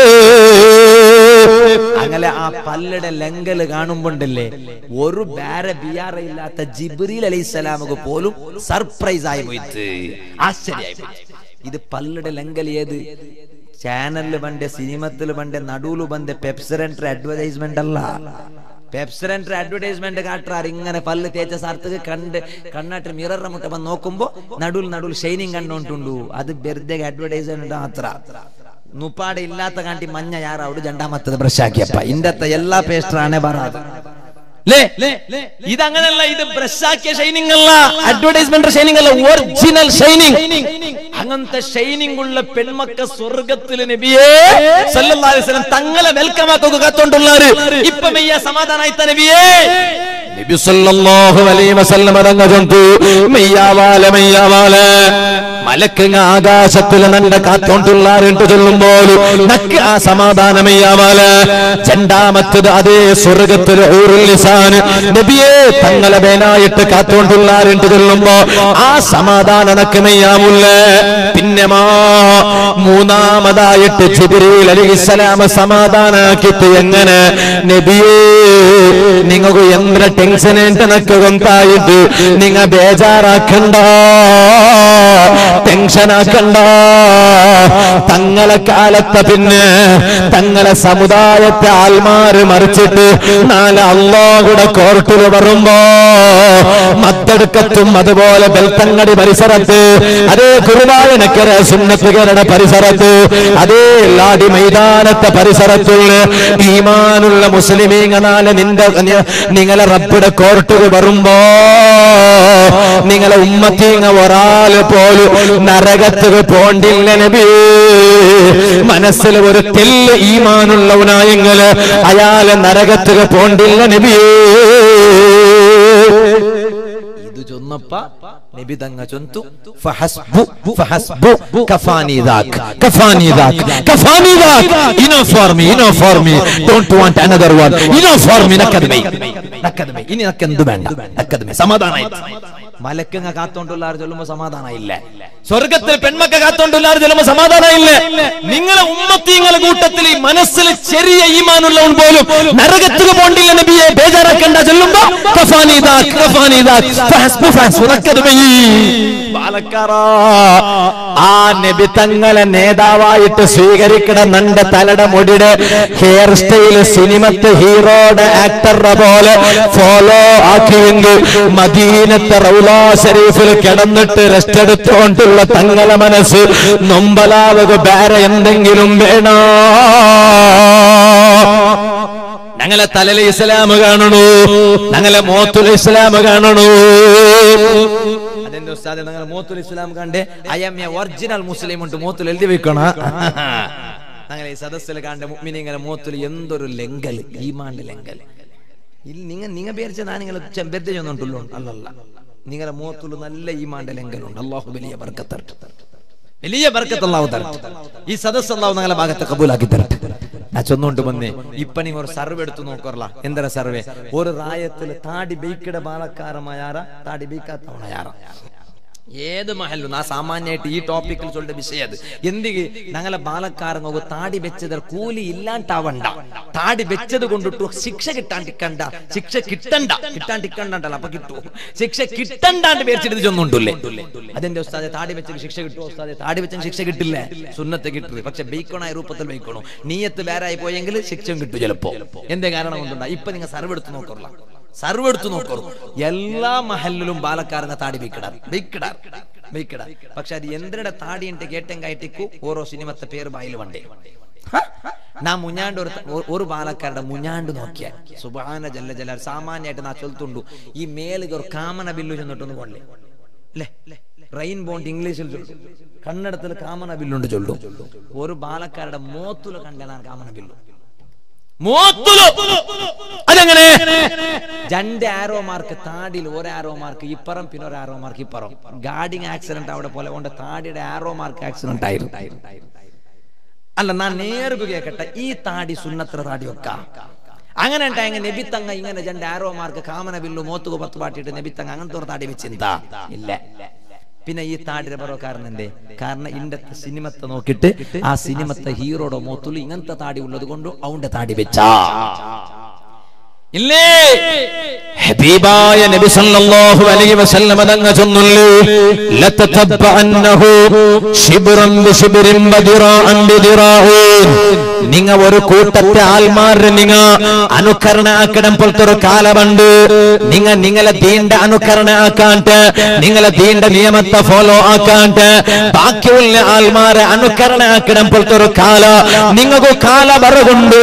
അങ്ങനെ ആ പല്ലട ലങ്കൽ കാണുമ്പോണ്ടല്ലേ? ഒരു ബാര ബിയാറ ഇല്ലാത്ത ജിബ്രീൽ അലൈഹിസ്സലാമുക്ക് പോലും സർപ്രൈസ് ആയി പോയിട്ട്. ആശ്ചര്യമായി ഇത് പല്ലട ലങ്കൽ ഏത്? ചാനലിൽ പണ്ട് സിനിമത്തിൽ പണ്ട് നടുവിൽ പണ്ട് പെപ്സറന്റർ അഡ്വർടൈസ്മെന്റ് അല്ല. പെപ്സറന്റർ അഡ്വർടൈസ്മെന്റ് കാട്ടാർ ഇങ്ങനെ പല്ല് തേച്ച സ്ഥലത്തേക്ക് കണ്ട് കണ്ണാട്ട് മിറർ മുട്ടപ്പം നോക്കുമ്പോ നടുവിൽ നടുവിൽ ഷൈനിങ് കണ്ടോണ്ടുണ്ടു. അത് ബെർദ അഡ്വർടൈസ്മെന്റ് മാത്ര. നുപ്പാടെ ഇല്ലാത്ത കാണ്ടി മഞ്ഞ യാറവിടെ രണ്ടാമത്തത് ബ്രഷാക്കിയപ്പ. ഇന്നത്തെ എല്ലാ പേസ്റ്ററാണ് പറയാത് ഇതങ്ങനല്ല ഇത് ബ്രഷാക്കിയ ഷൈനിങ് അല്ല അഡ്വർടൈസ്മെന്റ് ഷൈനിങ് അല്ല ഒറിജിനൽ ഷൈനിങ്. അങ്ങനത്തെ ഷൈനിങ് ഉള്ള പെൺമക്ക സ്വർഗത്തിൽ നബിയേ സല്ലല്ലാഹു അലൈഹി വസല്ലം തങ്ങളെ വെൽക്കമാക്കുക കത്തോണ്ടുള്ളാര്. ഇപ്പൊ മെയ്യ സമാധാനായിത്ത നബിയേ. നബി സല്ലല്ലാഹു അലൈഹി വസല്ലം അതങ്ങ ജന്തു മയ്യാവാല മയ്യാവാല മലക്കങ്ങ ആകാശത്തിൽ നല്ല കാത്തോണ്ടുള്ളാരുണ്ട് ചൊല്ലുമ്പോൾ നക്ക് ആ സമാധാനമയ്യാവാല രണ്ടാമത്തത് അതേ സ്വർഗത്തിൽ ഊറുൽ ലിസാൻ നബിയെ തങ്ങളെ വേനായിട്ട് കാത്തോണ്ടുള്ളാരുണ്ട് ചൊല്ലുമ്പോ ആ സമാധാന നക്ക് പിന്നെ മാ മൂന്നാമതായിട്ട് ജിബ്രീൽ അലൈഹിസ്സലാം സമാധാനാക്കിയിട്ട് എങ്ങനെ? നബിയേ നിങ്ങൾക്ക് എന്ത്ര ടെൻഷൻ നക്ക് തായിട്ട് നിങ്ങ ബേജാറാക്കണ്ട. ടെൻഷനാക്കണ്ട തങ്ങളെ കാലത്തെ പിന്നെ തങ്ങളെ സമുദായത്തെ ആൽമാര് മറിച്ചിട്ട് നാളെ അള്ളാഹുടെ കോർട്ടിൽ വരുമ്പോ മത്തെടുക്കത്തും അതുപോലെ ബെൽത്തങ്ങടി പരിസരത്ത് അതേ കുറുവായനക്കര സുന്നത്തുകരുടെ പരിസരത്ത് അതേ ലാടി മൈതാനത്തെ പരിസരത്തുള്ള ഈമാനുള്ള മുസ്ലിമീങ്ങ നാളെ നിന്റെ നിങ്ങളെ റബ്ബിടെ കോർട്ടിൽ വരുമ്പോ നിങ്ങളെ ഉമ്മത്തിങ്ങ ഒരാൾ പോലും നരകത്ത് പോണ്ടില്ല നബി മനസ്സിൽ ഒരു തെല്ല് ഈമാനുള്ളവനായെങ്കിൽ അയാൾ നരകത്ത് പോണ്ടില്ല നബിയേ ചൊന്നപ്പ നബി തങ്ങ ചൊന്തു മലക്കങ്ങ കാത്തോണ്ടുള്ളാർ ചൊല്ലുമ്പോ സമാധാനമില്ല സ്വർഗത്തിൽ പെൺമക്ക കാത്തോണ്ടുള്ളാർ ചൊല്ലുമ്പോ സമാധാനമില്ല നിങ്ങളെ ഉമ്മത്തിങ്ങളെ കൂട്ടത്തിൽ ഈ മനസ്സിൽ ചെറിയ ഈമാനുള്ളവൻ പോലും നരകത്തിൽ പോണ്ടില്ല നബിയെ ബേജാറാക്കണ്ട ചൊല്ലുമ്പോ ആ നബി തങ്ങളെ നേതാവായിട്ട് സ്വീകരിക്കണമെന്നുണ്ട് തലട തലയുടെ മുടിയുടെ ഹെയർ സ്റ്റൈൽ സിനിമത്തെ ഹീറോയുടെ ആക്ടറുടെ പോലെ ഫോളോ ആക്കിയെങ്കിൽ മദീനത്തെ റൗലാ ഷരീഫിൽ കിടന്നിട്ട് റെസ്റ്റ് എടുത്തുകൊണ്ടുള്ള തങ്ങളെ മനസ്സ് നൊമ്പലാവത് വേറെ എന്തെങ്കിലും വേണോ? ഞങ്ങളെ തലയിൽ ഇസ്ലാം കാണണു? ഞങ്ങളെ മോത്തുൽ ഇസ്ലാം കാണണു? അതെന്റെ ഉസ്താദ് നിങ്ങൾ മൂത്തുൽ ഇസ്ലാം കണ്ടേ I am a original Muslim ഉണ്ട് മോത്തുൽ എഴുതി വെക്കണ? ഞങ്ങളെ ഈ സദസ്സിൽ കണ്ട മുഗ്മിനിങ്ങനെ മോത്തുൽ എന്തൊരു ലെങ്കൽ ഈമാണ്ട് ലെങ്കൽ നിങ്ങൾ നിങ്ങൾ പേരിച്ച ഞാൻ നിങ്ങൾ വെറുതെ ചെന്നിട്ടുള്ളൂ അല്ലല്ല. നിങ്ങളെ മൂത്തുൽ നല്ല ഈമാന്റെ ലെങ്കലുണ്ട് അള്ളാഹു വലിയ ബർക്കത്തട്ട് വലിയ ബർക്കത്ത് അള്ളാഹു തരട്ടെ. ഈ സദസ് അള്ളാഹു ഞങ്ങളെ ഭാഗത്തെ കബൂലാക്കി തരട്ടെ. ഞാൻ ചൊന്നുകൊണ്ട് വന്നേ ഇപ്പൊ നിങ്ങൾ ഒരു സർവേ എടുത്ത് നോക്കറല്ല എന്താ സർവേ? ഒരു റായത്തിൽ താടി ബൈക്കിട ബാലക്കാരമായാറ താടി ബൈക്കാത്തവണയാറ ഏത് മഹലും ആ സാമാന്യമായിട്ട് ഈ ടോപ്പിക്കിൽ വിഷയം അത്. എന്തിಗೆ ഞങ്ങളെ ബാലക്കാരങ്ങ താടി വെച്ചത് കൂലി ഇല്ലാണ്ടാവണ്ട. താടി വെച്ചത് കൊണ്ടിട്ടു ശിക്ഷ കിട്ടാണ്ടിക്കണ്ട. ശിക്ഷ കിട്ടണ്ട. കിട്ടാണ്ടിക്കണ്ടല്ലോ അപ്പൊ കിട്ടൂ. ശിക്ഷ കിട്ടണ്ടാണ്ട് പേരിച്ചിട്ട് ചൊന്നുണ്ടല്ലേ അതെന്റെ ഉസ്താദെ താടി വെച്ച ശിക്ഷ കിട്ടുമോ ഉസ്താദെ? താടി വെച്ച ശിക്ഷ കിട്ടില്ല? സുന്നത്തെ കിട്ടില്ല പക്ഷെ ബൈക്കോണായ രൂപത്തിൽ ബൈക്കോണോ നീയത്ത് വേറെ ആയി പോയെങ്കിൽ ശിക്ഷയും കിട്ടും ചിലപ്പോ. എന്തേ കാരണം കൊണ്ടുണ്ടാ ഇപ്പൊ നിങ്ങൾ സർവ് എടുത്ത് നോക്കറല്ല സർവ് എടുത്തു നോക്കൂ. എല്ലാ മഹലിലും ബാലക്കാരനെ താടി ബൈക്കിടാർ ബൈക്കിടാർ ബൈക്കിടാർ പക്ഷെ അത് എന്തിനുടെ താടി ഉണ്ട് കേട്ടെങ്കായിട്ടിക്കു ഓരോ സിനിമത്തെ പേര് ബായിൽ വണ്ടേ. ഞാൻ മുഞ്ഞാണ്ട് ഒരു ഒരു ബാലക്കാരുടെ മുഞ്ഞാണ്ട് നോക്കിയാൽ സുബാന ജല്ല ജല സാമാന്യമായിട്ട് നാ ചൊല്ലുണ്ടു ഈ മേലുക കാമന ബില്ലു ചെന്നിട്ടൊന്ന് കൊണ്ടേ അല്ലേ റെയിൻ ബോണ്ട് ഇംഗ്ലീഷിൽ ചൊല്ലു. കന്നഡത്തിൽ കാമന ബില്ലുണ്ട് ചൊല്ലു. ഒരു ബാലക്കാരുടെ മോത്തുല കണ്ടാണ് കാമന ബില്ലു. അതെങ്ങനെ? രണ്ട് ആരോ മാർക്ക് താടിയിൽ മാർക്ക് ഇപ്പുറം പിന്നെ ഒരു ആരോ മാർക്ക് ഇപ്പുറം. ഗാഡിങ് ആക്സിഡന്റ് അവിടെ പോലെ കൊണ്ട് താടിയുടെ ആരോ മാർക്ക് ആക്സിഡന്റ് ആയിരുന്നു. അല്ല ഞാൻ നേർക്ക് കേക്കട്ടെ ഈ താടി സുന്നത്ര താടി വെക്ക അങ്ങനെ ഉണ്ടായെങ്കിൽ നബിത്തങ്ങ ഇങ്ങനെ രണ്ട് ആരോ മാർക്ക് കാമന ബില്ലു മോത്തുക പത്ത് പാട്ടിട്ട് നബിത്തങ്ങ അങ്ങനത്തെ ഒരു താടി വെച്ചിരുന്നാ ഇല്ല. പിന്നെ ഈ താടി പറോ കാരണം എന്തേ കാരണം ഇന്നത്തെ സിനിമത്തെ നോക്കിയിട്ട് ആ സിനിമത്തെ ഹീറോടോ മോത്തുള്ളി ഇങ്ങനത്തെ താടി ഉള്ളത് കൊണ്ട് അവന്റെ താടി വെച്ചാ. ഇല്ലേ? ഹബീബായ നബി സല്ലല്ലാഹു അലൈഹി വസല്ലം തങ്ങൾ ചൊല്ലുന്നു. ലതതബ്ബഅന്നഹു ശിബ്റൻ ബിശിബ്റിൻ വദിറാഅൻ ബിദിറാഇൻ നിങ്ങ ഒരു കൂട്ടത്തെ ആൽമാരെ നിങ്ങ അനുകരണ ആക്കണം പോലത്തെ കാലമുണ്ട്. നിങ്ങ നിങ്ങളെ ദീന്റെ അനുകരണ ആക്കാണ്ട് നിങ്ങളെ ദീന്റെ നിയമത്തെ ഫോളോ ആക്കാണ്ട് ബാക്കിയുള്ള ആൽമാരെ അനുകരണ ആക്കണം പോലത്തെ കാല. നിങ്ങൾക്ക് കാല വരവുണ്ട്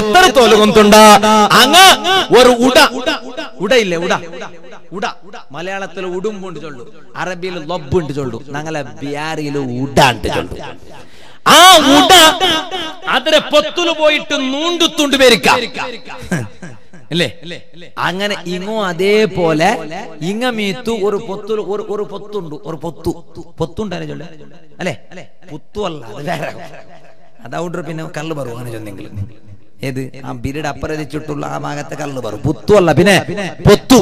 എത്ര കൊന്തുണ്ട അങ്ങ ഒരു ഉട. ഉടയില്ലേ? ഉട. ഉട. മലയാളത്തിൽ ഉടുമ്പുണ്ട് ചൊല്ലു. അറബിയിൽ ലൊബുണ്ട് ചൊല്ലു. ഞങ്ങളെ ബിയാറിയിൽ ഉടാണ്ട് ചൊല്ലു. ആ ഉട അതിരെ പൊത്തുൽ പോയിട്ട് നൂണ്ടുത്തുണ്ട് പേരിക്ക. അല്ലേ? അങ്ങനെ ഇങ്ങോ അതേപോലെ ഇങ്ങ മീത്തു ഒരു പൊത്തു ഒരു ഒരു പൊത്തുണ്ട്. ഒരു പൊത്തു. പൊത്തുണ്ടായിരുന്നു ചൊല്ല? അല്ലേ? പുത്തു അല്ല അത് പിന്നെ കല്ല് പറഞ്ഞു ചെന്നെങ്കിലും. ഏത്? ആ ബിരിയുടെ അപ്പരലിച്ചിട്ടുള്ള ആ ഭാഗത്തെ കള്ളു പറ പൊത്തു അല്ല പിന്നെ പൊത്തു.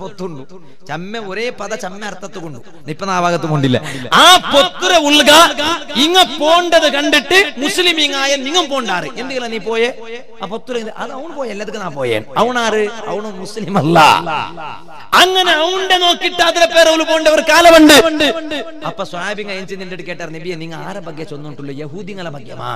പൊത്തുണ്ട്. ചമ്മ ഒരേ പദ ചമ്മ അർത്ഥത്തു കൊണ്ടു. ഇപ്പൊ ആ ഭാഗത്ത് കൊണ്ടില്ല. ആ പൊത്തുര ഉൾക ഇങ്ങ പോണ്ടത് കണ്ടിട്ട് മുസ്ലിമിങ്ങായ നിങ്ങും പോണ്ടാറ്. എന്തെങ്കിലും നീ പോയേ? ആ പൊത്തുര അത് അവൻ പോയ. എല്ലാത്തിനും നാ പോയേ. അവണാറ് അവണ് മുസ്ലിം അല്ല അങ്ങനെ അവന്റെ നോക്കിട്ട് അതിലെ പേരോൽ പോണ്ടവർ കാലമുണ്ട്. അപ്പൊ സ്വാബിങ് അയച്ചു നിന്റെ കേട്ടാർ നബിയെ നിങ്ങൾ ആരെ ഭഗ്യ ചെന്നിട്ടുള്ളൂ യഹൂദിങ്ങളെ ഭഗ്യമാ?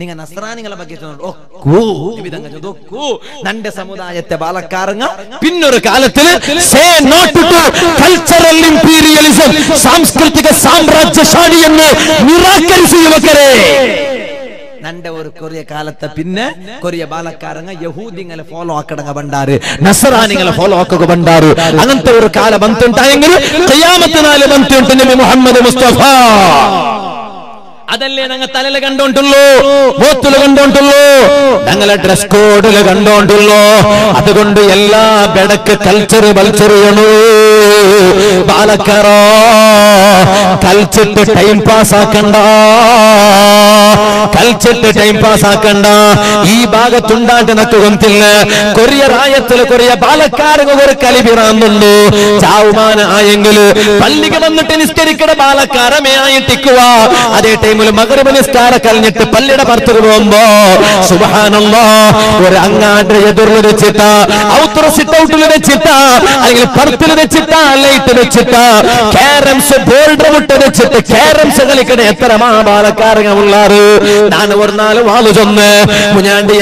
നിങ്ങൾ നസ്രാനികളെ ಬಗ್ಗೆ ഒക്കൂ നിബിധങ്ങൾ ഒക്കൂ നന്റെ സമുദായത്തെ ബാലക്കാരങ്ങ പിന്നൊരു കാലത്തിൽ say not to cultural imperialism Samskrutika സാമ്രാജ്യശാലി എന്ന് നിരാകരിച്ചു യുവക്കരെ നന്റെ ഒരു കൊറിയ കാലത്തെ പിന്നെ കൊറിയ ബാലക്കാരങ്ങ യഹൂദിങ്ങളെ ഫോളോ ആക്കടങ്ങ ബണ്ടാറ് നസറാനിങ്ങളെ ഫോളോ ആക്കുക ബണ്ടാറ് അങ്ങനത്തെ ഒരു കാലം ബന്ധുണ്ടായെങ്കിൽ കയ്യാമത്തിനാല് ബന്ധുണ്ട് നബി മുഹമ്മദ് മുസ്തഫ അതല്ലേ ഞങ്ങൾ തലയിൽ കണ്ടോണ്ടുള്ളൂ? മൂത്തുൽ കണ്ടോണ്ടുള്ളൂ? ഞങ്ങളെ ഡ്രസ് കോഡിൽ കണ്ടോണ്ടുള്ളൂ. അതുകൊണ്ട് എല്ലാ ബെടക്ക് കൾച്ചർ വലിച്ചെറിയണു പാലക്കാറോ കൾച്ചിട്ട് ടൈം പാസ് ആക്കണ്ട. കളിച്ചിട്ട് ടൈം പാസ് ആക്കണ്ട. ഈ ഭാഗത്തുണ്ടാണ്ട് നക്ക് ഗൊന്തില്ല കൊറിയ റായത്തിൽ കൊറിയ ബാലക്കാർക്ക് ഒരു പിറാന്നുണ്ട് ചാവുമാന ആയെങ്കിൽ പള്ളിക്ക് വന്നിട്ട് നിസ്കരിക്കണ ബാലക്കാരമേ ആയിട്ടിക്കുക അതേ ടൈമിൽ മകരവ് നിസ്കാര കഴിഞ്ഞിട്ട് പള്ളിയുടെ പുറത്തു പോകുമ്പോ സുബഹാനല്ലോ ഒരു അങ്ങാട്ട് എതിർന്ന് വെച്ചിട്ട ഔത്തറ സിറ്റ് ഔട്ടിൽ വെച്ചിട്ട അല്ലെങ്കിൽ പുറത്തിൽ വെച്ചിട്ട ലൈറ്റ് വെച്ചിട്ട ക്യാരംസ് ബോൾഡർ വിട്ട് വെച്ചിട്ട് ക്യാരംസ് കളിക്കണ എത്ര മാബാലക്കാരങ്ങ ഉള്ളാറ്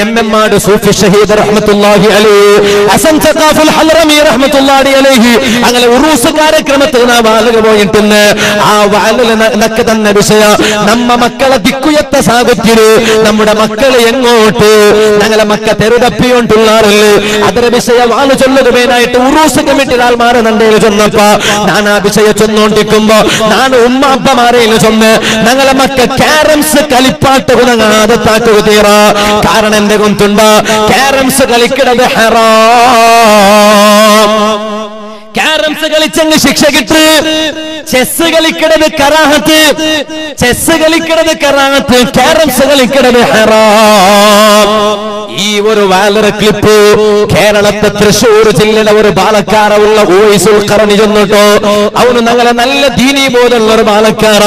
എം എം സൂഫി ഷഹീദ് റഹ്മത്തുല്ലാഹി ഹൽറമി റഹ്മത്തുല്ലാഹി അലൈഹി. അങ്ങനെ ആ തന്നെ വിഷയ നമ്മ മക്കളെ ദിക്കുയത്ത സാഹചര്യ നമ്മുടെ മക്കളെ എങ്ങോട്ട്? ഞങ്ങളെ മക്ക തെരുതപ്പിയോണ്ടുള്ളാറല്ലേ അതര വിഷയ വാളു ചൊല്ലത് മേനായിട്ട് ഉറൂസ് കമ്മിറ്റി ആൾമാരെ നണ്ടയിൽ ചെന്നപ്പോ ഞാൻ ആ വിഷയ ചെന്നോണ്ടിരിക്കുമ്പോ ഞാൻ ഉമ്മ അപ്പമാരയിൽ ചെന്ന് ഞങ്ങളെ മക്ക കാരംസ് കളിപ്പാട്ട് ആദത്താക്കുക തീറ കാരണം എന്റെ കൊണ്ടുണ്ട ക്യാരംസ് കളിക്കണത് ഹറാം. ക്യാരംസ് കളിച്ചങ്ങ് ശിക്ഷ കിട്ട്. ചെസ് കളിക്കണത് കറാഹത്ത്. ചെസ് കളിക്കണത് കറാഹത്ത്. ക്യാരംസ് കളിക്കണത് ഹറാം. ഈ ഒരു വാലറ ക്ലിപ്പ് കേരളത്തെ തൃശൂർ ജില്ലയുടെ ഒരു ബാലക്കാര ഉള്ള ഓയിസുൽ കറണി ചെന്നിട്ടോ. അവന് ഞങ്ങളെ നല്ല ദീനി ബോധമുള്ള ഒരു ബാലക്കാര.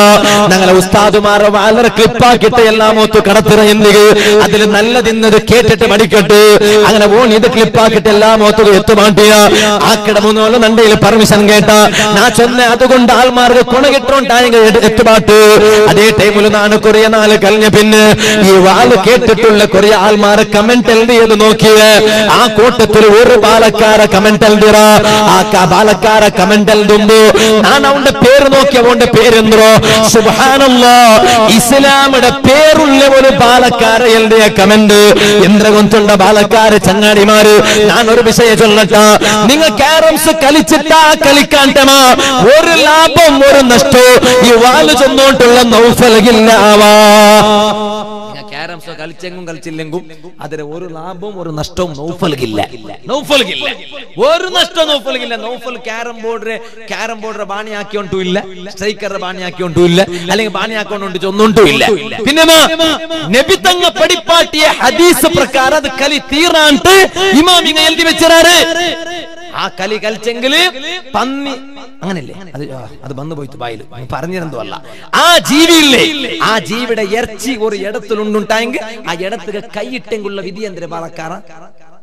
ഞങ്ങളെ ഉസ്താദുമാരെ വാലറ ക്ലിപ്പാക്കിട്ട് എല്ലാം ഒത്തു കടത്തിറ എന്തിന് അതിൽ നല്ലതിന്നത് കേട്ടിട്ട് മടിക്കട്ട്. അങ്ങനെ ഓൺ ഇത് ക്ലിപ്പാക്കിട്ട് എല്ലാം ഒത്തു എത്തുമാട്ടിയ ആ കിടമുന്നോളം നണ്ടയിൽ പെർമിഷൻ കേട്ട. ഞാൻ ചൊന്ന അതുകൊണ്ട് ആൾമാർക്ക് കൊണ കിട്ടോണ്ടായെങ്കിൽ എത്തുപാട്ട് അതേ ടൈമിൽ നാണ് കുറേ നാല് കഴിഞ്ഞ പിന്നെ ഈ വാൽ കേട്ടിട്ടുള്ള കുറേ ആൾമാർ കമന്റ് എഴുതിയത് നോക്കിയ. ആ കൂട്ടത്തിൽ ഒരു ബാലക്കാര കമന്റ് എഴുതിറ ആ ബാലക്കാര കമന്റ് എഴുതുമ്പോ ഞാൻ അവന്റെ പേര് നോക്കി അവന്റെ പേരെന്തോ സുബാനല്ലോ ഇസ്ലാമിയുടെ പേരുള്ള ഒരു ബാലക്കാര എഴുതിയ കമന്റ് എന്തുകൊണ്ടുള്ള ബാലക്കാര ചങ്ങാടിമാര് ഞാൻ ഒരു വിഷയം ചൊല്ലട്ട. നിങ്ങൾ ക്യാരംസ് കളിച്ചിട്ടാ കളിക്കാണ്ടമാ ഒരു ലാഭം ഒരു നഷ്ടവും ഈ വാൽ ചെന്നോട്ടുള്ള നൗഫലകില്ലാവാ ക്യാരംസ് കളിച്ചെങ്കും കളിച്ചില്ലെങ്കും അതിന് ഒരു ലാഭവും ഒരു നഷ്ടവും നൗഫലകില്ല. നൗഫലകില്ല. ഒരു നഷ്ടവും നൗഫലകില്ല. നൗഫൽ ക്യാരം ബോർഡറെ ക്യാരം ബോർഡറെ ബാണിയാക്കിയോണ്ടും ഇല്ല സ്ട്രൈക്കറുടെ ബാണിയാക്കിയോണ്ടും ഇല്ല അല്ലെങ്കിൽ ബാണിയാക്കൊണ്ടുണ്ട് ഒന്നുണ്ടും ഇല്ല പിന്നെ നബി തങ്ങ പടിപ്പാട്ടിയ ഹദീസ് പ്രകാരം അത് കളി തീറാണ്ട് ഇമാമിങ്ങ എഴുതി വെച്ചാറ് ആ കലി കളിച്ചെങ്കിൽ പന്നി. അങ്ങനല്ലേ? അത് അത് വന്നു പോയി ബായിൽ പറഞ്ഞിരുന്നോ അല്ല. ആ ജീവിയില്ലേ? ആ ജീവിയുടെ ഇറച്ചി ഒരു ഇടത്തിലുണ്ടുണ്ടായെങ്കിൽ ആ ഇടത്തുക കൈയിട്ടെങ്കുള്ള വിധി എന്തിന് പാലക്കാറ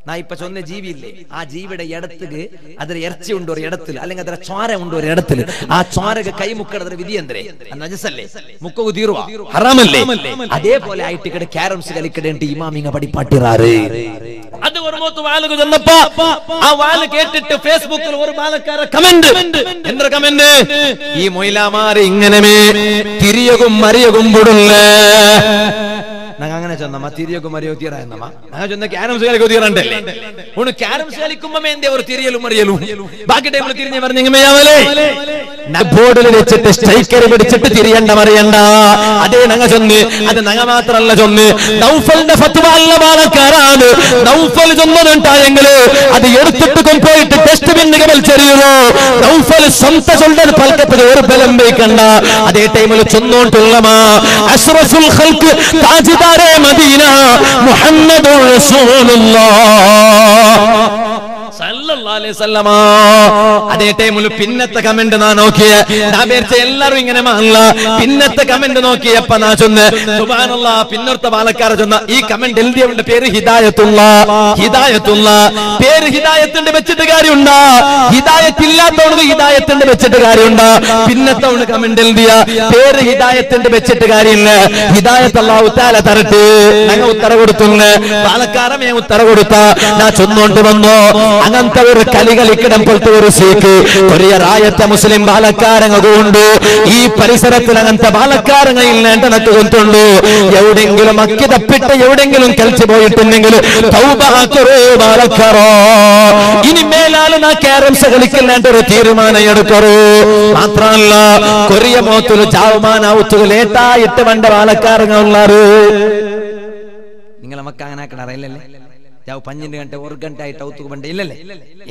നാ ഇപ്പൊ ചൊന്ന ജീവിയില്ലേ? ആ ജീവിയുടെ ഇടത്തുക അതിന് ഇറച്ചി ഉണ്ട് ഒരു ഇടത്തിൽ അല്ലെങ്കിൽ അതിന് ചോര ഉണ്ട് ഒരു ഇടത്തിൽ ആ ചോരക വിധി എന്തേ നജസല്ലേ മുക്കു തീർവ ഹറാമല്ലേ? അതേപോലെ ആയിട്ട് ഇവിടെ ക്യാരംസ് കളിക്കടേണ്ടി ഇമാമിങ്ങ പടിപ്പാട്ടിറാറ് അത് ഒരു മൂത്ത് വാലുക ചെന്നപ്പോ ആ വാൽ കേട്ടിട്ട് ഫേസ്ബുക്കിൽ ഒരു ബാലക്കാര കമന്റ് എന്താ കമന്റ് ഈ മൊയിലാമാർ ഇങ്ങനെ തിരിയകും മറിയകും പൊടുള്ളേ അങ്ങനെ ചെന്നമ്മ മറിയോ തീരായെന്നമ്മ നങ്ങ ചെന്ന ക്യാരംസ് കളിക്കോ തീരണ്ടല്ലേ ഒന്ന് ക്യാരംസ് കളിക്കുമ്പോ എന്തേ ഒരു തിരിയലും മറിയലും? ബാക്കി ടൈമിൽ തിരിഞ്ഞ് പറഞ്ഞെങ്കിമേയാവലേ ബോർഡിൽ വെച്ചിട്ട് സ്ട്രൈക്കർ പിടിച്ചിട്ട് തിരിയണ്ട മറിയണ്ട. അതേ നങ്ങ ചൊന്ന് അത് നങ്ങ മാത്രല്ല ചൊന്ന്. നൗഫലിന്റെ ഫത്വ അല്ല ബാലക്കാരാണ് നൗഫൽ ചൊന്നുണ്ടായെങ്കിൽ അത് എടുത്തിട്ട് കൊണ്ടുപോയിട്ട് ടെസ്റ്റ് ബിന്നുകൾ വലിച്ചെറിയുന്നു നൗഫൽ സ്വന്തം ചൊല്ലൻ പൽക്കത്തിൽ ഒരു ബലം വയ്ക്കണ്ട. അതേ ടൈമിൽ ചൊന്നോണ്ടുള്ളമാ. അഷ്റഫുൽ ഖൽക്ക് താജിദാരെ മദീന മുഹമ്മദുർ റസൂലുള്ളാഹ് സല്ലല്ലാഹു അലൈഹി വസല്ലമ. അതേ ടൈമിൽ പിന്നത്തെ കമന്റ് നാ നോക്കിയ. എല്ലാരും ഇങ്ങനെ മാറില്ല. പിന്നത്തെ കമന്റ് നോക്കിയപ്പ നാ ചൊന്ന് സുബ്ഹാനല്ലാ പിന്നൊരുത്ത പാലക്കാര ചൊന്ന ഈ കമന്റ് എഴുതിയവന്റെ പേര് ഹിദായത്തുള്ള ഹിദായത്തുള്ള. പേര് ഹിദായത്തിന്റെ വെച്ചിട്ട് കാര്യമുണ്ടാ. ഹിദായത്ത് ഇല്ലാത്തവണത് ഹിദായത്തിന്റെ വെച്ചിട്ട് കാര്യമുണ്ടാ. പിന്നത്തവണ് കമന്റ് എഴുതിയ പേര് ഹിദായത്തിന്റെ വെച്ചിട്ട് കാര്യമില്ല. ഹിദായത്ത് അല്ലാഹു തരട്ടെ തരട്ട്. ഞങ്ങൾ ഉത്തര കൊടുത്തു പാലക്കാരമേ ഉത്തര കൊടുത്ത. ഞാൻ ചൊന്നോണ്ട് വന്നു. അങ്ങനത്തെ ഒരു കളി പോലത്തെ ഒരു സീക്ക്. റായത്തെ മുസ്ലിം ബാലക്കാരങ്ങുണ്ട് ഈ പരിസരത്തിൽ അങ്ങനത്തെ ബാലക്കാരങ്ങ ഇല്ലാണ്ട് നക്ക് കൊണ്ടുണ്ട് എവിടെങ്കിലും അക്കി തപ്പിട്ട് എവിടെങ്കിലും കളിച്ചു പോയിട്ടുണ്ടെങ്കിൽ ഇനി മേലാലും ആ ക്യാരംസ് കളിക്കില്ലാണ്ട് ഒരു തീരുമാനം എടുക്കറോ. മാത്രമല്ല കൊറിയ മോത്തിൽ ചാവുമാനാവുത്തുക ലേറ്റായിട്ട് വണ്ട ബാലക്കാരങ്ങ ഉള്ളാറ്. നമുക്ക് അങ്ങനെ ആക്കണ അറിയില്ലല്ലേ? ಯಾವ ಪಂಜಿನ ಗಂಟೆ ಒಂದು ಗಂಟೆ ಆಯ್ತು ಅವತ್ತು ഇല്ലല്ലേ?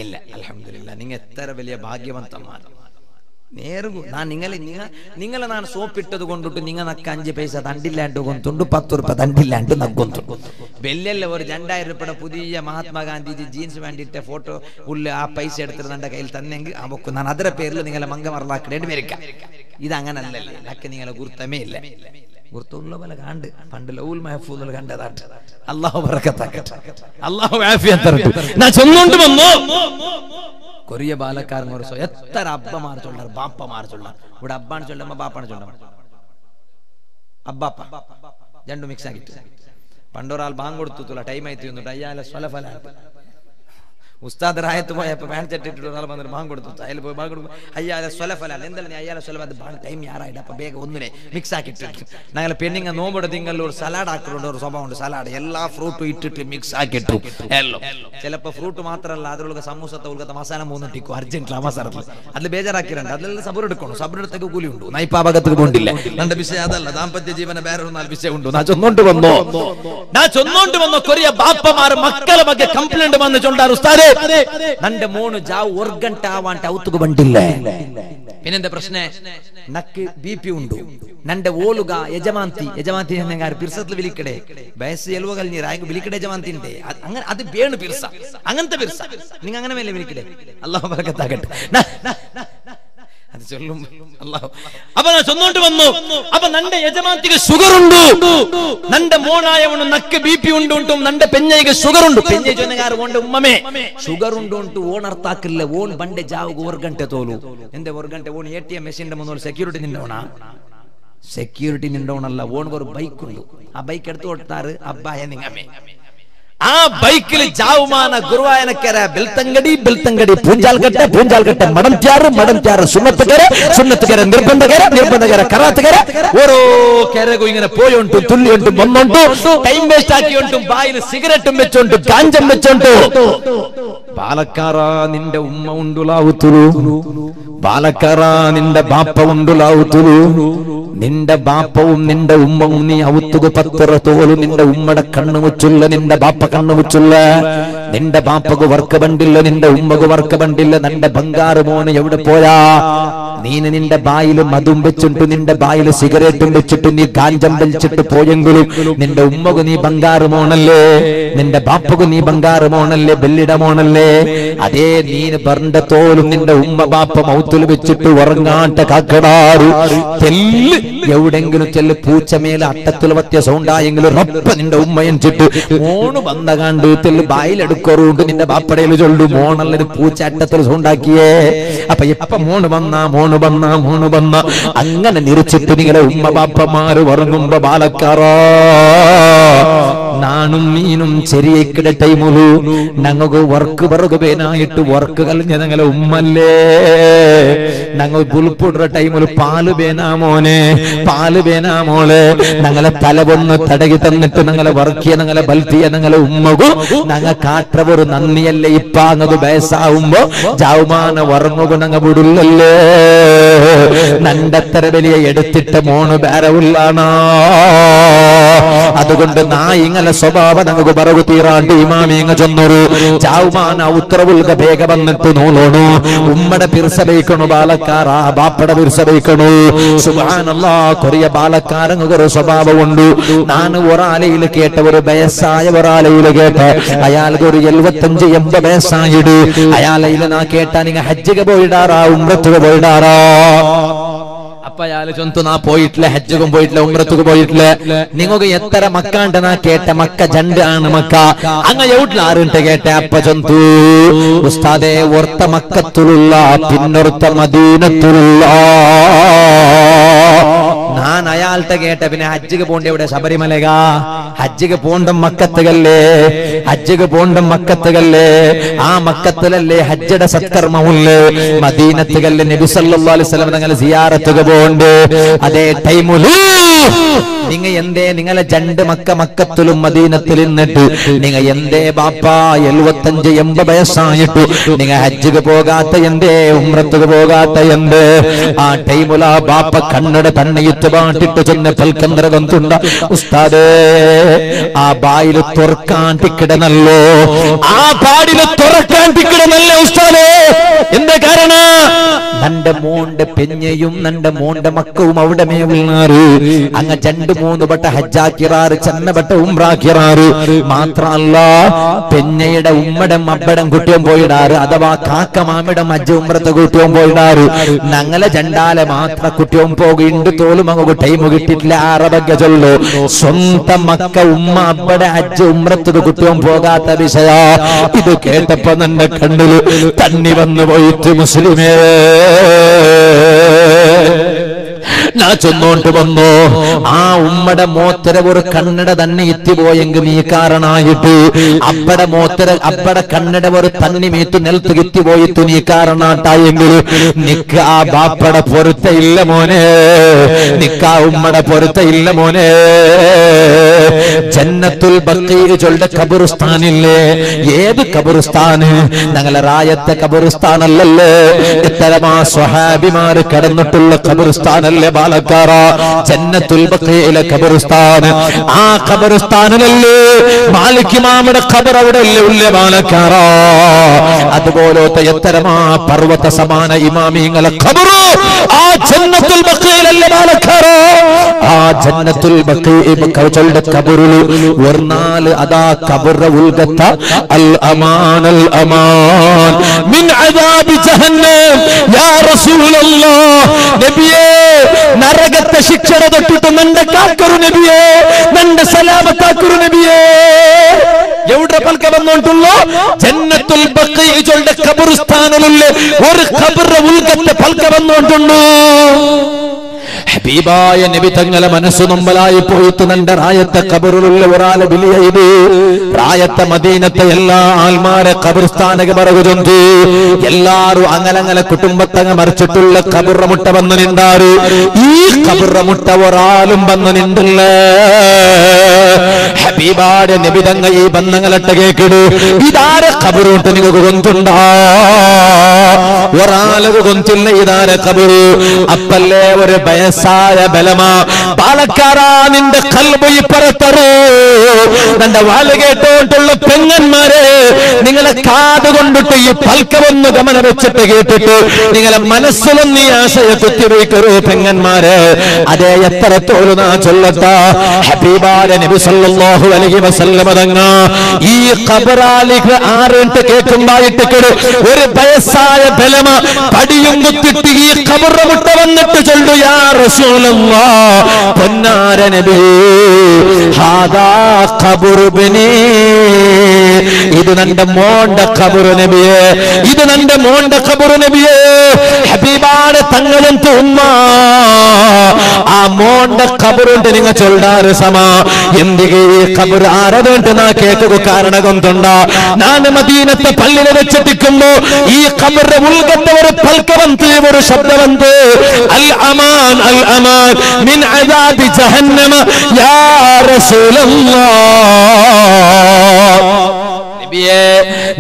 ഇല്ല അലഹമില്ല നിങ്ങൾ എത്ര വലിയ ഭാഗ്യവന്തമാർ നിങ്ങളെ നാ നിങ്ങളെ സോപ്പിട്ടത് കൊണ്ടിട്ട് നിങ്ങൾ നക്ക അഞ്ച് പൈസ തണ്ടില്ലാണ്ട് കൊന്തുണ്ട് പത്ത് ഉറുപ്പ തണ്ടില്ലാണ്ട് നക്കൊന്തുണ്ട്. വെല്ലല്ല ഒരു രണ്ടായിരം രൂപയുടെ പുതിയ മഹാത്മാഗാന്ധിജി ജീൻസ് വേണ്ടിയിട്ട് ഫോട്ടോ ഉള്ള ആ പൈസ എടുത്തിട്ട് എന്റെ കയ്യിൽ തന്നെങ്കിൽ അവക്ക് നാൻ അതിരെ പേരിൽ നിങ്ങളെ മങ്ക മറലാക്കിടേണ്ടി വരിക. ഇത് അങ്ങനല്ലല്ലേ നക്ക് നിങ്ങളെ ഗുരുത്തമേ ഇല്ല. ഗുർത്തുള്ള പോലെ കണ്ട്. പണ്ട് ലൗൽ മഹഫൂദുൽ കണ്ടതാട്ട്. അള്ളാഹു അള്ളാഹു കൊറിയ സ്വ- എത്ര അബ്ബമാർ ചൊല്ലാർ ബാപ്പമാർ ചൊല്ലാർ ഇവിടെ അബ്ബാണ് ചൊല്ലുമ്പോ ബാപ്പാണ് ചൊല്ലാം അബ്ബാപ്പ. രണ്ടു മിക്സ് ആക്കിട്ട് പണ്ടൊരാൾ ബാങ്ക് കൊടുത്തു ടൈം ആയി തീർന്നു അയ്യാലെ സ്വലഫല ഉസ്താദ് റായത്ത് പോയപ്പോൾ പാന്റ് ഇട്ടിട്ടുള്ള വന്നിട്ട് ബാങ്ക് കൊടുത്തു. അതിൽ പോയി ബാങ്ക് കൊടുക്കും അയ്യാലെ സ്വലഫല നീ അയ്യാല സ്വലഫ അത് ബാങ്ക് ടൈം യാറായിട്ട് അപ്പൊ ബേഗം ഒന്നിനെ മിക്സ് ആക്കിയിട്ട് ഞങ്ങൾ പെണ്ണിങ്ങ നോമ്പോടെ നിങ്ങൾ ഒരു സലാഡ് ആക്കുന്നുണ്ട് ഒരു സ്വഭാവം ഉണ്ട്. സലാഡ് എല്ലാ ഫ്രൂട്ടും ഇട്ടിട്ട് മിക്സ് ആക്കിട്ടു എല്ലോ ചിലപ്പോൾ ഫ്രൂട്ട് മാത്രമല്ല അതിലുള്ള സമൂസത്തെ ഉൾക്കത്തെ മസാല മൂന്നിട്ടിക്കും അർജന്റിൽ മസാലത്തിൽ അതിൽ ബേജാറാക്കിയിട്ടുണ്ട്. അതിലെല്ലാം സബർ എടുക്കണം? സബർ എടുത്തേക്ക് കൂലിയുണ്ട് നൈപ്പാപകത്തേക്ക് കൊണ്ടില്ല. നല്ല വിഷയം അതല്ല. ദാമ്പത്യ ജീവന വേറെ ഒന്നാൽ വിഷയം ഉണ്ട്? നാ ചൊന്നോണ്ട് വന്നോ. നാ ചൊന്നോണ്ട് വന്നോ. കൊറിയ ബാപ്പമാർ മക്കളെ മകെ കംപ്ലൈന്റ് വന്നിട്ടുണ്ടാർ ഉസ്താദേ. തന്റെ മോണ് ജാവ് ഓർഗൻ ടാവാൻ ഔത്തുക ബണ്ടില്ലേ പിന്നെന്താ പ്രശ്നേ? നക്ക് ബി പി ഉണ്ടു? നന്റെ ഓലുക യജമാന്തി യജമാന്തി ಹೆಂಗಾರ ಪಿರ್ಸತ್ಲ ಬಿಲಿಕಡೆ ಬಯಸ್ಸು ಎಲ್ವಗಲ್ ನೀರ ಆಯ್ಕೆ ಬಿಲಿಕಡೆ ಯಜಮಾಂತಿ ಉಂಟೆ അങ്ങനെ അത് വേണു പിർസ. അങ്ങനത്തെ പിർസ. നിങ്ങൾ അങ്ങനെ മേലെ വിളിക്കില്ലേ അള്ളാഹു ബർക്കത്താകട്ടെ അത് ചൊല്ലും അപ്പൊ ചൊന്നോണ്ട് വന്നു അപ്പൊ നന്റെ യജമാനത്തിക്ക് ഷുഗർ ഉണ്ട് നന്റെ മോണായ ഉണ്ട് നക്ക് ബി പി ഉണ്ട് ഉണ്ടും നന്റെ പെഞ്ഞയ്ക്ക് ഷുഗർ ഉണ്ട് പെഞ്ഞ ചൊന്നകാർ കൊണ്ട് ഉമ്മമേ ഷുഗർ ഉണ്ട് ഉണ്ട് ഓൺ അർത്ഥാക്കില്ല ഓൺ പണ്ട് ജാവുക ഒരു ഗಂಟೆ തോലു എന്റെ ഒരു ഗಂಟೆ ഓൺ എ ടി എം മെഷീൻ്റെ മുന്നോട്ട് സെക്യൂരിറ്റി നിന്നോണാ സെക്യൂരിറ്റി നിന്നോണല്ല ഓൺ ഒരു ബൈക്ക് ഉണ്ട് ആ ബൈക്ക് എടുത്തു കൊടുത്താറ് അബ്ബായ നിങ്ങമേ ആ ബൈക്കിൽ ജാവുമാന ഗുരുവായനക്കര ബെൽത്തങ്കടി ബെൽത്തങ്കടി പൂഞ്ചാൽകട്ടെ പൂഞ്ചാൽകട്ടെ മടംത്യാറ് മടംത്യാറ് സുന്നത്തുകര സുന്നത്തുകര നിർബന്ധകര നിർബന്ധകര കറാത്തുകര ഓരോ കരകു ഇങ്ങനെ പോയോണ്ടു തുള്ളിയോണ്ടും വന്നോണ്ടു ടൈം വേസ്റ്റ് ആക്കിയോണ്ടും ബായിൽ സിഗരറ്റും വെച്ചോണ്ടു ഗാഞ്ചം വെച്ചോണ്ടു ബാലക്കാറ നിന്റെ ഉമ്മ ഉണ്ടുലാവുത്തുലു ബാലക്കാറ നിന്റെ ബാപ്പ ഉണ്ടുലാവുത്തുലു നിന്റെ ബാപ്പവും നിന്റെ ഉമ്മവും നീ ഔത്തുക പത്തറ തോലും നിന്റെ ഉമ്മയുടെ കണ്ണു മുച്ചുള്ള നിന്റെ ബാപ്പ കണ്ണു മുച്ചുള്ള നിന്റെ ബാപ്പക്ക് വർക്ക് ബണ്ടില്ല നിന്റെ ഉമ്മക്ക് വർക്ക് ബണ്ടില്ല നിന്റെ ബംഗാറ് മോന് എവിടെ പോയാ? നീ നിന്റെ ബായിൽ മതും വെച്ചിട്ട് നിന്റെ ബായിൽ സിഗരറ്റും വെച്ചിട്ട് നീ ഗാഞ്ചം വലിച്ചിട്ട് പോയെങ്കിലും നിന്റെ ഉമ്മക്ക് നീ ബംഗാറ് മോണല്ലേ നിന്റെ ബാപ്പക്ക് നീ ബംഗാറ് മോണല്ലേ ബെല്ലിട മോണല്ലേ അതേ നീ പറഞ്ഞ തോലും നിന്റെ ഉമ്മ ബാപ്പ മൗത്തിൽ വെച്ചിട്ട് ഉറങ്ങാട്ട കാക്കടാറു. തെല്ല് എവിടെങ്കിലും ചെല്ല് പൂച്ചമേലെ അട്ടത്തിൽ വത്യ സൗണ്ടായെങ്കിലും റപ്പ നിന്റെ ഉമ്മയൻ ചിട്ട് മോണ് വന്ന കണ്ട് തെല്ല് ബായിലെടുക്കറുണ്ട് നിന്റെ ബാപ്പടയിൽ ചൊല്ലു. മോണല്ലൊരു പൂച്ചാട്ടത്തിൽ ഉണ്ടാക്കിയേ സൗണ്ടാക്കിയേ. അപ്പൊ എപ്പ മോണ് വന്ന മോണ് വന്ന മോണ് വന്ന. അങ്ങനെ നിറച്ചിട്ട് നിങ്ങളെ ഉമ്മ ബാപ്പമാര് ഉറങ്ങുമ്പോ ബാലക്കാറോ. നാണും മീനും ചെറിയക്കിട ടൈമുലു ഞങ്ങൾക്ക് വർക്ക് പറകുപേനായിട്ട് വർക്ക് കളഞ്ഞ ഞങ്ങളെ ഉമ്മല്ലേ. ഞങ്ങൾ പുൽപ്പുടുന്ന ടൈമിൽ പാൽ വേനാ മോനെ. പാൽ വേനാ മോളെ. ഞങ്ങളെ തല വന്ന് തടകി തന്നിട്ട് ഞങ്ങളെ വർക്കിയ ഞങ്ങളെ ബൽത്തിയ ഞങ്ങളെ ഉമ്മകു. ഞങ്ങ കാട്ടവർ നന്ദിയല്ലേ. ഇപ്പാങ്ങത് വയസ്സാവുമ്പോ ജാവുമാന വർങ്ങുക ഞങ്ങ വിടുള്ളല്ലേ നണ്ടത്തര വലിയ എടുത്തിട്ട് മോണ് ബേരവുള്ളാണോ അതുകൊണ്ട് നായിങ്ങലെ സ്വഭാവം നമുക്ക് പറവ് തീറാണ്ട് ഇമാമിങ്ങ ചെന്നൊരു. ചാവുമാന ഉത്തരവുൽക വേഗ വന്നിട്ട് നോളോണു ഉമ്മടെ പിർസ ബാലക്കാര ബാപ്പട പിർസ ബൈക്കണു കൊറിയ ബാലക്കാരങ്ങൾക്ക് ഒരു സ്വഭാവമുണ്ട്. നാൻ ഒരാലയിൽ കേട്ട ഒരു വയസ്സായ ഒരാലയിൽ കേട്ട് അയാൾക്ക് ഒരു എഴുപത്തഞ്ച് എൺപത് വയസ്സായിട്. അയാളയിൽ നാ കേട്ടാ നിങ്ങ ഹജ്ജിക പോയിടാറാ ഉമ്രത്തുക പോയിടാറാ. അപ്പൊ അയാൾ ചൊന്തു നാ പോയിട്ടില്ല? ഹജ്ജുക്കും പോയിട്ടില്ല ഉമ്രത്തുക്കും പോയിട്ടില്ല നിങ്ങൾക്ക് എത്ര മക്ക ഉണ്ടെന്നാ കേട്ട മക്ക ജണ്ട് ആണ് മക്ക. അങ്ങ ആറുണ്ട് കേട്ട അപ്പ ചൊന്തു? ഉസ്താദെ ഓർത്ത മക്കത്തുള്ള പിന്നൊർത്ത മദീനത്തുള്ള ഞാൻ അയാളുടെ കേട്ട പിന്നെ ഹജ്ജിക്ക് പോണ്ട ഇവിടെ ശബരിമലക ഹജ്ജിക്ക് പോണ്ട മക്കത്തുകല്ലേ? ഹജ്ജിക്ക് പോണ്ട മക്കത്തുകല്ലേ? ആ മക്കത്തിലല്ലേ ഹജ്ജയുടെ സത്കർമ്മമുള്ളേ. മദീനത്തുകല്ലേ നബി സല്ലല്ലാഹു അലൈഹി വസല്ലം തങ്ങളെ സിയാറത്തുക പോണ്ട് അതേ ടൈമുലി നിങ്ങ എന്തേ നിങ്ങളെ രണ്ട് മക്ക മക്കത്തിലും മദീനത്തിൽ നിന്നിട്ട് നിങ്ങ എന്തേ ബാപ്പ എഴുപത്തഞ്ച് എൺപത് വയസ്സായിട്ട് നിങ്ങ ഹജ്ജിക്ക് പോകാത്ത എന്തേ ഉമ്രത്തുക പോകാത്ത എന്തേ? ആ ടൈമുല ബാപ്പ കണ്ണട തണ്ണയിട്ട് പാട്ടിട്ട് ചെന്ന് പൽക്കന്തരകം തുണ്ട ഉസ്താദേ ആ ബായിൽ തുറക്കാൻ ടിക്കിടനല്ലോ ആ പാടിൽ തുറക്കാൻ ടിക്കിടനല്ലേ ഉസ്താദേ? എന്താ കാരണ? തന്റെ മോന്റെ പെഞ്ഞയും തന്റെ മോന്റെ മക്കവും അവിടെ മേവുള്ളാറ് അങ്ങ രണ്ട് മൂന്ന് വട്ട ഹജ്ജാക്കിറാറ് ചെന്നവട്ട ഉംറാക്കിറാറ്. മാത്രല്ല പെഞ്ഞയുടെ ഉമ്മടം അబ్బടം കുട്ടിയും പോയിടാറ്. അഥവാ കാക്ക മാമിടം അജ്ജ ഉമ്രത്തെ കുട്ടിയും പോയിടാറ്. ഞങ്ങളെ ചണ്ടാല മാത്ര കുട്ടിയും പോകുന്നുണ്ട് തോലും അങ്ങ് ടൈം കിട്ടിയിട്ടില്ല. ചൊല്ലു. സ്വന്തം മക്ക ഉമ്മ അബ്ബടെ അജ്ജ ഉമ്രത്തത് കുട്ടിയും പോകാത്ത വിഷയ. ഇത് കേട്ടപ്പോ നിന്റെ കണ്ണിൽ തണ്ണി വന്നു പോയിട്ട് മുസ്ലിമേ. ചൊന്നോണ്ട് വന്നു. ആ ഉമ്മടെ മോത്തര ഒരു കണ്ണട തന്നെ എത്തിപ്പോയെങ്കിൽ നീ കാരണായിട്ട്. അപ്പടെ മോത്തര അപ്പടെ കണ്ണട ഒരു തന്നി മീത്തു നിലത്ത് എത്തിപ്പോയിട്ട് നീ കാരണാട്ടായെങ്കിൽ നിക്ക് ആ ബാപ്പടെ പൊരുത്ത ഇല്ല മോനെ. നിക്ക് ആ ഉമ്മടെ പൊരുത്ത ഇല്ല മോനെ. ജന്നത്തുൽ ബക്കീജുകളുടെ കബുറുസ്ഥാനില്ലേ ഏത് കബുറുസ്ഥാന് ഞങ്ങളെ റായത്തെ ഖബർസ്ഥാനല്ലല്ലോ ഇത്തരമാ സ്വഹാബിമാര് കടന്നിട്ടുള്ള ഖബർസ്ഥാനല്ലേ ബാലക്കാറ ജന്നത്തുൽ ബക്കയിലെ ഖബർസ്ഥാൻ. ആ ഖബർസ്ഥാനിലല്ലേ മാലിക്കിമാമിയുടെ ഖബർ അവിടെ അല്ലേ ഉള്ള ബാലക്കാറ അതുപോലത്തെ എത്തരമാ പർവത സമാന ഇമാമിങ്ങളെ ഖബറു ആ ജന്നത്തുൽ ബക്കയിലല്ലേ ബാലക്കാറ ആ ജന്നത്തുൽ ബക്കയുടെ ഖബറിൽ നാല് അതാ ഖബറ ഉൽഗത്ത അൽ അമാൻ അമാൻ. മിൻ അദാബി ജഹന്നം. യാ റസൂലല്ലാഹ് നബിയേ നരകത്തെ ശിക്ഷണ തൊട്ടിട്ട് നന്റെ കാക്കറു നബിയേ നന്റെ സലാമത്താക്കുറു നബിയേ. എവിടെ പൽക്ക വന്നോണ്ടുള്ളോ? ജന്നത്തുൽ ബക്കയുടെ ഖബർസ്ഥാനിലുള്ള ഒരു ഖബറ ഉൽഗത്തെ പൽക്ക വന്നോണ്ടുണ്ടോ? ഹബീബായ നബി തങ്ങളെ മനസ്സ് നൊമ്പലായി പോയിട്ട് നന്റെ റായത്തെ കബറിലുള്ള ഒരാളെ ബിലിയത് റായത്തെ മദീനത്തെ എല്ലാ ആൾമാരെ കബർസ്ഥാനക പറകുചൊന്തു എല്ലാരും അങ്ങനങ്ങനെ കുടുംബത്തങ്ങ മറിച്ചിട്ടുള്ള കബുറമുട്ട വന്നു നിന്നാറ് ഈ കബുറമുട്ട ഒരാളും വന്നു നിന്നില്ല. ഹബീബാടെ നബി തങ്ങ ഈ ബന്ധങ്ങളട്ട കേക്കിടു. ഇതാരെ കബറോട്ട് നിങ്ങൾക്ക് കൊന്തുണ്ടാ? ഒരാളത് കൊന്തില്ല ഇതാരെ കബറ് അപ്പല്ലേ ഒരു വയസ്സായ ബലമാ. പാലക്കാരാ നിന്റെ കൽബ് ഇപ്പറത്തറൂ. തന്റെ വാല കേട്ടോണ്ടുള്ള പെങ്ങന്മാരെ നിങ്ങളെ കാത് കൊണ്ടിട്ട് ഈ പൽക്കമൊന്ന് ഗമന വെച്ചിട്ട് കേട്ടിട്ട് നിങ്ങളെ മനസ്സിലൊന്ന് ഈ ആശയ കുത്തിവയ്ക്കറൂ പെങ്ങന്മാരെ. അതേ എത്രത്തോളം നാ ചൊല്ലത്ത. ഹബീബാല നബി സല്ലല്ലാഹു അലൈഹി വസല്ലമ തങ്ങ. ഈ ഖബറാലിക ആറിട്ട് കേൾക്കുമ്പായിട്ട് കേട്. ഒരു വയസ്സായ ബലമ. പടിയും കുത്തിട്ട് ഈ ഖബറ മുട്ട വന്നിട്ട് ചൊല്ലു യാ റസൂലല്ലാ പൊന്നാര നബി ഹാദാ ഖബറുബ്നി ഇത് നിന്റെ മോണ്ട ഖബറു നബിയെ. ഇത് നിന്റെ മോണ്ട ഖബറു നബിയെ. ഹബീബാണ് തങ്ങളും തുമ്മ ആ മോണ്ട ഖബറുണ്ട് നിങ്ങൾ ചൊല്ലാറ് സമ. എന്തിക ഈ ഖബർ ആരതുണ്ട് നാ കേക്കുക കാരണം കൊണ്ടുണ്ട ഞാൻ മദീനത്തെ പള്ളി വെച്ചെത്തിക്കുമ്പോ ഈ ഖബറിന്റെ ഉൾകത്തെ ഒരു പൽക്കവന്ത് ഒരു ശബ്ദവന്ത് അൽ അമാൻ അൽ അമാൻ മിൻ അദാബി ജഹന്നമ യാ റസൂലല്ലാഹ് നബിയെ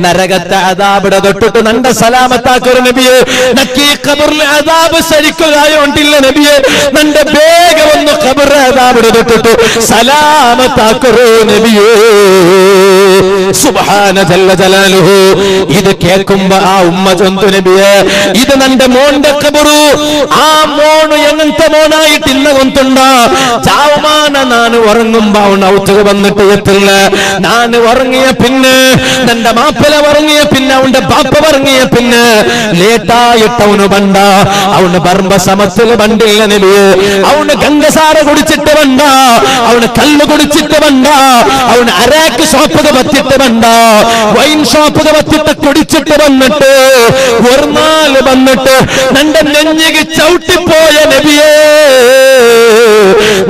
നരകത്തെ അതാബിടെ തൊട്ടിട്ട് നണ്ട സലാമത്താക്കൊരു നബിയെ നക്കി ഖബറിലെ അതാബ് ശരിക്കുകയോണ്ടില്ല നബിയെ നന്റെ വേഗം ഒന്ന് ഖബറിലെ അതാബിടെ തൊട്ടിട്ട് സലാമത്താക്കൊരു നബിയെ. ഇത് കേൾക്കുമ്പോ ആ ഉമ്മ ചന്തു നബിയെ ഇത് നന്റെ മോന്റെ ഖബറു. ആ മോണ് എങ്ങനത്തെ മോനായിട്ട് ഇന്ന കൊന്തുണ്ട. ചാവമാന നാന് ഉറങ്ങുമ്പോ അവൻ വന്നിട്ട് എത്തില്ല നാന് ഉറങ്ങിയ പിന്നെ നിന്റെ മാപ്പല പറഞ്ഞ പിന്നെ അവന്റെ ബാപ്പ പറഞ്ഞ പിന്നെ ലേട്ടായിട്ട് അവന് വണ്ട. അവന് ബർമ്മ സമത്തിൽ വണ്ടില്ല അവന് ഗംഗസാര കുടിച്ചിട്ട് വണ്ട. അവന് കല്ല് കുടിച്ചിട്ട് വണ്ട. അവന് അരാക്ക് ഷോപ്പുക പത്തിട്ട് വണ്ട. വൈൻ ഷോപ്പുക പത്തിട്ട് കുടിച്ചിട്ട് വന്നിട്ട് ഒരു നാല് വന്നിട്ട് നിന്റെ നെഞ്ഞിക്ക് ചവിട്ടിപ്പോയ നബിയേ.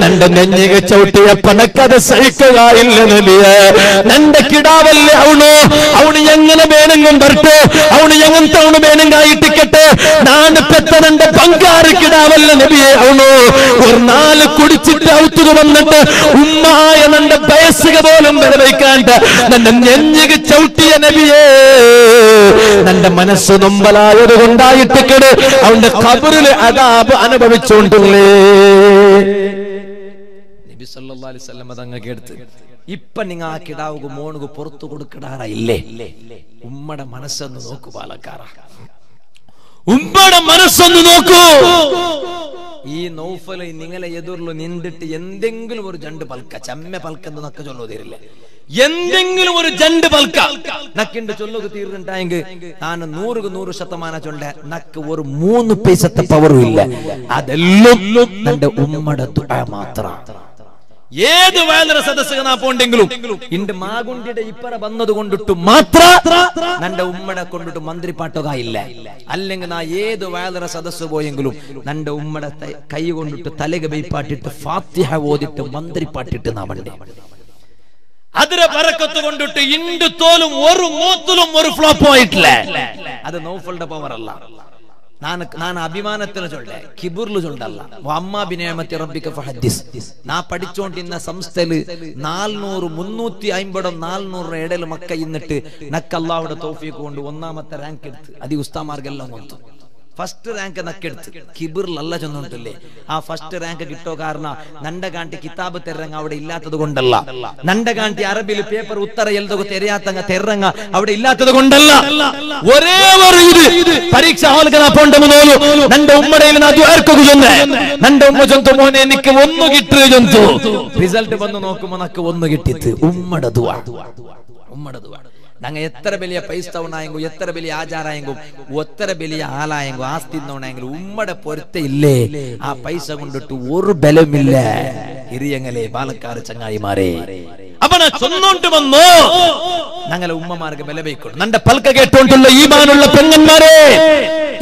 നിന്റെ നെഞ്ഞിക്ക് ചവിട്ടിയ പണക്കത് സഹിക്കുക ഇല്ല നബിയെ. നിന്റെ കിടാവല്ലേ അവണു അവന് എങ്ങനെ വേണമെങ്കിലും വരട്ടെ? അവന് എങ്ങനത്തെ അവന് വേണമെങ്കിൽ നാണ് പെത്ത നിന്റെ ബംഗാറ് നബിയെ അവണു ഒരു നാല് കുടിച്ചിട്ട് ഔത്തുക വന്നിട്ട് ഉമ്മായ നന്റെ വയസ്സുക പോലും വരവയ്ക്കാണ്ട് നന്റെ നെഞ്ഞിക്ക് ചവിട്ടിയ നബിയേ നിന്റെ മനസ്സ് നൊമ്പലായത് കൊണ്ടായിട്ടിക്കട് അവന്റെ കബറിൽ അതാപ് അനുഭവിച്ചുകൊണ്ടുള്ളേ. നബി സല്ലല്ലാഹു അലൈഹി വസല്ലം അതങ്ങ് കേടുത്ത്. ഇപ്പൊ നിങ്ങ ആ കിടാവുക മോണുക പുറത്തു കൊടുക്കടാറ ഇല്ലേ ഉമ്മയുടെ മനസ്സൊന്ന് നോക്കു പാലക്കാറ ഉമ്മയുടെ മനസ്സൊന്ന് നോക്കൂ. ഈ നൗഫല നിങ്ങളെ എതിർലു നിന്നിട്ട് എന്തെങ്കിലും ഒരു ജണ്ട് പൽക്ക. ചമ്മ പൽക്ക എന്നൊക്കെ ചൊല്ലു തീരില്ല. എന്തെങ്കിലും ഒരു ജണ്ട് പൽക്ക. നക്കിണ്ട് ചൊല്ലുക തീർന്നിട്ടായെങ്കിൽ താൻ നൂറുക നൂറ് ശതമാനം ചൊല്ല. നക്ക് ഒരു മൂന്ന് പൈസത്തെ പവറും ഇല്ല. അതെല്ലാം തന്റെ ഉമ്മയുടെ ദുആ മാത്രം. ഏത് വേദന സദസ്സുക നാ പോണ്ടെങ്കിലും ഇണ്ട് മാകുണ്ടിയുടെ ഇപ്പറ വന്നത് കൊണ്ടിട്ട് മാത്ര നന്റെ ഉമ്മടെ കൊണ്ടിട്ട് മന്ത്രിപ്പാട്ടുക ഇല്ല അല്ലെങ്കിൽ നാ ഏത് വേദന സദസ്സ് പോയെങ്കിലും നന്റെ ഉമ്മടെ കൈ കൊണ്ടിട്ട് തലക ബൈപ്പാട്ടിട്ട് ഫാത്തിഹ ഓതിട്ട് മന്ത്രിപ്പാട്ടിട്ട് നാ വണ്ടേ. അതിരെ പറക്കത്ത് കൊണ്ടിട്ട് ഇണ്ട് തോലും ഒരു മൂത്തിലും ഒരു ഫ്ലോപ്പ് ആയിട്ടില്ല. അത് നൗഫളുടെ പവർ അല്ല. ഞാൻ ನಾನು ಅಭಿಮಾನത്തിന് ಚೊಲ್ಲೆ ಕಿಬುರ್ಲು ಚೊಲ್ಲಲ್ಲ ಅಮ್ಮ നാൽനൂറ് മുന്നൂറ്റി അമ്പതും നാൽനൂറിന് ഇടയിൽ മക്ക ഇന്നിട്ട് നക്കല്ലാവുടെ തോഫിക്ക് കൊണ്ട് ഒന്നാമത്തെ റാങ്ക് എടുത്ത്. അതി ഉസ്താമാർഗെല്ലാം കൊടുത്തു ഫസ്റ്റ് റാങ്ക് നക്കെടുത്ത് കിബിറിൽ അല്ല ചെന്നുണ്ടല്ലേ? ആ ഫസ്റ്റ് റാങ്ക് കിട്ടോ കാരണം നണ്ട കാണ്ടി കിതാബ് തെരങ്ങ അവിടെ ഇല്ലാത്തത് കൊണ്ടല്ല. നണ്ട കാണ്ടി അറബിൽ പേപ്പർ ഉത്തര എഴുതുക തെരയാത്തങ്ങ തെരങ്ങ അവിടെ ഇല്ലാത്തത് കൊണ്ടല്ല. ഒരേ ഒരു ഇത് പരീക്ഷ ഹാൾക്ക് നാ പോണ്ടെന്ന് തോന്നു നന്റെ ഉമ്മടയിൽ നാ ദ്വാർക്കൊക്കെ ചൊന്നേ? ഉമ്മ ചൊന്തു മോനെ എനിക്ക് ഒന്ന് കിട്ടുക ചൊന്തു റിസൾട്ട് വന്ന് നോക്കുമ്പോ നക്ക് ഒന്ന് കിട്ടിയത് ഉമ്മട ദുആ ഉമ്മട ദുവാ. ഞങ്ങ എത്ര വലിയ പൈസ്തവനായെങ്കും എത്ര വലിയ ആചാരായെങ്കും എത്ര വലിയ ആളായെങ്കും ആസ്തി ഇന്നവനായെങ്കിലും ഉമ്മടെ പൊരുത്ത ഇല്ലേ ആ പൈസ കൊണ്ടിട്ട് ഒരു ബലമില്ല. ഇറിയങ്ങലെ പാലക്കാട് ചങ്ങായിമാരെ. അവനെ ചൊന്നോണ്ട് ഞങ്ങളെ ഉമ്മമാർക്ക് ബലവയ്ക്കണം നന്റെ പൽക്ക കേട്ടോണ്ടുള്ള ഈമാനുള്ള പെങ്ങന്മാരെ.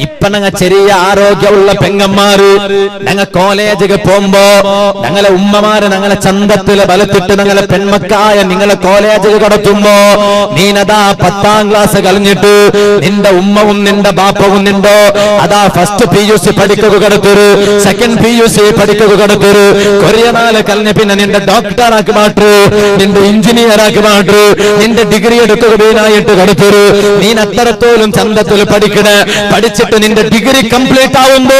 ഇപ്പൊ ഞങ്ങ ചെറിയ ആരോഗ്യമുള്ള പെങ്ങന്മാര് ഞങ്ങ കോളേജിൽ പോകുമ്പോ ഞങ്ങളെ ഉമ്മമാര് ഞങ്ങളെ ചന്തത്തിൽ ബലത്തിട്ട് ഞങ്ങളെ പെൺമക്കായ നിങ്ങളെ കോളേജിൽ കടത്തുമ്പോ നീനതാ പത്താം ക്ലാസ് കളഞ്ഞിട്ട് നിന്റെ ഉമ്മവും നിന്റെ ബാപ്പവും നിണ്ടോ അതാ ഫസ്റ്റ് പി യു സി പഠിക്കുക കടത്തരു സെക്കൻഡ് പി യു സി പഠിക്കുക കടത്തരു. കൊറിയ നാല് കളഞ്ഞ പിന്നെ നിന്റെ ഡോക്ടർ ആക്കി മാറ്റു നിന്റെ എഞ്ചിനീയർ ആക്കി മാറ്റു നിന്റെ ഡിഗ്രി എടുക്കുക വീണായിട്ട് കടത്തരു. നീ അത്തരത്തോലും ചന്തത്തിൽ പഠിക്കണേ? പഠിച്ചിട്ട് നിന്റെ ഡിഗ്രി കംപ്ലീറ്റ് ആവുമ്പോ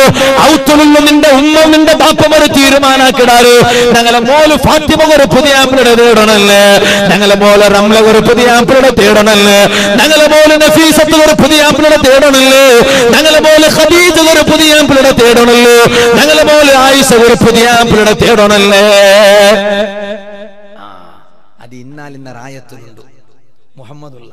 ഔത്തുള്ള നിന്റെ ഉമ്മ നിന്റെ ബാപ്പം ഒരു തീരുമാനാക്കിടാറ്. ഞങ്ങളെ മോൽ ഫാത്തിമ ഒരു പുതിയ ആപ്പിളുടെ തേടണല്ലേ? ഞങ്ങളെ മോലെ റംല ഒരു പുതിയ ആപ്പിളുടെ തേടണല്ലേ? ഞങ്ങളെ മോൽ നഫീസത്ത് ഒരു പുതിയ ആപ്പിളുടെ തേടണല്ലേ? ഞങ്ങളെ മോൽ ഖദീജ ഒരു പുതിയ ആപ്പിളുടെ തേടണല്ലോ? ഞങ്ങളെ മോൽ ആയിഷ ഒരു പുതിയ ആപ്പിളുടെ തേടണല്ലേ? അത് ഇന്നാലിന്ന റായത്തുണ്ട്. മുഹമ്മദുള്ള.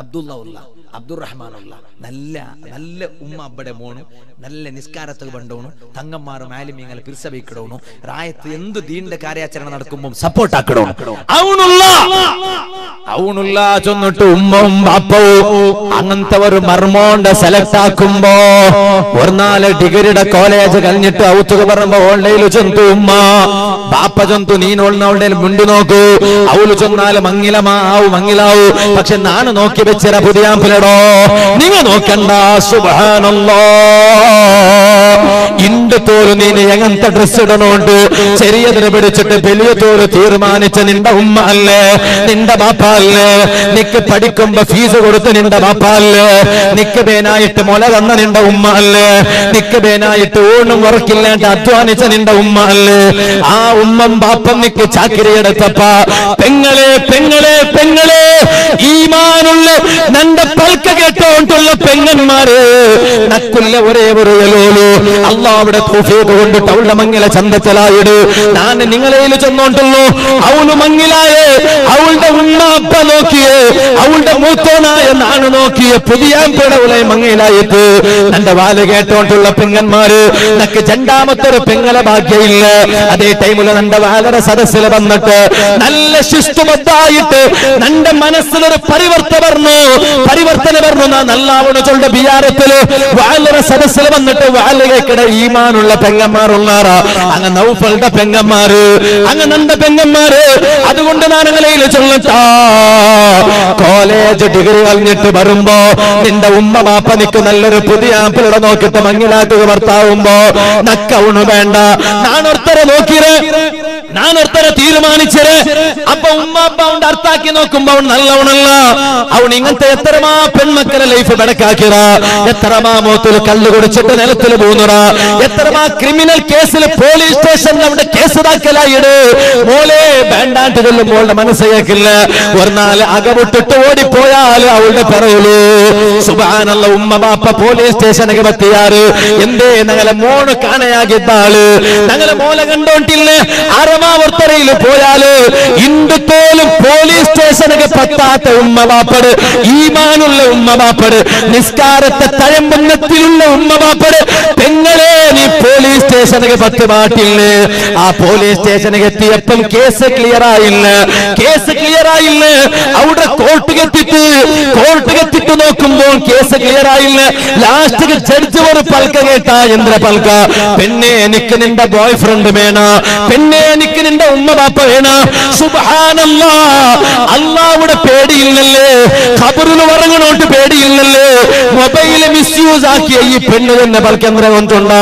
അബ്ദുള്ള ഉള്ള അബ്ദുറഹ്മാനുള്ള. നല്ല നല്ല ഉമ്മ അബ്ബടെ മോണു നല്ല നിസ്കാരത്തിൽ പണ്ടോണു തങ്ങന്മാരും ആലിമീങ്ങളെ പിരിസവയ്ക്കിടോണു റായത്ത് എന്ത് ദീന്റെ കാര്യാചരണം നടക്കുമ്പോൾ സപ്പോർട്ട് ആക്കിടോ അവനുള്ള ചൊന്നിട്ട് ബാപ്പവും അങ്ങനത്തെ ഒരു മർമോണ്ട സെലക്ട് ആക്കുമ്പോ ഒരു നാല് ഡിഗ്രിയുടെ കോളേജ് കഴിഞ്ഞിട്ട് ഔത്തുക പറയുമ്പോ ഓൺലൈനിൽ ചെന്തു ഉമ്മ ബാപ്പ ചെന്തു നീനോളിനവളുടെ മുണ്ടി നോക്കൂ. അവൾ ചെന്നാൽ മങ്ങിലമാവും മങ്ങിലാവൂ. പക്ഷെ നാണ് നോക്കി വെച്ചിര പുതിയ നിങ്ങൾ നോക്കണ്ട. സുബാനല്ലോ ഇണ്ട് തോൽ നീ എങ്ങനത്തെ ഡ്രസ് ഇടണോണ്ട്? ചെറിയതിനെ പിടിച്ചിട്ട് വലിയ തോൽ തീരുമാനിച്ച നിന്റെ ഉമ്മ അല്ലേ? നിന്റെ ബാപ്പ അല്ലേ? നിക്ക് പഠിക്കുമ്പോ ഫീസ് കൊടുത്ത് നിന്റെ ബാപ്പ അല്ലേ? നിക്ക് പേനായിട്ട് മുല തന്ന നിന്റെ ഉമ്മ അല്ലേ? നിക്ക് പേനായിട്ട് ഊണും ഉറക്കില്ലാണ്ട് അധ്വാനിച്ച നിന്റെ ഉമ്മ അല്ലേ? ആ ഉമ്മം ബാപ്പം നിക്ക് ചാക്കിരി എടുത്തപ്പ പെങ്ങളെ പെങ്ങളെ പെങ്ങളെ ഈമാനുള്ള നന്റെ പൽക്ക കേട്ടോണ്ടുള്ള പെങ്ങന്മാര് നക്കുല്ല ഒരേ ഒരു അള്ളാവിടെ തൗഫീഖ് കൊണ്ടിട്ട് അവളുടെ മങ്ങില ചന്തച്ചലായിട് ഞാൻ നിങ്ങളേൽ ചെന്നോണ്ടുള്ളൂ. അവൾ മങ്ങിലായേ. അവളുടെ ഉണ്ണാപ്പ നോക്കിയേ. അവളുടെ മൂത്തോനായ നാണ് നോക്കിയ. പുതിയ പിടവുലെ മങ്ങിലായിട്ട്. എന്റെ വാൽ കേട്ടോണ്ടുള്ള പെങ്ങന്മാര്. നക്ക് രണ്ടാമത്തെ ഒരു പെങ്ങളെ ഭാഗ്യയില്ല അതേ ടൈമിൽ നന്റെ വാലര സദസ്സിൽ വന്നിട്ട് നല്ല ശിസ്തുബദ്ധായിട്ട് നന്റെ മനസ്സിലൊരു പരിവർത്തനം പറഞ്ഞു പരിവർത്തനം പറഞ്ഞു നല്ലാവണ ചൊല്ലുടെ ബിയാരത്തിൽ. വാലര സദസ്സിൽ വന്നിട്ട് വാലുകൾക്കിട ഈമാനുള്ള പെങ്ങന്മാരുള്ളാറാ അങ്ങ് നൗഫളുടെ പെങ്ങന്മാര് അങ്ങ് നന്ദ പെങ്ങന്മാര്. അതുകൊണ്ട് ഞാൻ നിങ്ങളയിൽ ചൊല്ലട്ടാ. കോളേജ് ഡിഗ്രി കളഞ്ഞിട്ട് വരുമ്പോ നിന്റെ ഉമ്മ ബാപ്പ നിക്ക് നല്ലൊരു പുതിയ ആപ്പിലൂടെ നോക്കിട്ട് മങ്ങിലാക്കുക ഭർത്താവുമ്പോ നക്കവണ് വേണ്ട. നാണൊരുത്തരെ നോക്കിയത് നാണൊരുത്തരെ തീരുമാനിച്ചത് അപ്പൊ ഉമ്മ അപ്പ അവന്റെ അർത്ഥാക്കി നോക്കുമ്പോ അവൻ നല്ലവണല്ല അവൻ ഇങ്ങനത്തെ എത്രമാ പെൺമക്കളെ ലൈഫ് കിടക്കാക്കിയതാ എത്രമാ മൂത്തിൽ കല്ല് കുടിച്ചിട്ട് നിലത്തിൽ പോകുന്നറ എത്രമാ ക്രിമിനൽ കേസിൽ പോലീസ് സ്റ്റേഷൻ അവിടെ കേസ് ഇതാക്കലായിട് മോളെ വേണ്ടാണ്ട് കൊല്ലും മോളുടെ മനസ്സ് കേൾക്കില്ല. ഒരു നാല് അകവിട്ടിട്ട് ഓടിപ്പോയാൽ അവളുടെ പറയുള്ളൂ. സുബാനുള്ള ഉമ്മ ബാപ്പ പോലീസ് സ്റ്റേഷനൊക്കെ പറ്റിയാറ്. എന്തേ ഞങ്ങളെ മോണ് കാണയാകിത്താൾ ഞങ്ങളെ മോലെ കണ്ടോണ്ടില്ലേ? അരമാവർത്തറയിൽ പോയാൽ ഇന്ദുത്തോലും പോലീസ് സ്റ്റേഷനൊക്കെ പത്താത്ത ഉമ്മ ബാപ്പട്. ഈമാനുള്ള ഉമ്മ ബാപ്പട്. നിസ്കാരത്തെ തഴമ്പുന്നത്തിലുള്ള ഉമ്മ ബാപ്പട്. പെങ്ങളെ നീ പോലീസ് സ്റ്റേഷനിಗೆ പത്ത് മാറ്റില്ല ആ പോലീസ് സ്റ്റേഷനിಗೆ എത്തിയപ്പം കേസ് ക്ലിയർ ആയില്ല കേസ് ക്ലിയർ ആയില്ല അവിടെ കോർട്ട് എത്തിട്ട് കോർട്ട് എത്തിട്ട് നോക്കുമ്പോൾ കേസ് ക്ലിയർ ആയില്ല ലാസ്റ്റ് ജഡ്ജ് ഒരു പൽക്ക കേട്ടാ എന്ത്ര പൽക്ക? പിന്നെ എനിക്ക് നിന്റെ ബോയ് ഫ്രണ്ട് വേണ. പിന്നെ എനിക്ക് നിന്റെ ഉമ്മ ബാപ്പ വേണ. സുബാനല്ല അള്ളാവിടെ പേടിയില്ലല്ലേ? ഖബറിൽ ഉറങ്ങണോട്ട് പേടിയില്ലല്ലേ? മൊബൈൽ മിസ്യൂസ് ആക്കിയ ഈ പെണ്ണ് തന്നെ പൽക്കെന്ത്ര കൊണ്ടുണ്ട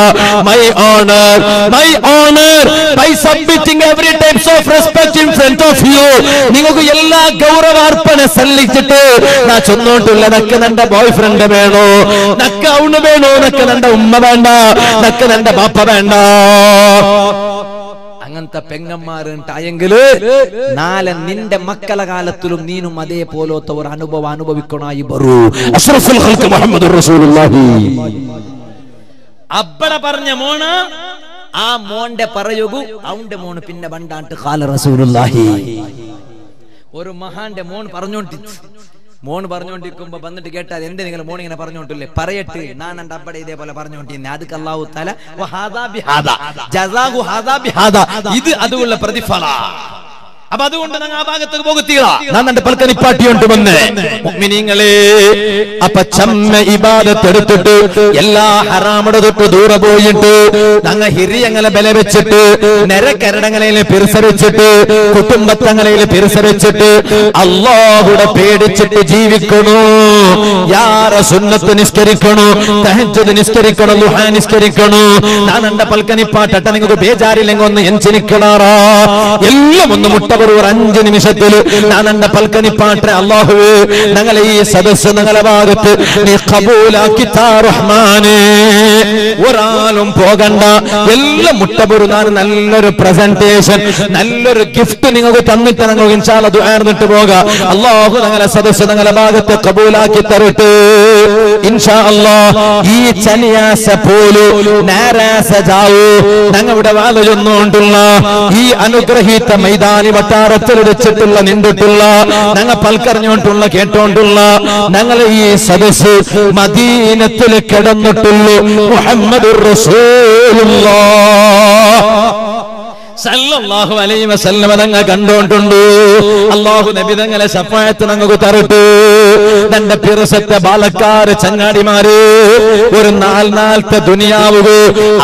my honor my honor. By submitting every types of respect in front of you നിങ്ങൾക്ക് എല്ലാ ഗൗരവാർപ്പണ സല്ലിച്ചിട്ട് നാ ചൊന്നോട്ടില്ല നക്ക് നിന്റെ ബോയ് ഫ്രണ്ട് വേണോ? നക്ക് അവണ് വേണോ? നക്ക് നിന്റെ ഉമ്മ വേണ്ട. നക്ക് നിന്റെ ബാപ്പ വേണ്ട. അങ്ങനത്തെ പെങ്ങന്മാരുണ്ടായെങ്കിൽ നാളെ നിന്റെ മക്കളെ കാലത്തിലും നീനും അതേപോലത്തെ ഒരു അനുഭവം അനുഭവിക്കണായി ബറൂ അഷ്റഫുൽ ഖൽഖ് മുഹമ്മദുർ റസൂലുള്ളാഹി. അബ്ബട പറഞ്ഞ മോണ ആ മോന്റെ പറയുക അവന്റെ മോണ് പിന്നെ ബണ്ടാണ്ട് കാല റസൂലുള്ളാഹി. ഒരു മഹാന്റെ മോൻ പറഞ്ഞോണ്ടി മോൺ പറഞ്ഞോണ്ടിരിക്കുമ്പോ വന്നിട്ട് കേട്ടാൽ എന്ത് നിങ്ങൾ മോൺ ഇങ്ങനെ പറഞ്ഞോണ്ടില്ലേ? പറയട്ട്. ഞാൻ എന്റെ അപ്പടെ ഇതേപോലെ പറഞ്ഞോണ്ടിരുന്നെ. അത് കല്ലാവു തല ഇത് അതുള്ള പ്രതിഫല. അപ്പൊ അതുകൊണ്ട് ഞങ്ങൾ ആ ഭാഗത്തേക്ക് മുഅ്മിനീങ്ങളെ അപ്പൊ ചമ്മ ഇബാദത്ത് എടുത്തിട്ട് എല്ലാ ഹറാമട തൊട്ട് ദൂരെ പോയിട്ട് ഞങ്ങൾ ഹിരിയങ്ങളെ ബല വെച്ചിട്ട് നരക്കരടങ്ങളെ പെരുസരിച്ചിട്ട് കുടുംബത്തങ്ങളെ പെരുസരിച്ചിട്ട് അള്ളാഹുടെ പേടിച്ചിട്ട് ജീവിക്കണു. യാറ സുന്നത്ത് നിസ്കരിക്കണു തഹജത് നിസ്കരിക്കണു ലുഹ നിസ്കരിക്കണു. ഞാൻ എന്റെ പൽക്കനിപ്പാട്ടെ നിങ്ങൾക്ക് ബേജാരില്ലെങ്കിൽ ഒന്ന് എഞ്ചിനിക്കണാറാ എല്ലാം ഒന്ന് മുട്ട ഒരു അഞ്ച് നിമിഷത്തിൽ ഞാൻ എന്റെ പൽക്കനിപ്പാട്ട അള്ളാഹുവേ ഞങ്ങളെ ഈ സദസ് ഞങ്ങളെ ഭാഗത്ത് നീ കബൂലാക്കി റഹ്മാനേ. ഒരാളും പോകണ്ട. എല്ലാം മുട്ടപൊരുന്നാൻ നല്ലൊരു പ്രസന്റേഷൻ നല്ലൊരു ഗിഫ്റ്റ് നിങ്ങൾക്ക് തന്നിട്ട് നിങ്ങൾക്ക് ഇൻഷാല്ല ദുആർന്നിട്ട് പോകാം. അള്ളാഹു നിങ്ങളെ സദസ് നിങ്ങളെ ഭാഗത്ത് കബൂലാക്കി തരട്ടെ. ഇൻഷാ അല്ലാ ഈ ചനിയാസ പോലു നാരാസ ജാവു ഞങ്ങളുടെ വാലയൊന്നുകൊണ്ടുള്ള ഈ അനുഗ്രഹീത മൈതാനി വട്ടാരത്തിൽ വെച്ചിട്ടുള്ള നിന്നിട്ടുള്ള ഞങ്ങൾ പൽക്കറിഞ്ഞുകൊണ്ടുള്ള കേട്ടോണ്ടുള്ള ഞങ്ങൾ ഈ സദസ് മദീനത്തിൽ കിടന്നിട്ടുള്ളൂ. മുഹമ്മദ് സല്ലല്ലാഹു അലൈഹി വസല്ലമ തങ്ങൾ കണ്ടോണ്ടുണ്ട്. അല്ലാഹു നബി തങ്ങളെ ശഫായത്ത് ഞങ്ങൾക്ക് തരട്ടെ. തന്റെ പിറസത്തെ ബാലക്കാര് ചങ്ങാടിമാര് ഒരു നാൽനാലത്തെ ദുനിയാവുക.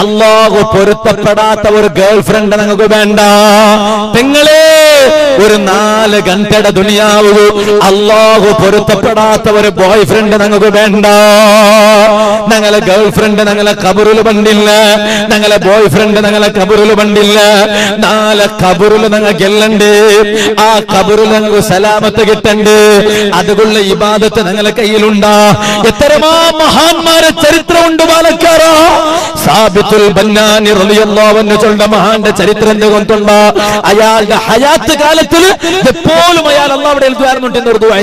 അല്ലാഹു പൊരുത്തപ്പെടാത്ത ഒരു ഗേൾ ഫ്രണ്ട് നിങ്ങൾക്ക് വേണ്ട. പെങ്ങളെ ഒരു നാല് ഗണ്ടയുടെ ദുനിയാവൂ അള്ളാഹു പൊരുത്തപ്പെടാത്ത ഒരു ബോയ് ഫ്രണ്ട് ഞങ്ങൾക്ക് വേണ്ട. ഞങ്ങളെ ഗേൾ ഫ്രണ്ട് ഞങ്ങളെ കബറിൽ പണ്ടില്ല. ഞങ്ങളെ ബോയ് ഫ്രണ്ട് ഞങ്ങളെ കബറിൽ പണ്ടില്ല. നാല് കബറിൽ ഞങ്ങൾ ഗെല്ലണ്ട്. ആ കബറിൽ ഞങ്ങൾക്ക് സലാമത്ത് കിട്ടണ്ട്. അതുകൊള്ള ഇബാദത്ത് ഞങ്ങളെ കയ്യിലുണ്ടാ. എത്രമാ മഹാന്മാരെ ചരിത്രമുണ്ട് പാലക്കാരോ. സാബിത്തുൽ ബന്നാനി റളിയല്ലാഹു അൻഹു ചൊണ്ട മഹാന്റെ ചരിത്രം എന്തുകൊണ്ടുണ്ട? അയാളുടെ ഹയാത്ത് കാലത്തിൽ എപ്പോഴും അയാൾ ദുആ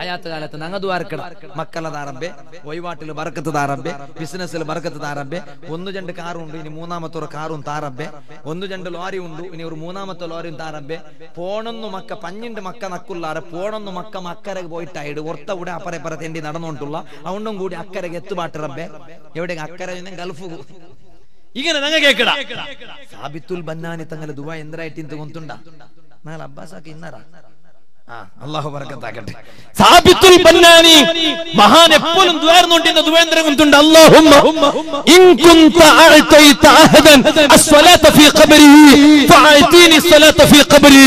ഹയാത്ത് കാലത്ത് ഞങ്ങൾ ദ്വാരക്കണം. മക്കളെ താറമ്പെ വഴിപാട്ടിൽ വറക്കത്ത് താറമ്പെ ബിസിനസ്സിൽ വറക്കത്ത് താറമ്പെ ഒന്ന് രണ്ട് കാറുണ്ട് ഇനി മൂന്നാമത്തെ ഒരു കാറും താറമ്പെ. ഒന്ന് രണ്ട് ലോറി ഉണ്ട് ഇനി ഒരു മൂന്നാമത്തെ ലോറിയും താറമ്പെ. പോണൊന്നു മക്ക പഞ്ഞിണ്ട് മക്ക നക്കുള്ളാറ് പോണൊന്നു മക്ക മക്കര പോയിട്ടായിട് ഒർത്ത കൂടെ അപ്പറെ പറ തെണ്ടി നടന്നുകൊണ്ടുള്ള അതുകൊണ്ടും കൂടി അക്കര എത്തുപാട്ടിറമ്പെ എവിടെ അക്കര ഗൾഫ് ഇങ്ങനെ ഞങ്ങൾ കേക്കട. സാബിത്തുൽ ബന്നാനി തങ്ങളെ ദുബായ് എന്തരായിട്ട് ഇത് കൊന്തുണ്ട? നാളെ അബ്ബാസാക്കി ഇന്നറാ? അള്ളാഹു ബർക്കത്താക്കട്ടെ. സാബിത്തുൽ ബന്നാനി മഹാൻ എപ്പോഴും ദ്വാരുന്നുണ്ടെന്ന് ദ്വേന്ദ്രം കൊണ്ടുണ്ട് അല്ലാഹുമ്മ ഇൻ കുൻത അഅതൈത അഹദൻ അസ്സലാത ഫീ ഖബരി ഫഅതീനി അസ്സലാത ഫീ ഖബരി.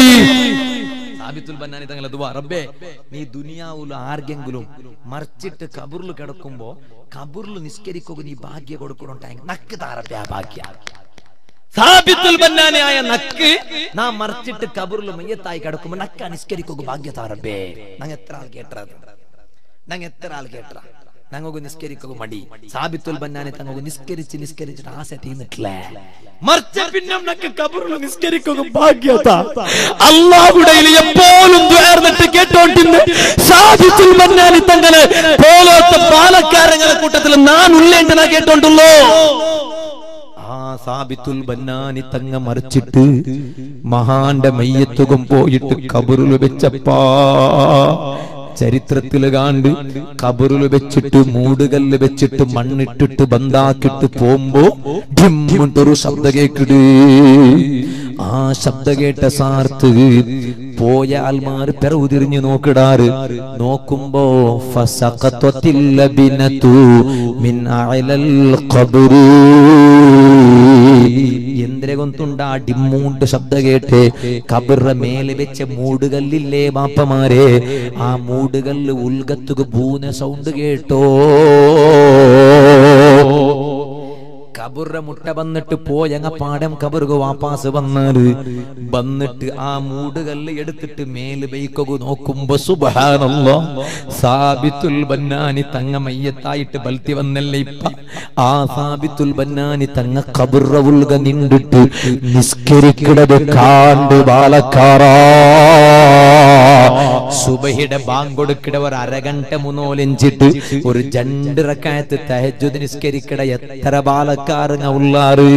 സാബിത്തുൽ ബന്നാനി തങ്ങളെ ദുആ റബ്ബേ നീ ദുനിയാവുൽ ആർക്കെങ്കിലും മറിച്ചിട്ട് കബറിൽ കിടക്കുമ്പോ കബറിൽ നിസ്കരിക്കുക നീ ഭാഗ്യ കൊടുക്കണുണ്ടായി നക്ക് താറപ്പേ ആ ഭാഗ്യ. ബന്നാനിയായ നക്ക് നാം മറിച്ചിട്ട് കബറിൽ മയ്യത്തായി കിടക്കുമ്പോ നക്ക നിസ്കരിക്കുക ഭാഗ്യതാറബേ നങ്ങ എത്ര ആൾ കേട്ടത് നങ്ങ എത്ര ആൾ കേട്ട ഞങ്ങൾക്ക് നിസ്കരിക്കുക മടി. സാബിത്തുൽ ബന്നാനെ തങ്ങൾക്ക് നിസ്കരിച്ച് നിസ്കരിച്ചിട്ട് ആശ തീർന്നിട്ടില്ലേ മറിച്ച പിന്നെ നക്ക് കബറിൽ നിസ്കരിക്കുക ഭാഗ്യത അള്ളാഹുടെ എപ്പോഴും ദ്വാർന്നിട്ട് കേട്ടോണ്ടിന്ന് സാബിത്തുൽ ബന്നാനി തങ്ങളെ പോലത്തെ പാലക്കാരങ്ങളെ കൂട്ടത്തിൽ ഞാൻ ഉള്ളേണ്ട് ഞാൻ കേട്ടോണ്ടുള്ളൂ. ആ സാബിത്തുൽ ബന്നാനി തങ്ങ മറിച്ചിട്ട് മഹാന്റെ മയ്യത്തുകം പോയിട്ട് കബറിൽ വെച്ചപ്പാ. ചരിത്രത്തിൽ കാണ്ട് കബറിൽ വെച്ചിട്ട് മൂടുകല്ല് വെച്ചിട്ട് മണ്ണിട്ടിട്ട് ബന്ധാക്കിട്ട് പോകുമ്പോ ഡിമ്മിട്ടൊരു ശബ്ദ കേക്കിട് ആ ശബ്ദ കേട്ട സാർത്ത് പോയ ആൽമാർ പിറവു തിരിഞ്ഞു നോക്കിടാറ്. നോക്കുമ്പോ ഫസഖത്വത്തിൽ ലബിനതു മിൻ അഅലൽ ഖബ്രി. എന്തിരകൊണ്ടുണ്ട ആ ഡിമ്മൂണ്ട് ശബ്ദ കേട്ട് കബറ മേലെ വെച്ച മൂടുകല്ലില്ലേ ബാപ്പമാരെ? ആ മൂടുകല്ല് ഉൽഗത്തുക പൂന സൗണ്ട് കേട്ടോ. കബുറ മുട്ട വന്നിട്ട് പോയങ്ങ പാടം കബറുക വാപ്പാസ് വന്നാൽ. വന്നിട്ട് ആ മൂടുകല്ല് എടുത്തിട്ട് മേൽ ബൈക്കൊക്കെ നോക്കുമ്പോ സുബഹാനല്ലോ സാബിത്തുൽ ബന്നാനി തങ്ങ മയ്യത്തായിട്ട് ബൽത്തി വന്നല്ലേ ഇപ്പ. ആ സാബിത്തുൽ ബന്നാനി തങ്ങ കബുറ ഉൾക നിണ്ടിട്ട് നിസ്കരിക്കണത് കാണ്ട് ബാലക്കാറാ സുബഹിയുടെ ബാങ്കൊടുക്കിട ഒരു അരഗണ്ട മുന്നോലെഞ്ചിട്ട് ഒരു ജണ്ടിറക്കായത്ത് തഹജുദ് നിസ്കരിക്കട എത്ര ബാലക്കാരങ്ങ ഉള്ളാറ്?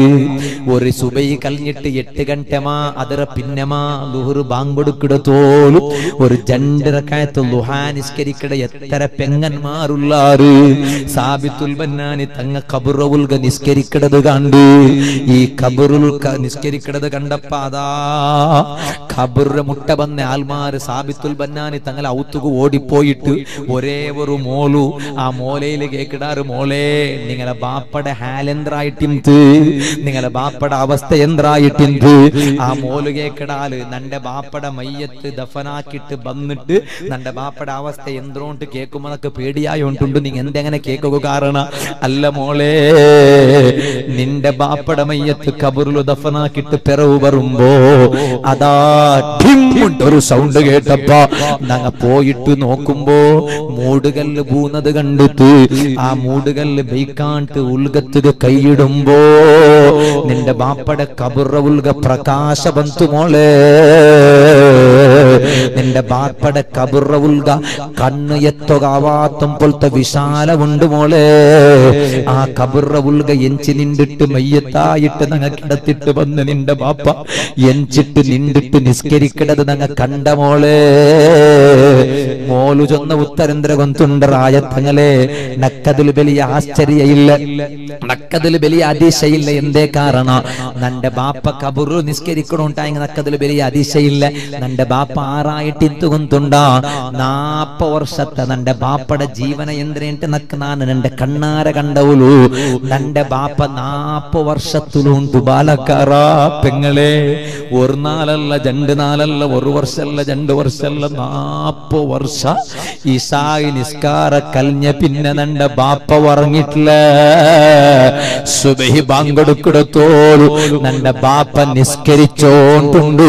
ഒരു സുബൈ കലിഞ്ഞിട്ട് എട്ട് ഗണ്ടമാ അതര പിന്നമാ ലുഹുറ് ബാങ്കൊടുക്കിട തോലും ഒരു ജണ്ടിറക്കായത്ത് ലുഹാ നിസ്കരിക്കട എത്ര പെങ്ങന്മാരുള്ളാറ് സാബിത്തുൽ ബന്നാനി തങ്ങ കബുറവുൽക നിസ്കരിക്കടത് കണ്ട്. ഈ കബുറുൽ നിസ്കരിക്കടത് കണ്ടപ്പാതാ കബുറ മുട്ട വന്ന ആൽമാര് സാബിത്തുൽ ബന്നാനി തങ്ങൾ ഔത്തുകു ഓടിപ്പോയിട്ട് ഒരേ ഒരു മോളു ആ മോലയിൽ കേക്കിടാറ് മോളെ നിങ്ങളെ ബാപ്പടെ ഹാലെന്തായിട്ടിന്ത് നിങ്ങളെ ബാപ്പടെ അവസ്ഥ എന്തായിട്ടിന്ത് ആ മോൽ കേക്കിടാൽ നന്റെ ബാപ്പടെ മയ്യത്ത് ദഫനാക്കിട്ട് വന്നിട്ട് നന്റെ ബാപ്പടെ അവസ്ഥ എന്തോണ്ട് പേടിയായി പേടിയായോണ്ടുണ്ട്. നീ എന്തെങ്ങനെ കേൾക്കുക കാരണം? അല്ല മോളെ നിന്റെ ബാപ്പടെ മയ്യത്ത് കബറിലു ദഫനാക്കിട്ട് പിറവ് വരുമ്പോ അതാ ഒരു സൗണ്ട് കേട്ടപ്പ. ഞങ്ങ പോയിട്ട് നോക്കുമ്പോ മൂടുകല്ല് പൂന്നത് കണ്ടിട്ട് ആ മൂടുകല്ല് ബൈക്കാണ്ട് ഉൽഗത്തുക കൈയിടുമ്പോ നിന്റെ ബാപ്പടെ കബുറ ഉൽഗ പ്രകാശ ബന്ധു മോളെ. നിന്റെ ബാപ്പടെ കബുറവുൽക കണ്ണു എത്തുകാവാത്തം പോലത്തെ വിശാലമുണ്ട് മോളെ. ആ കബുറവുൽക എഞ്ചി നിണ്ടിട്ട് മയ്യത്തായിട്ട് നങ്ങ കിടത്തിട്ട് വന്ന് നിന്റെ ബാപ്പ എഞ്ചിട്ട് നിണ്ടിട്ട് നിസ്കരിക്കണത് നങ്ങ കണ്ട മോളെ. മോലു ചൊന്ന ഉത്തരേന്ദ്ര കൊന്തുണ്ടറായ തങ്ങളെ നക്കതിൽ വലിയ ആശ്ചര്യയില്ല നക്കതിൽ വലിയ അതിശയില്ല. എന്തേ കാരണം? നന്റെ ബാപ്പ കബുറു നിസ്കരിക്കണോണ്ടായി നക്കതിൽ വലിയ അതിശയില്ല. നന്റെ ബാപ്പ ആറായിട്ട് ഇത്തുകൊണ്ടുണ്ട നാപ്പ വർഷത്തെ നന്റെ ബാപ്പയുടെ ജീവന എന്തിനേട്ട് നക്ക് എന്റെ കണ്ണാര കണ്ടവുലു നന്റെ ബാപ്പ നാപ്പ വർഷത്തിലുണ്ട് ബാലക്കാറാ പെങ്ങളെ ഒരു നാലല്ല രണ്ട് നാലല്ല ഒരു വർഷല്ല രണ്ട് വർഷല്ല നാപ്പ വർഷ ഇസായി നിസ്കാര കലിഞ്ഞ പിന്നെ നന്റെ ബാപ്പ പറഞ്ഞിട്ടില്ല. സുബഹി ബാങ്കൊടുക്കിടത്തോളു നന്റെ ബാപ്പ നിസ്കരിച്ചോണ്ടുണ്ട്.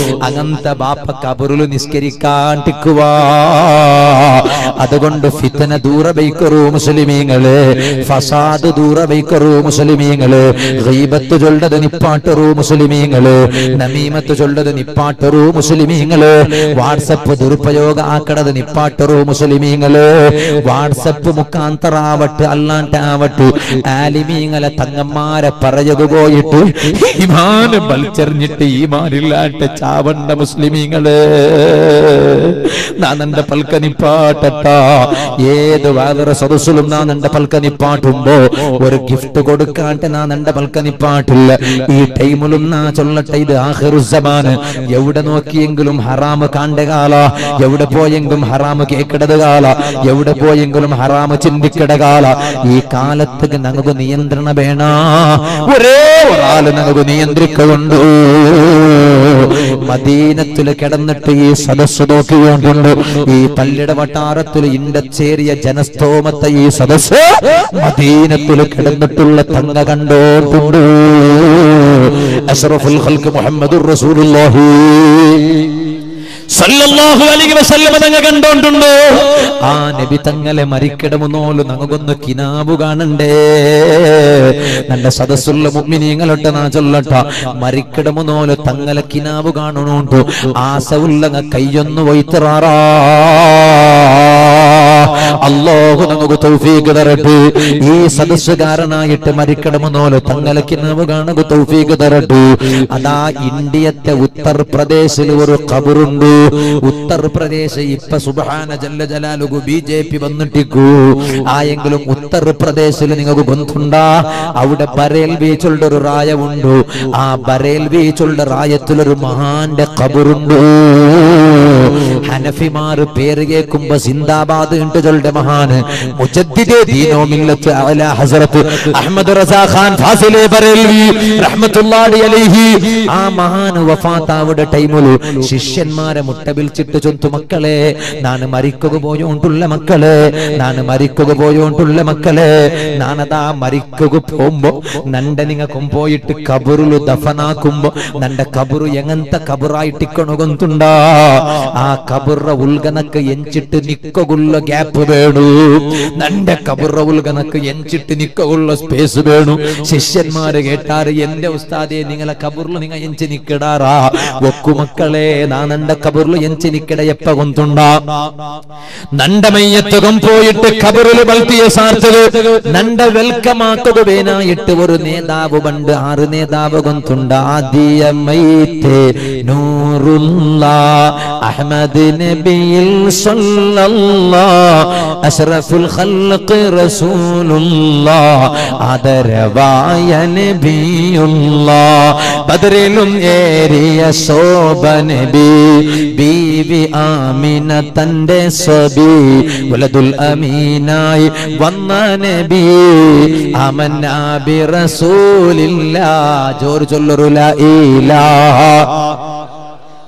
അങ്ങനത്തെ ബാപ്പ കബറുൽ നിസ്കരിക്കാൻ ടിക്കുവാ. അതുകൊണ്ട് ഫിത്തന ദൂര വയ്ക്കറൂ മുസ്ലിമീങ്ങൾ. ഫസാദ് ദൂര വയ്ക്കറൂ മുസ്ലിമീങ്ങൾ. ഗീബത്ത് ചൊല്ലത് നിപ്പാട്ടറൂ മുസ്ലിമീങ്ങൾ. നമീമത്ത് ചൊല്ലത് നിപ്പാട്ടറൂ മുസ്ലിമീങ്ങൾ. വാട്സപ്പ് ദുരുപയോഗ ആക്കണത് നിപ്പാട്ടറൂ മുസ്ലിമീങ്ങൾ. വാട്സപ്പ് മുഖാന്തറാവട്ട് അല്ലാണ്ടാവട്ട് ആലിമീങ്ങളെ തങ്ങന്മാരെ പറയത് പോയിട്ട് ഈമാന് ബൽച്ചെറിഞ്ഞിട്ട് ഈമാനില്ലാട്ട് ചാവണ്ട മുസ്ലിമീങ്ങൾ. പൽക്കനി പൽക്കനിപ്പാട്ടട്ട ഏത് വാതറ സദസ്സിലും നാനന്റെ പൽക്കനി പൽക്കനിപ്പാട്ടുമ്പോ ഒരു ഗിഫ്റ്റ് കൊടുക്കാട്ടെ നാനന്റെ പൽക്കനിപ്പാട്ടില്ല ഈ ടൈമിലും നാ ചൊല്ലട്ടെ ഇത് ആഹിറുസമാന് എവിടെ നോക്കിയെങ്കിലും ഹറാമ് കാണ്ട കാല. എവിടെ പോയെങ്കിലും ഹറാമ് കേക്കിടത് കാല. എവിടെ പോയെങ്കിലും ഹറാമ് ചിന്തിക്കട കാല. ഈ കാലത്ത് നമുക്ക് നിയന്ത്രണം വേണ ഒരേ ഒരാൾ നമുക്ക് നിയന്ത്രിക്കുന്നുണ്ടോ മദീനത്തിൽ കിടന്നിട്ട് ഈ സദസ് നോക്കിക്കൊണ്ടുണ്ട്. ഈ പള്ളിയുടെ വട്ടാരത്തിൽ ഇണ്ടച്ചേറിയ ജനസ്തോമത്തെ ഈ സദസ് മദീനത്തിൽ കിടന്നിട്ടുള്ള തങ്ങ കണ്ടോട്ടുണ്ട് അഷറഫുൽ ഹൽക്ക് മുഹമ്മദുർ റസൂലുള്ളാഹി. സല്ലല്ലാഹു അലൈഹി വസല്ലമ തങ്ങ കണ്ടോണ്ടുണ്ടോ? ആ നബി തങ്ങളെ മരിക്കിടമെന്നോലും നമുക്കൊന്ന് കിനാബ് കാണണ്ടേ? നല്ല സദസ്സുള്ള മുമ്മിനിങ്ങളൊട്ട നാ ചൊല്ലട്ട. മരിക്കടമുന്നോൽ തങ്ങളെ കിനാബ് കാണണോണ്ടോ? ആസ ഉള്ളങ്ങ കയ്യൊന്നു വൈത്തറാറാ. അല്ലാഹു നമുക്ക് തൗഫീഖ് തരട്ടെ. ഈ സദസ്സുകാരനായിട്ട് മരിക്കണമെന്നോലെ തങ്ങൾക്ക് നമുക്ക് തൗഫീഖ് തരട്ടെ. അതാ ഇന്ത്യത്തെ ഉത്തർപ്രദേശിൽ ഒരു ഖബറുണ്ട്. ഉത്തർപ്രദേശ് ഇപ്പൊ സുബ്ഹാന ജല്ല ജലാലുഗു ബി ജെ പി വന്നിട്ടിക്കൂ. ആയെങ്കിലും ഉത്തർപ്രദേശിൽ നിങ്ങൾക്ക് ബന്ധുണ്ടാ? അവിടെ ബരേൽ ബീച്ചുള്ള ഒരു റായമുണ്ട് ആ ബരേൽ ബീച്ചുള്ള റായത്തിലൊരു മഹാന്റെ ഖബറുണ്ട്. ഹനഫിമാർ പേര് കേൾക്കുമ്പോ സിന്ദാബാദ് ഉണ്ട് ചൊല്ലുടെ മഹാന് ഹസ്രത്ത് അഹ്മദ് റസാ ഖാൻ ഫാസിലെ അലൈഹി. ആ മഹാന് വഫാത്താവുടെ ടൈമിൽ ശിഷ്യന്മാരെ മുട്ട വിളിച്ചിട്ട് ചൊന്തു മക്കളെ നാണ് മരിക്കുക പോയോണ്ടുള്ള മക്കളെ നാണ് മരിക്കുക പോയോണ്ടുള്ള മക്കളെ നാനതാ മരിക്കുക പോകുമ്പോ നണ്ട നിങ്ങൾക്കും പോയിട്ട് കബുറു ദഫനാക്കുമ്പോ നണ്ട കബുറു എങ്ങനത്തെ കബറായിട്ട് ഇക്കണുകൊണ്ടുണ്ടാ ആ കബുറ ഉൽഗനക്ക് എഞ്ചിട്ട് നിക്കുള്ള ഗ്യാപ്പ് വേണു. നന്റെ കബുറ ഉൽഗനക്ക് എഞ്ചിട്ട് നിക്കുള്ള സ്പേസ് വേണു. ശിഷ്യന്മാര് കേട്ടാറ് എന്റെ ഉസ്താദെ നിങ്ങളെ കബുറിൽ നിങ്ങൾ എഞ്ചി നിക്കിടാറാ. ഒക്കു മക്കളെ നാ നന്റെ കബുറിൽ എഞ്ചി നിക്കിട എപ്പ കൊന്തുണ്ടാ? നന്റെ മയ്യത്തുകം പോയിട്ട് കബറിൽ ബൽത്തിയ സാർത്തത്. വെൽക്കം വെൽക്കമാക്കുക വേനായിട്ട് ഒരു നേതാവ് പണ്ട് ആറ് നേതാവ് കൊന്തുണ്ട. ആദ്യ മൈത്തേ നൂറുള്ള അഹമ്മദ് നബിയിൽ സല്ലല്ലാ അഷ്റഫുൽ ഖൽഖ് റസൂലുള്ളാ ആദരവായ നബിയുള്ളാ ബദറിലും ഏറിയ ശോഭ നബി ബീവി ആമിന തന്റെ സ്വബി വലദുൽ അമീനായി വന്ന നബി അമന്ന ബി റസൂലില്ലാ ജോർ ചൊല്ലൊരു ലാ ഇലാഹ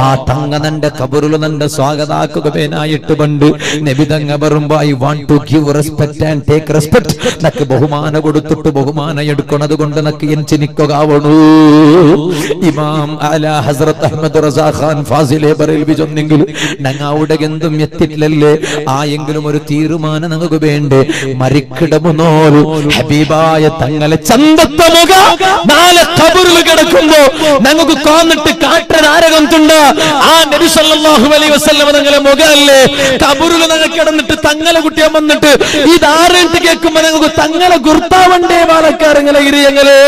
ആ തങ്ങ നന്റെ കബറിൽ നന്റെ സ്വാഗതാക്കുക വേനായിട്ട് പണ്ട് നബി തങ്ങ പറയുമ്പോ I want to give respect and take respect നക്ക് ബഹുമാന കൊടുത്തിട്ട് ബഹുമാനം എടുക്കണത് കൊണ്ട് നക്ക് എനിക്ക് നിൽക്കുകയാവണു ഇമാം അല ഹസ്രത്ത് അഹമ്മദ് റസാ ഖാൻ ഫാസിലെ പറയിൽ ചൊന്നെങ്കിൽ ഞങ്ങ അവിടെ എന്തും എത്തിയില്ലല്ലേ ആ എങ്കിലും ഒരു തീരുമാനം നങ്ങക്ക് വേണ്ടേ? മരിക്കിടമുന്നോരു ഹബീബായ തങ്ങളെ ചന്തത്ത മുഖ നാളെ കബറിൽ കിടക്കുമ്പോ ഞങ്ങൾക്ക് കോന്നിട്ട് കാട്ടനാരകം തുണ്ട് ആ നബി സല്ലല്ലാഹു അലൈഹി വസല്ലം തങ്ങളെ മുഖല്ലേ കബറുകൾ ഞങ്ങൾ കിടന്നിട്ട് തങ്ങളെ കുട്ടിയെ വന്നിട്ട് ഈ ഇതാരെട്ട് കേൾക്കുമ്പോ ഞങ്ങൾക്ക് തങ്ങളെ ഗുർത്താവണ്ടേ വാളക്കാരങ്ങളെ ഇരിയങ്ങളെ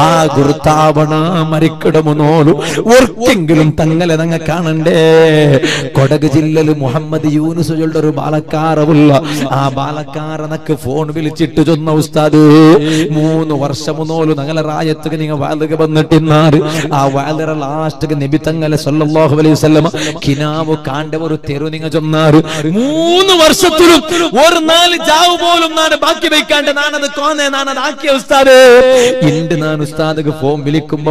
ആ ഗുർത്താവണ മരിക്കിടമുന്നോലു ഒർക്കെങ്കിലും തങ്ങളെ ഞങ്ങൾ കാണണ്ടേ? കൊടക് ജില്ലയിൽ മുഹമ്മദ് യൂനുസ് ഒരു ബാലക്കാരവുള്ള ആ ബാലക്കാരനക്ക് ഫോൺ വിളിച്ചിട്ട് ചൊന്ന ഉസ്താദ് മൂന്ന് വർഷം വർഷമുന്നോലു ഞങ്ങളെ റായത്തുക്ക് നിങ്ങൾ വാലുക വന്നിട്ടിന്നാറ് ആ വാലറ ലാസ്റ്റ് നബി റസൂലന്നെ സല്ലല്ലാഹു അലൈഹി കാണ്ട ഒരു തെരു നിങ്ങൾ മൂന്ന് ഒരു നാല് പോലും ബാക്കി വെക്കാണ്ട് ആക്കിയ ഫോം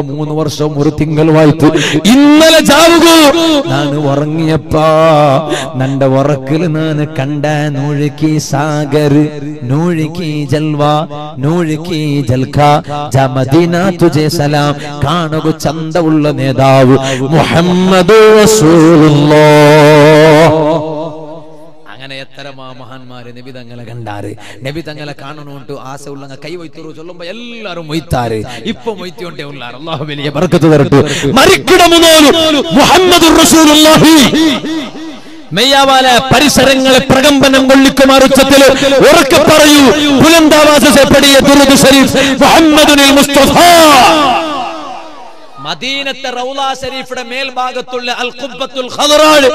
മൂന്ന് വർഷം ഇന്നലെ ഞാൻ ഉറങ്ങിയപ്പാ. നന്റെ ഞാൻ സാഗർ ജൽവ സലാം. നേതാവ് മുഹമ്മദ് അങ്ങനെ എത്ര മഹാന്മാര് നബി തങ്ങളെ കണ്ടാറ്. നബി തങ്ങളെ കാണണോണ്ട് ആശ ഉള്ള കൈ വയ്ത്തൂറ് ചൊല്ലുമ്പോ എല്ലാരും മൊയ്ത്താറ്. ഇപ്പൊ മൊയ്ത്തിയോണ്ടേ ഉള്ളാർ അള്ളാഹു വലിയ ബർക്കത്ത് തരട്ടു. മരിക്കിടമുന്നോലും മുഹമ്മദ് റസൂലുള്ളാഹി. മെയ്യാവാല പരിസരങ്ങളെ പ്രകമ്പനം കൊള്ളിക്കുമാറുച്ചത്തിൽ ഉറക്കെ പറയൂ. ബുലന്താവാസപ്പെടിയ ദുരുദ് ശരീഫ് മുഹമ്മദ് മുസ്തഫ. മദീനത്തെ റൗല ഷരീഫിയുടെ മേൽഭാഗത്തുള്ള അൽ കുബ്ബത്തുൽ ഖദറാണ്.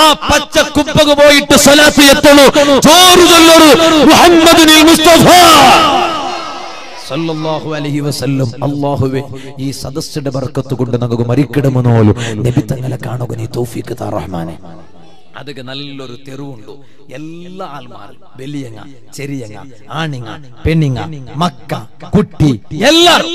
ആ പച്ച കുബ്ബക്ക് പോയിട്ട് സലാഫി എത്തണു. ചോറ് മുഹമ്മദ് മുഹമ്മദിനിൽ മുസ്തഫ. സല്ലല്ലാഹു അലൈഹി വസല്ലം. അല്ലാഹുവേ ഈ സദസ്സിന്റെ ബർക്കത്ത് കൊണ്ട് നമുക്ക് മരിക്കണമെന്നോലും നബി തങ്ങളെ കാണുക നീ തൗഫീഖ് താ റഹ്മാനെ. അതൊക്കെ നല്ലൊരു തെരുവുണ്ട് എല്ലാ ആൾമാരും വലിയങ്ങ ചെറിയങ്ങ ആണിങ്ങ പെണ്ണിങ്ങ മക്ക കുട്ടി എല്ലാരും.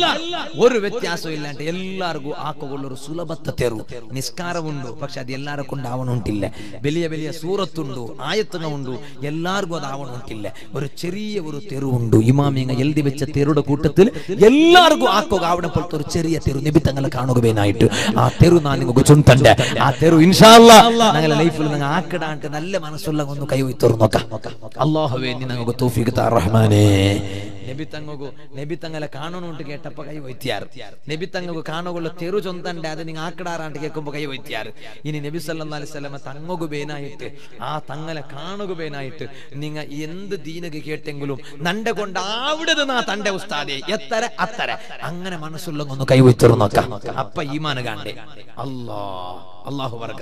ഒരു വ്യത്യാസവും ഇല്ലാണ്ട് എല്ലാവർക്കും ആക്കുള്ള ഒരു സുലഭത്തെ തെരു. നിസ്കാരമുണ്ട് പക്ഷെ അത് എല്ലാരെ കൊണ്ടാവണുണ്ടില്ല വലിയ വലിയ സൂറത്തുണ്ട് ആയത്തുങ്ങ ഉണ്ട് എല്ലാവർക്കും അത് ആവണുണ്ടില്ല. ഒരു ചെറിയ ഒരു തെരുവുണ്ട്. ഇമാമിങ്ങ എഴുതി വെച്ച തെരുയുടെ കൂട്ടത്തിൽ എല്ലാവർക്കും ആക്കുക അവിടെ പോലത്തെ ഒരു ചെറിയ തെരു നിബിത്തങ്ങളെ കാണുകയായിട്ട് ആ തെരു നാ നിങ്ങൾക്ക് ചുണ്ടണ്ട് ആ തെരു ഇൻഷാല്ല ഞങ്ങളെ ലൈഫിൽ നിങ്ങൾ ആക്കിടാണ്ട് നല്ല മനസ്സുള്ള ഒന്ന് കൈ തുറന്നോക്കാം. അള്ളാഹുവേ നീ നമുക്ക് തൗഫീഖ് താ റഹ്മാനേ. നബി തങ്ങകു നബി തങ്ങളെ കാണണോണ്ട് കേട്ടപ്പോ കൈ വൈത്തിയാർ നബി തങ്ങകു കാണുകൊള്ള തെറു ചൊന്തണ്ട അത് നിങ്ങൾ ആക്കിടാറാണ്ട് കേൾക്കുമ്പോ കൈ വൈത്തിയാർ ഇനി നബി സല്ലല്ലാഹു അലൈഹി വസല്ലമ തങ്ങകു ആ തങ്ങളെ കാണുക ബേനായിട്ട് നിങ്ങൾ എന്ത് ദീനക കേട്ടെങ്കിലും നണ്ട കൊണ്ട് അവിടെ നിന്നാ തന്റെ ഉസ്താദെ. എത്ര അത്തര അങ്ങനെ മനസ്സുള്ള ഒന്ന് കൈ വയ്ത്തുറന്നോക്കാം അപ്പ ഈമാന കാണ്ടേ. അല്ലാ അള്ളാഹു വർക്ക